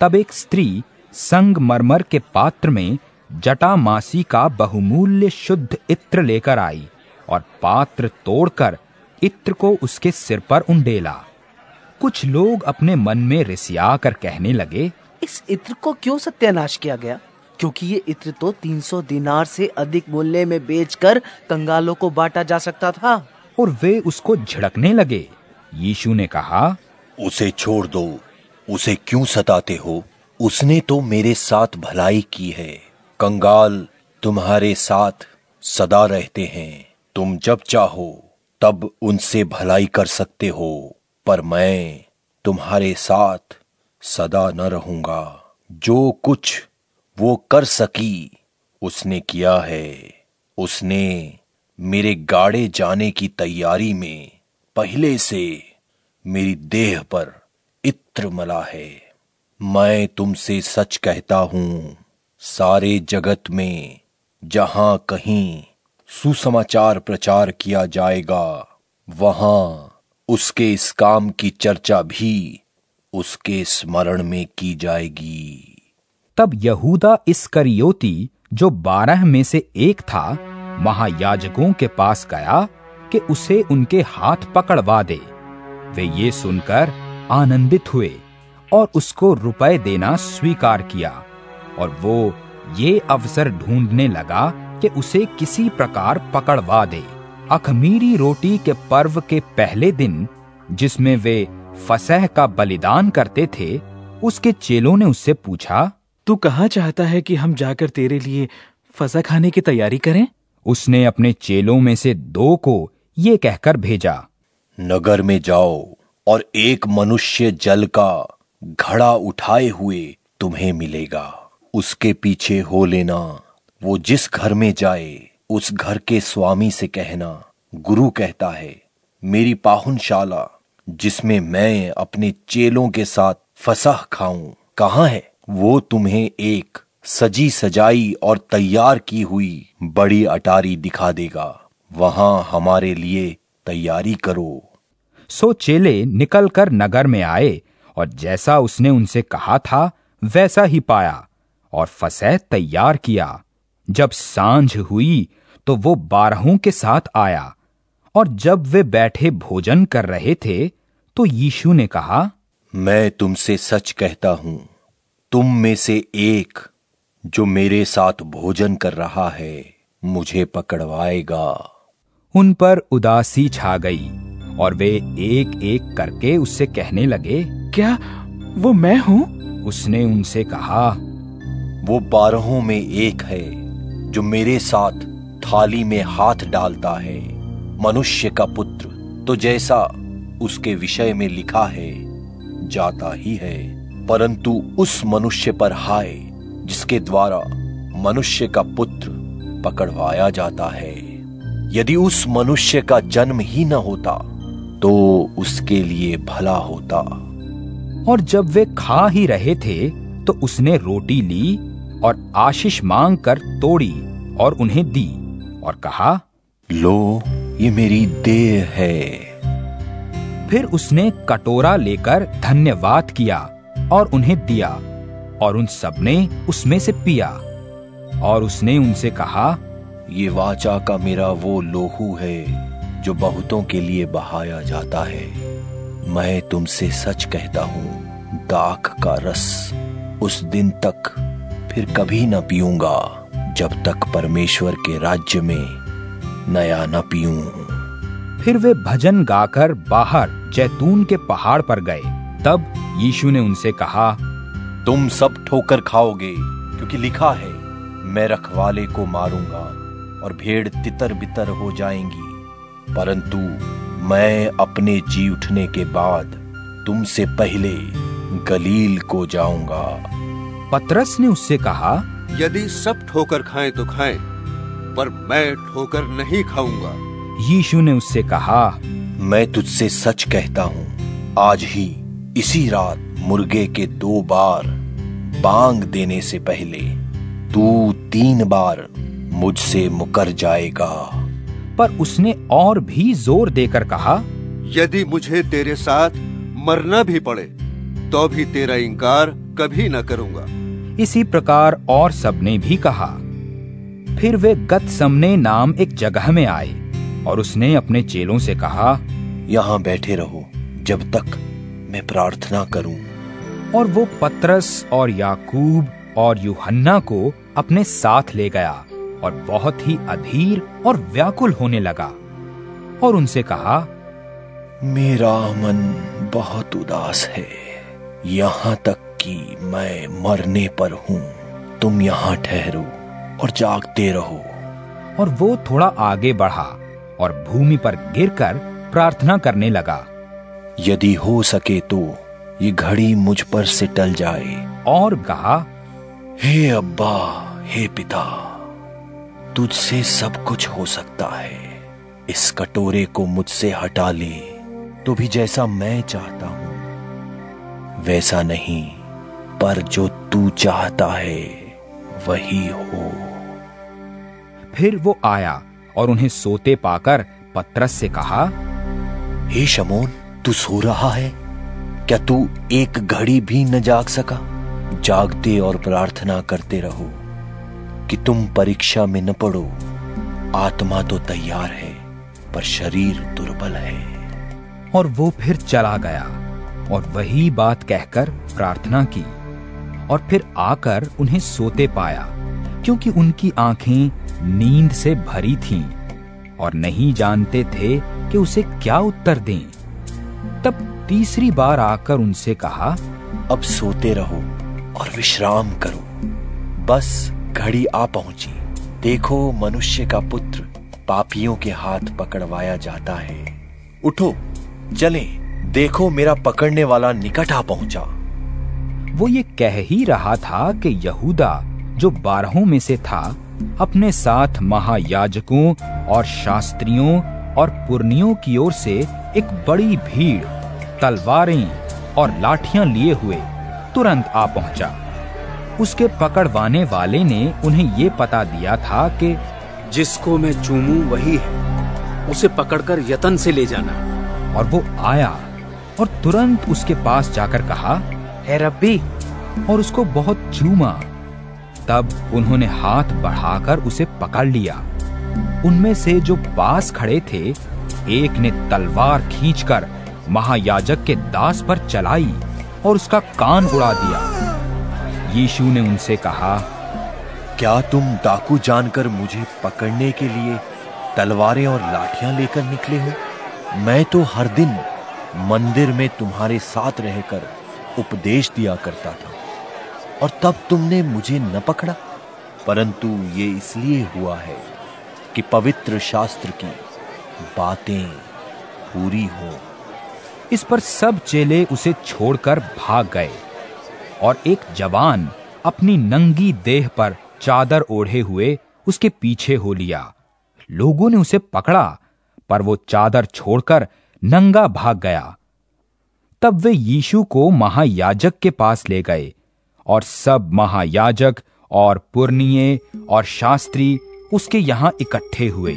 S1: तब एक स्त्री संगमरमर के पात्र में जटामासी का बहुमूल्य शुद्ध इत्र लेकर आई और पात्र तोड़कर इत्र को उसके सिर पर उंडेला। कुछ लोग अपने मन में रिसिया कर कहने लगे,
S18: इस इत्र को क्यों सत्यानाश किया गया? क्योंकि ये इत्र तो 300 दिनार से अधिक मूल्य में बेचकर कंगालों को बांटा जा सकता था।
S1: और वे उसको झड़कने लगे। यीशु ने कहा,
S9: उसे छोड़ दो। उसे क्यों सताते हो? उसने तो मेरे साथ भलाई की है। कंगाल तुम्हारे साथ सदा रहते हैं। तुम जब चाहो, तब उनसे भलाई कर सकते हो। पर मैं तुम्हारे साथ सदा न रहूँगा। जो कुछ वो कर सकी, उसने किया है। उसने मेरे गाड़े जाने की तैयारी में पहले से मेरी देह पर इत्र मला है। मैं तुमसे सच कहता हूँ, सारे जगत में जहाँ कहीं सुसमाचार प्रचार किया जाएगा, वहाँ उसके इस काम की चर्चा भी उसके स्मरण में की जाएगी।
S1: तब यहूदा इसकरियोती, जो बारह में से एक था महायाजकों के पास गया कि उसे उनके हाथ पकड़वा दे। वे ये सुनकर आनंदित हुए और उसको रुपए देना स्वीकार किया और वो ये अवसर ढूँढने लगा कि उसे किसी प्रकार पकड़वा दे। अखमीरी रोटी के पर्व के पहले दिन, जिसमें वे फसह का बलिदान करते थे, उसके चेलों ने उससे पूछा,
S7: तू कहा चाहता है कि हम जाकर तेरे लिए फसा खाने की तैयारी करें?
S1: उसने अपने चेलों में से दो को ये कहकर भेजा।
S9: नगर में जाओ और एक मनुष्य जल का घड़ा उठाए हुए तुम्हें मिलेगा। उसके पीछे हो लेना। वो जिस घर में जाए, उस घर के स्वामी से कहना, गुरु कहता है, मेरी पाहुनशाला, जिसमें मैं अपने चेलों के साथ फसह खाऊं, कहाँ है? वो तुम्हें एक सजी सजाई और तैयार की हुई बड़ी अटारी दिखा देगा। वहाँ हमारे लिए तैयारी करो।
S1: सो चेले निकलकर नगर में आए और जैसा उसने उनसे कहा था वैसा ही पाया और फसह तैयार किया। जब साँझ हुई तो वो बारहों के साथ आया और जब वे बैठे भोजन कर रहे थे तो यीशु ने कहा
S9: मैं तुमसे सच कहता हूँ। तुम में से एक जो मेरे साथ भोजन कर रहा है मुझे पकड़वाएगा।
S1: उन पर उदासी छा गई और वे एक एक करके उससे कहने लगे
S7: क्या वो मैं हूँ?
S1: उसने उनसे कहा
S9: वो बारहों में एक है जो मेरे साथ थाली में हाथ डालता है। मनुष्य का पुत्र तो जैसा उसके विषय में लिखा है जाता ही है। परंतु उस मनुष्य पर हाय जिसके द्वारा मनुष्य का पुत्र पकड़वाया जाता है। यदि उस मनुष्य का जन्म ही न होता तो उसके लिए भला होता।
S1: और जब वे खा ही रहे थे तो उसने रोटी ली और आशीष मांग कर तोड़ी और उन्हें दी और कहा
S9: लो ये मेरी देह है।
S1: फिर उसने कटोरा लेकर धन्यवाद किया और उन्हें दिया। और उन सबने उसमें से पिया। और उसने उनसे कहा,
S9: ये वाचा का मेरा वो लोहू है, जो बहुतों के लिए बहाया जाता है। मैं तुमसे सच कहता हूँ, दाख का रस उस दिन तक फिर कभी न पीऊँगा, जब तक परमेश्वर के राज्य में नया न पीऊं।
S1: फिर वे भजन गाकर बाहर जैतून के पहाड़ पर गए। तब यीशु ने उनसे कहा
S9: तुम सब ठोकर खाओगे क्योंकि लिखा है मैं रखवाले को मारूँगा और भेड़ तितर बितर हो जाएँगी। परंतु मैं अपने जी उठने के बाद तुमसे पहले गलील को जाऊँगा।
S1: पतरस ने उससे कहा
S8: यदि सब ठोकर खाएँ तो खाएँ पर मैं ठोकर नहीं खाऊँगा।
S1: यीशु ने उससे कहा
S9: मैं तुझसे सच कहता हूँ आज ही इसी रात मुर्गे के दो बार बांग देने से पहले तू तीन बार मुझसे मुकर जाएगा।
S1: पर उसने और भी ज़ोर देकर कहा
S8: यदि मुझे तेरे साथ मरना भी पड़े तो भी तेरा इंकार कभी न करूँगा।
S1: इसी प्रकार और सबने भी कहा। फिर वे गत समने नाम एक जगह में आए और उसने अपने चेलों से कहा
S9: यहाँ बैठे रहो जब तक मैं प्रार्थना करूँ।
S1: और वो पतरस और याकूब और यूहन्ना को अपने साथ ले गया और बहुत ही अधीर और व्याकुल होने लगा और उनसे कहा
S9: मेरा मन बहुत उदास है। यहाँ तक कि मैं मरने पर हूँ। तुम यहाँ ठहरो और जागते रहो।
S1: और वो थोड़ा आगे बढ़ा और भूमि पर गिरकर प्रार्थना करने लगा।
S9: यदि हो सके तो ये घड़ी मुझ पर से टल जाए।
S1: और कहा
S9: हे अब्बा हे पिता तुझसे सब कुछ हो सकता है। इस कटोरे को मुझसे हटा ले तो भी जैसा मैं चाहता हूँ। वैसा नहीं पर जो तू चाहता है वही हो।
S1: फिर वो आया और उन्हें सोते पाकर पत्रस से कहा
S9: हे शमोन तू सो रहा है? क्या तू एक घड़ी भी न जाग सका? जागते और प्रार्थना करते रहो कि तुम परीक्षा में न पड़ो। आत्मा तो तैयार है, पर शरीर दुर्बल है।
S1: और वो फिर चला गया और वही बात कहकर प्रार्थना की और फिर आकर उन्हें सोते पाया, क्योंकि उनकी आँखें नींद से भरी थीं और नहीं जानते थे कि उसे क्या उत्तर दें। तब तीसरी बार आकर उनसे कहा
S9: अब सोते रहो और विश्राम करो। बस घड़ी आ पहुँची। देखो मनुष्य का पुत्र पापियों के हाथ पकड़वाया जाता है। उठो चले देखो मेरा पकड़ने वाला निकट आ पहुँचा।
S1: वो ये कह ही रहा था कि यहूदा जो बारहों में से था अपने साथ महायाजकों और शास्त्रियों और पुर्नियों की ओर से एक बड़ी भीड़ तलवारें और लाठियाँ लिए हुए तुरंत आ पहुँचा। उसके पकड़वाने वाले ने उन्हें ये पता दिया था कि
S17: जिसको मैं चूमू वही है। उसे पकड़कर यतन से ले जाना।
S1: और वो आया और तुरंत उसके पास जाकर कहा
S18: है रब्बी!
S1: और उसको बहुत चूमा। तब उन्होंने हाथ बढ़ाकर उसे पकड़ लिया। उनमें से जो पास खड़े थे एक ने तलवार खींचकर महायाजक के दास पर चलाई और उसका कान उड़ा दिया। यीशु ने उनसे कहा,
S9: क्या तुम डाकू जानकर मुझे पकड़ने के लिए तलवारें और लाठियाँ लेकर निकले हो? मैं तो हर दिन मंदिर में तुम्हारे साथ रहकर उपदेश दिया करता था, और तब तुमने मुझे न पकड़ा। परंतु ये इसलिए हुआ है कि पवित्र शास्त्र की बातें पूरी हो।
S1: इस पर सब चेले उसे छोड़कर भाग गए और एक जवान अपनी नंगी देह पर चादर ओढ़े हुए उसके पीछे हो लिया। लोगों ने उसे पकड़ा, पर वो चादर छोड़कर नंगा भाग गया। तब वे यीशु को महायाजक के पास ले गए और सब महायाजक और पुरनिये और शास्त्री उसके यहाँ इकट्ठे हुए।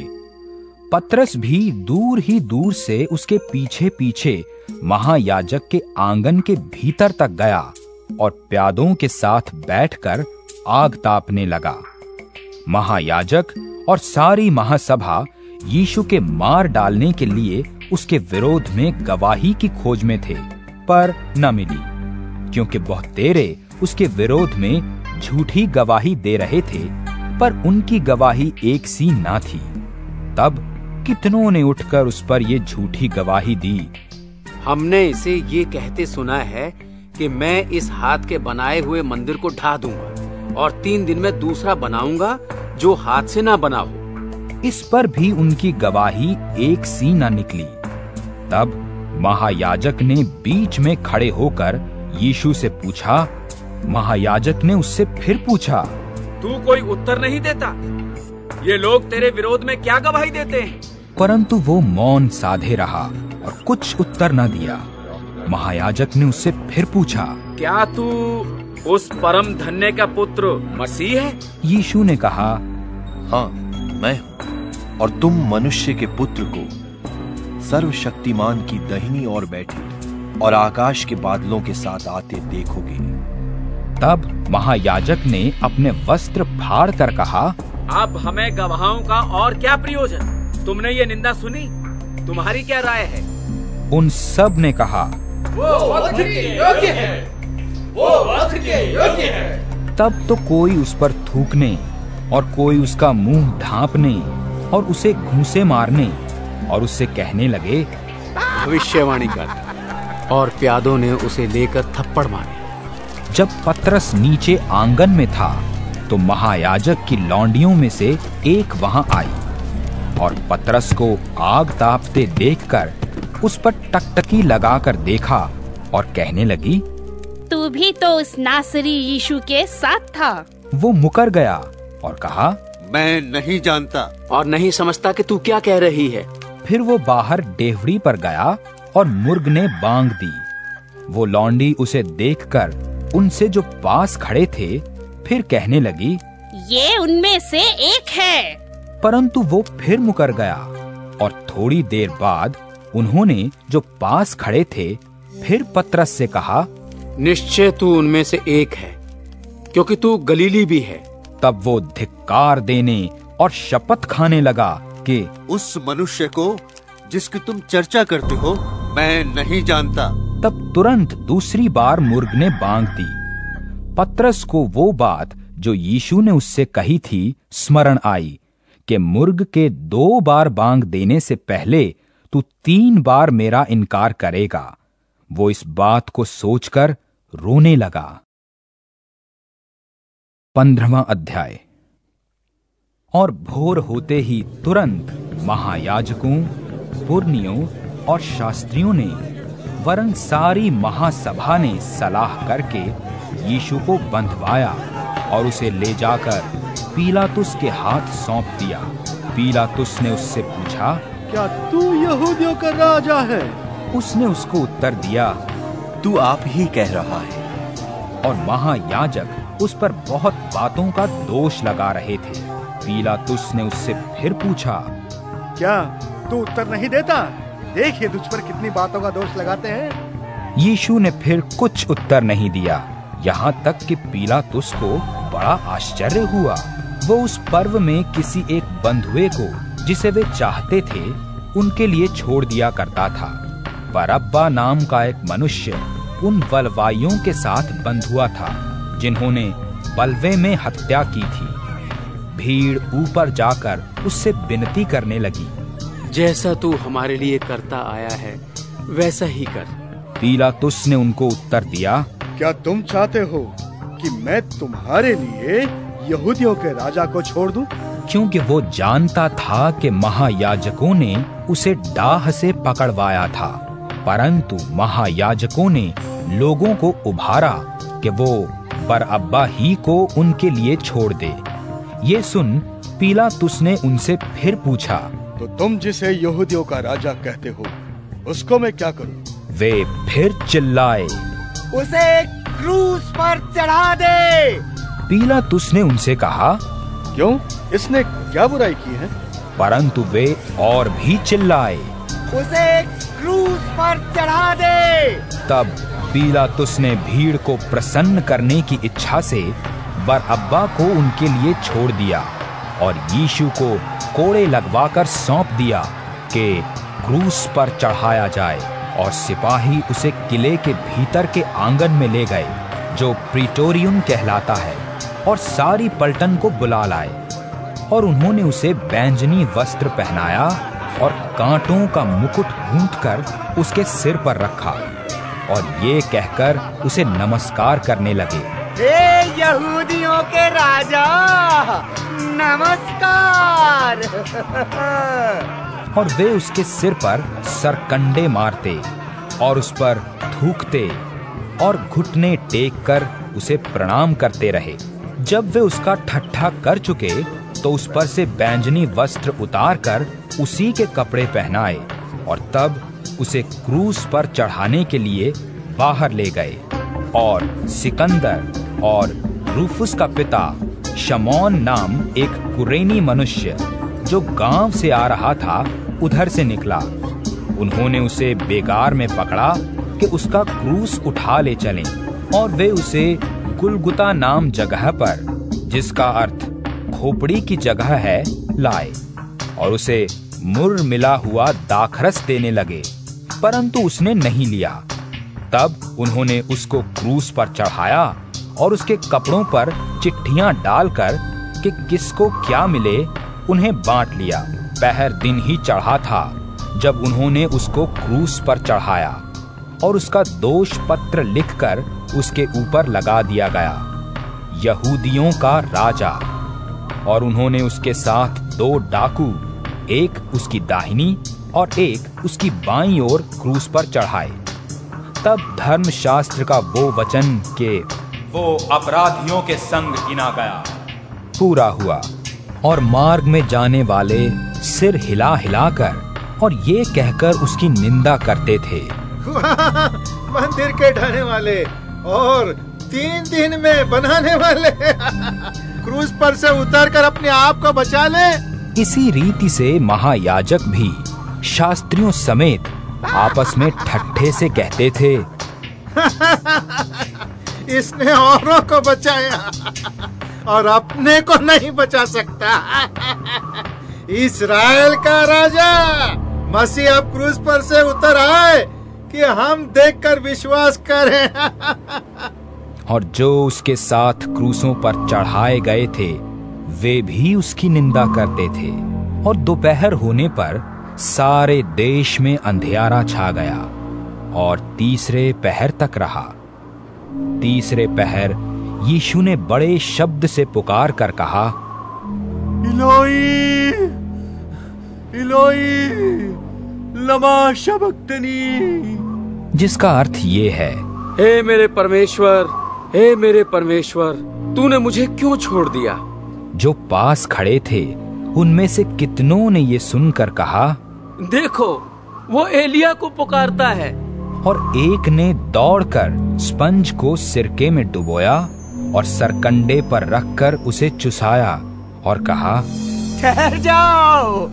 S1: पत्रस भी दूर ही दूर से उसके पीछे पीछे महायाजक के आँगन के भीतर तक गया और प्यादों के साथ बैठकर आग तापने लगा। महायाजक और सारी महासभा यीशु के मार डालने के लिए उसके विरोध में गवाही की खोज में थे, पर न मिली, क्योंकि बहुत तेरे उसके विरोध में झूठी गवाही दे रहे थे, पर उनकी गवाही एक सी ना थी। तब कितनों ने उठकर उस पर ये झूठी गवाही दी?
S17: हमने इसे ये कहते सुना है कि मैं इस हाथ के बनाए हुए मंदिर को ढा दूँगा और तीन दिन में दूसरा बनाऊँगा जो हाथ से ना बना हो।
S1: इस पर भी उनकी गवाही एक सी न निकली। तब महायाजक ने बीच में खड़े होकर यीशु से पूछा महायाजक ने उससे फिर पूछा
S3: तू कोई उत्तर नहीं देता? ये लोग तेरे विरोध में क्या गवाही देते हैं?
S1: परंतु वो मौन साधे रहा और कुछ उत्तर न दिया। महायाजक ने उससे फिर पूछा
S3: क्या तू उस परम धन्य का पुत्र मसीह है?
S1: यीशु ने कहा
S9: हाँ मैं हूँ और तुम मनुष्य के पुत्र को सर्वशक्तिमान की दहिनी ओर बैठे और आकाश के बादलों के साथ आते देखोगे।
S1: तब महायाजक ने अपने वस्त्र फाड़ कर कहा
S3: अब हमें गवाहों का और क्या प्रयोजन? तुमने ये निंदा सुनी? तुम्हारी क्या राय है?
S1: उन सबने कहा
S6: वो वध के योग्य है। वो वध के योग्य है।
S1: तब तो कोई उस पर थूकने और कोई उसका मुँह ढांपने और उसे घूसे मारने और उससे कहने लगे
S17: भविष्यवाणी कर। और प्यादों ने उसे लेकर थप्पड़ मारे।
S1: जब पत्रस नीचे आँगन में था तो महायाजक की लौंडियों में से एक वहाँ आई। और पतरस को आग तापते देखकर उस पर टकटकी लगाकर देखा और कहने लगी
S16: तू भी तो उस नासरी यीशु के साथ था।
S1: वो मुकर गया और कहा
S8: मैं नहीं जानता।
S3: और नहीं समझता कि तू क्या कह रही है।
S1: फिर वो बाहर डेवड़ी पर गया और मुर्ग ने बांग दी। वो लौंडी उसे देखकर उनसे जो पास खड़े थे फिर कहने लगी
S16: ये उनमें से एक है।
S1: परंतु वो फिर मुकर गया और थोड़ी देर बाद उन्होंने जो पास खड़े थे फिर पत्रस से कहा
S17: निश्चय तू उनमें से एक है क्योंकि तू गलीली भी है।
S1: तब वो धिक्कार देने और शपथ खाने लगा कि
S8: उस मनुष्य को जिसकी तुम चर्चा करते हो मैं नहीं जानता।
S1: तब तुरंत दूसरी बार मुर्ग ने बांग दी। पत्रस को वो बात जो यीशु ने उससे कही थी स्मरण आई। कि मुर्ग के दो बार बांग देने से पहले तू तीन बार मेरा इनकार करेगा। वो इस बात को सोचकर रोने लगा। पंद्रवा अध्याय। और भोर होते ही तुरंत महायाजकों, पुर्नियों और शास्त्रियों ने वरन सारी महासभा ने सलाह करके यीशु को बंधवाया और उसे ले जाकर पीलातुस के हाथ सौंप दिया। पीलातुस ने उससे पूछा
S5: क्या तू यहूदियों का राजा है?
S1: उसने उसको उत्तर दिया
S9: तू आप ही कह रहा है।
S1: और महायाजक उस पर बहुत बातों का दोष लगा रहे थे। पीलातुस ने उससे फिर पूछा
S14: क्या तू उत्तर नहीं देता? देखिए तुझ पर कितनी बातों का दोष लगाते हैं।
S1: यीशु ने फिर कुछ उत्तर नहीं दिया। यहाँ तक कि पीलातुस को बड़ा आश्चर्य हुआ। वो उस पर्व में किसी एक बंधुए को जिसे वे चाहते थे उनके लिए छोड़ दिया करता था। पर अब्बा नाम का एक मनुष्य उन वलवाइयों के साथ बंधुआ था जिन्होंने बलवे में हत्या की थी। भीड़ ऊपर जाकर उससे विनती करने लगी।
S17: जैसा तू हमारे लिए करता आया है वैसा ही कर।
S1: पीलातुस ने उनको उत्तर दिया
S14: क्या तुम चाहते हो कि मैं तुम्हारे लिए यहूदियों के राजा को छोड़ दूँ?
S1: क्योंकि वो जानता था कि महायाजकों ने उसे डाह से पकड़वाया था परंतु महायाजकों ने लोगों को उभारा कि वो बरअब्बा ही को उनके लिए छोड़ दे ये सुन पीलातुस ने उनसे फिर पूछा
S14: तो तुम जिसे यहूदियों का राजा कहते हो उसको मैं क्या करूँ?
S1: वे फिर चिल्लाए
S6: उसे क्रूस पर चढ़ा दे
S1: पीलातुस ने उनसे कहा
S14: क्यों? इसने क्या बुराई की है?
S1: परंतु वे और भी चिल्लाए।
S6: उसे क्रूस पर चढ़ा दे।
S1: तब पीला तुस ने भीड़ को प्रसन्न करने की इच्छा से बरअब्बा को उनके लिए छोड़ दिया और यीशु को कोड़े लगवाकर सौंप दिया कि क्रूस पर चढ़ाया जाए और सिपाही उसे किले के भीतर के आँगन में ले गए जो प्रीटोरियम कहलाता है। और सारी पलटन को बुला लाए और उन्होंने उसे बैंजनी वस्त्र पहनाया और कांटों का मुकुट गूंथ कर उसके सिर पर रखा और ये कहकर उसे नमस्कार करने लगे।
S6: ए यहूदियों के राजा नमस्कार।
S1: और वे उसके सिर पर सरकंडे मारते और उस पर थूकते और घुटने टेक कर उसे प्रणाम करते रहे। जब वे उसका ठट्ठा कर चुके तो उस पर से बैंजनी वस्त्र उतार कर उसी के कपड़े पहनाए और तब उसे क्रूस पर चढ़ाने के लिए बाहर ले गए और सिकंदर और रूफुस का पिता शमौन नाम एक कुरेनी मनुष्य जो गाँव से आ रहा था, उधर से निकला। उन्होंने उसे बेगार में पकड़ा कि उसका क्रूस उठा ले चलें और वे उसे गुलगुता नाम जगह पर, जिसका अर्थ खोपड़ी की जगह है, लाए। और उसे मुर मिला हुआ दाखरस देने लगे, परंतु उसने नहीं लिया। तब उन्होंने उसको क्रूस पर चढ़ाया और उसके कपड़ों पर चिट्ठियाँ डालकर कि किसको क्या मिले, उन्हें बांट लिया। पहर दिन ही चढ़ा था, जब उन्होंने उसको क्रूस पर चढ़ाया। और उसका दोष पत्र लिखकर उसके ऊपर लगा दिया गया। यहूदियों का राजा। और उन्होंने उसके साथ दो डाकू, एक उसकी दाहिनी और एक उसकी बाईं ओर क्रूस पर चढ़ाए। तब धर्मशास्त्र का वो वचन के
S2: वो अपराधियों के संग गिना गया।
S1: पूरा हुआ और मार्ग में जाने वाले सिर हिला हिलाकर और ये कहकर उसकी निंदा करते थे।
S15: मंदिर के ढाने वाले। और तीन दिन में बनाने वाले। क्रूज पर से उतर कर अपने आप को बचा ले।
S1: इसी रीति से महायाजक भी शास्त्रियों समेत आपस में ठट्ठे से कहते थे।
S15: इसने औरों को बचाया और अपने को नहीं बचा सकता। इसराइल का राजा मसीह अब क्रूज पर से उतर आए। कि हम देखकर विश्वास करें।
S1: और जो उसके साथ क्रूसों पर चढ़ाए गए थे वे भी उसकी निंदा करते थे। और दोपहर होने पर सारे देश में अंधियारा छा गया और तीसरे पहर तक रहा। तीसरे पहर यीशु ने बड़े शब्द से पुकार कर कहा
S8: इलोई इलोई लमा शबक्तनी।
S1: जिसका अर्थ ये है।
S17: हे मेरे परमेश्वर हे मेरे परमेश्वर तूने मुझे क्यों छोड़ दिया?
S1: जो पास खड़े थे उनमें से कितनों ने ये सुनकर कहा
S17: देखो वो एलिया को पुकारता है।
S1: और एक ने दौड़कर स्पंज को सिरके में डुबोया और सरकंडे पर रखकर उसे चुसाया और कहा
S6: ठहर जाओ।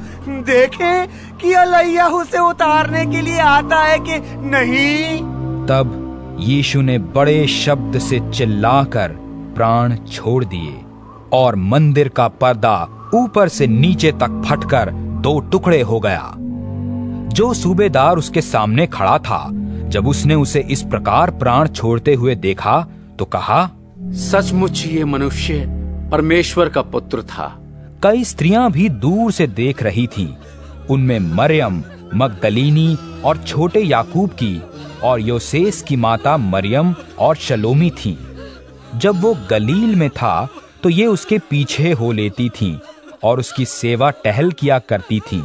S6: देखें कि अलैया उसे उतारने के लिए आता है कि नहीं।
S1: तब यीशु ने बड़े शब्द से चिल्लाकर प्राण छोड़ दिए और मंदिर का पर्दा ऊपर से नीचे तक फटकर दो टुकड़े हो गया। जो सूबेदार उसके सामने खड़ा था जब उसने उसे इस प्रकार प्राण छोड़ते हुए देखा तो कहा
S17: सचमुच ये मनुष्य परमेश्वर का पुत्र था।
S1: कई स्त्रियाँ भी दूर से देख रही थीं। उनमें मरियम, मगदलीनी और छोटे याकूब की और योसेस की माता मरियम और शलोमी थीं। जब वो गलील में था तो ये उसके पीछे हो लेती थीं और उसकी सेवा टहल किया करती थीं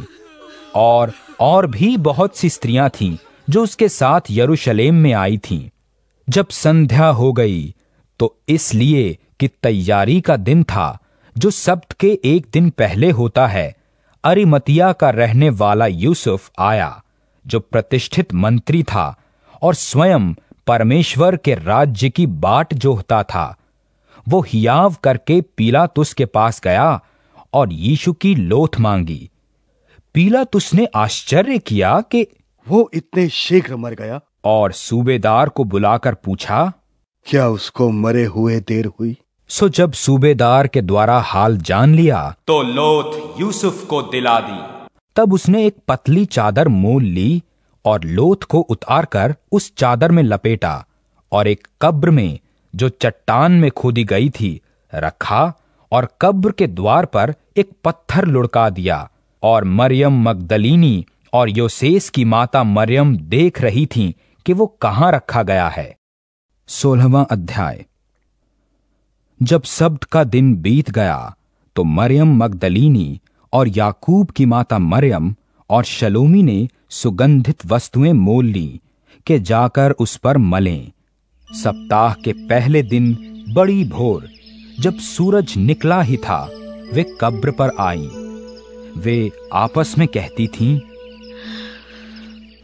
S1: और और भी बहुत सी स्त्रियाँ थीं जो उसके साथ यरूशलेम में आई थीं जब संध्या हो गई तो इसलिए कि तैयारी का दिन था जो सब्त के एक दिन पहले होता है अरिमतिया का रहने वाला यूसुफ आया जो प्रतिष्ठित मंत्री था और स्वयं परमेश्वर के राज्य की बाट जोहता था। वो हियाव करके पीलातुस के पास गया और यीशु की लोथ मांगी। पीलातुस ने आश्चर्य किया कि
S8: वो इतने शीघ्र मर गया।
S1: और सूबेदार को बुलाकर पूछा
S8: क्या उसको मरे हुए देर हुई?
S1: सो जब सूबेदार के द्वारा हाल जान लिया
S2: तो लोथ यूसुफ को दिला दी।
S1: तब उसने एक पतली चादर मोल ली और लोथ को उतारकर उस चादर में लपेटा और एक कब्र में जो चट्टान में खोदी गई थी रखा और कब्र के द्वार पर एक पत्थर लुढ़का दिया और मरियम मगदलीनी और योसेस की माता मरियम देख रही थीं कि वो कहाँ रखा गया है। सोलहवा अध्याय। जब सब्त का दिन बीत गया तो मरियम मगदलीनी और याकूब की माता मरियम और शलोमी ने सुगंधित वस्तुएँ मोल ली के जाकर उस पर मलें। सप्ताह के पहले दिन बड़ी भोर, जब सूरज निकला ही था, वे कब्र पर आई। वे आपस में कहती थीं,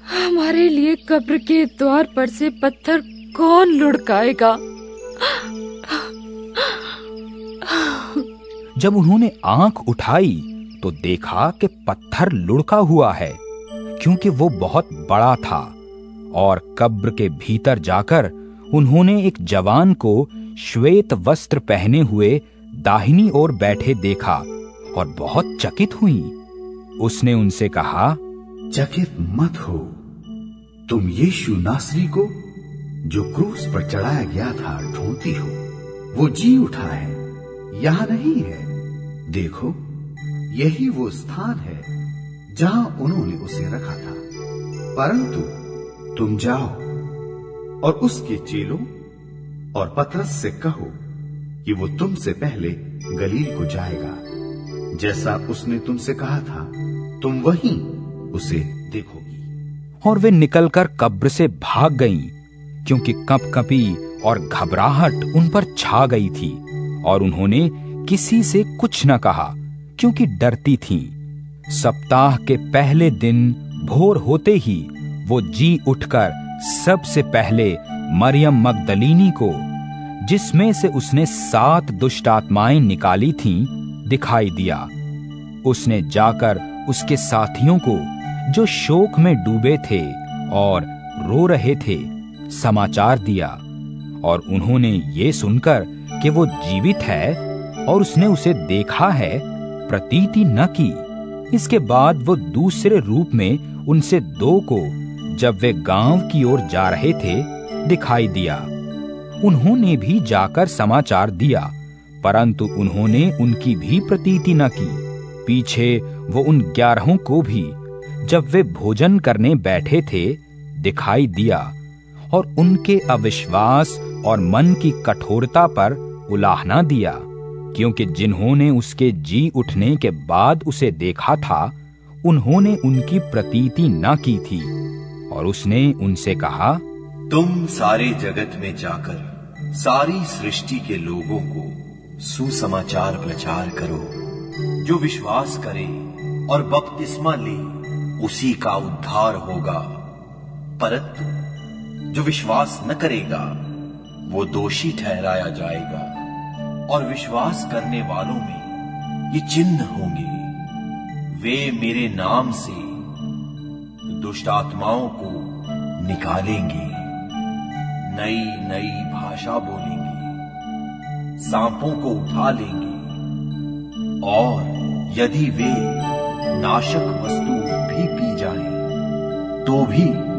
S12: हमारे लिए कब्र के द्वार पर से पत्थर कौन लुढ़काएगा?
S1: जब उन्होंने आँख उठाई तो देखा कि पत्थर लुढ़का हुआ है, क्योंकि वो बहुत बड़ा था, और कब्र के भीतर जाकर उन्होंने एक जवान को श्वेत वस्त्र पहने हुए दाहिनी ओर बैठे देखा और बहुत चकित हुई। उसने उनसे कहा,
S20: चकित मत हो। तुम यीशु नासरी को, जो क्रूस पर चढ़ाया गया था, ढूंढती हो। वो जी उठा है, यहाँ नहीं है। देखो, यही वो स्थान है जहाँ उन्होंने उसे रखा था। परंतु तुम जाओ और उसके चेलों और पथरस से कहो कि वो तुमसे पहले गलील को जाएगा। जैसा उसने तुमसे कहा था, तुम वहीं उसे देखोगी।
S1: और वे निकलकर कब्र से भाग गईं। क्योंकि कपकपी और घबराहट उन पर छा गई थी, और उन्होंने किसी से कुछ न कहा, क्योंकि डरती थीं। सप्ताह के पहले दिन भोर होते ही वो जी उठकर सबसे पहले मरियम मगदलीनी को, जिसमें से उसने सात दुष्ट आत्माएँ निकाली थीं, दिखाई दिया उसने जाकर उसके साथियों को, जो शोक में डूबे थे और रो रहे थे समाचार दिया और उन्होंने ये सुनकर कि वो जीवित है और उसने उसे देखा है, प्रतीति न की। इसके बाद वो दूसरे रूप में उनसे दो को जब वे गाँव की ओर जा रहे थे, दिखाई दिया। उन्होंने भी जाकर समाचार दिया, परंतु उन्होंने उनकी भी प्रतीति न की। पीछे वो उन ग्यारहों को भी जब वे भोजन करने बैठे थे, दिखाई दिया। और उनके अविश्वास और मन की कठोरता पर उलाहना दिया, क्योंकि जिन्होंने उसके जी उठने के बाद उसे देखा था, उन्होंने उनकी प्रतीति न की थी। और उसने उनसे कहा,
S9: तुम सारे जगत में जाकर सारी सृष्टि के लोगों को सुसमाचार प्रचार करो। जो विश्वास करे और बपतिस्मा ले, उसी का उद्धार होगा। परंतु जो विश्वास न करेगा, वो दोषी ठहराया जाएगा, और विश्वास करने वालों में ये चिन्ह होंगे। वे मेरे नाम से दुष्ट आत्माओं को निकालेंगे नई नई भाषा बोलेंगे, सांपों को उठा लेंगे, और यदि वे नाशक वस्तु भी पी जाए तो भी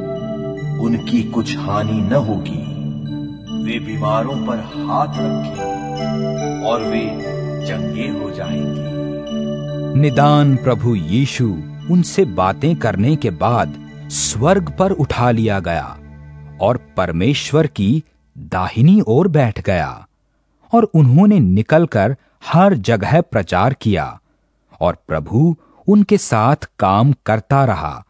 S9: उनकी कुछ हानि न होगी। वे बीमारों पर हाथ रखेंगे और वे चंगे हो जाएँगे।
S1: निदान प्रभु यीशु उनसे बातें करने के बाद स्वर्ग पर उठा लिया गया और परमेश्वर की दाहिनी ओर बैठ गया और उन्होंने निकलकर हर जगह प्रचार किया और प्रभु उनके साथ काम करता रहा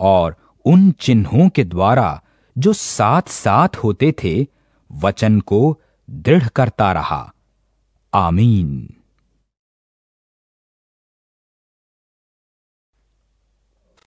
S1: और उन चिन्हों के द्वारा जो साथ साथ होते थे, वचन को दृढ़ करता रहा। आमीन।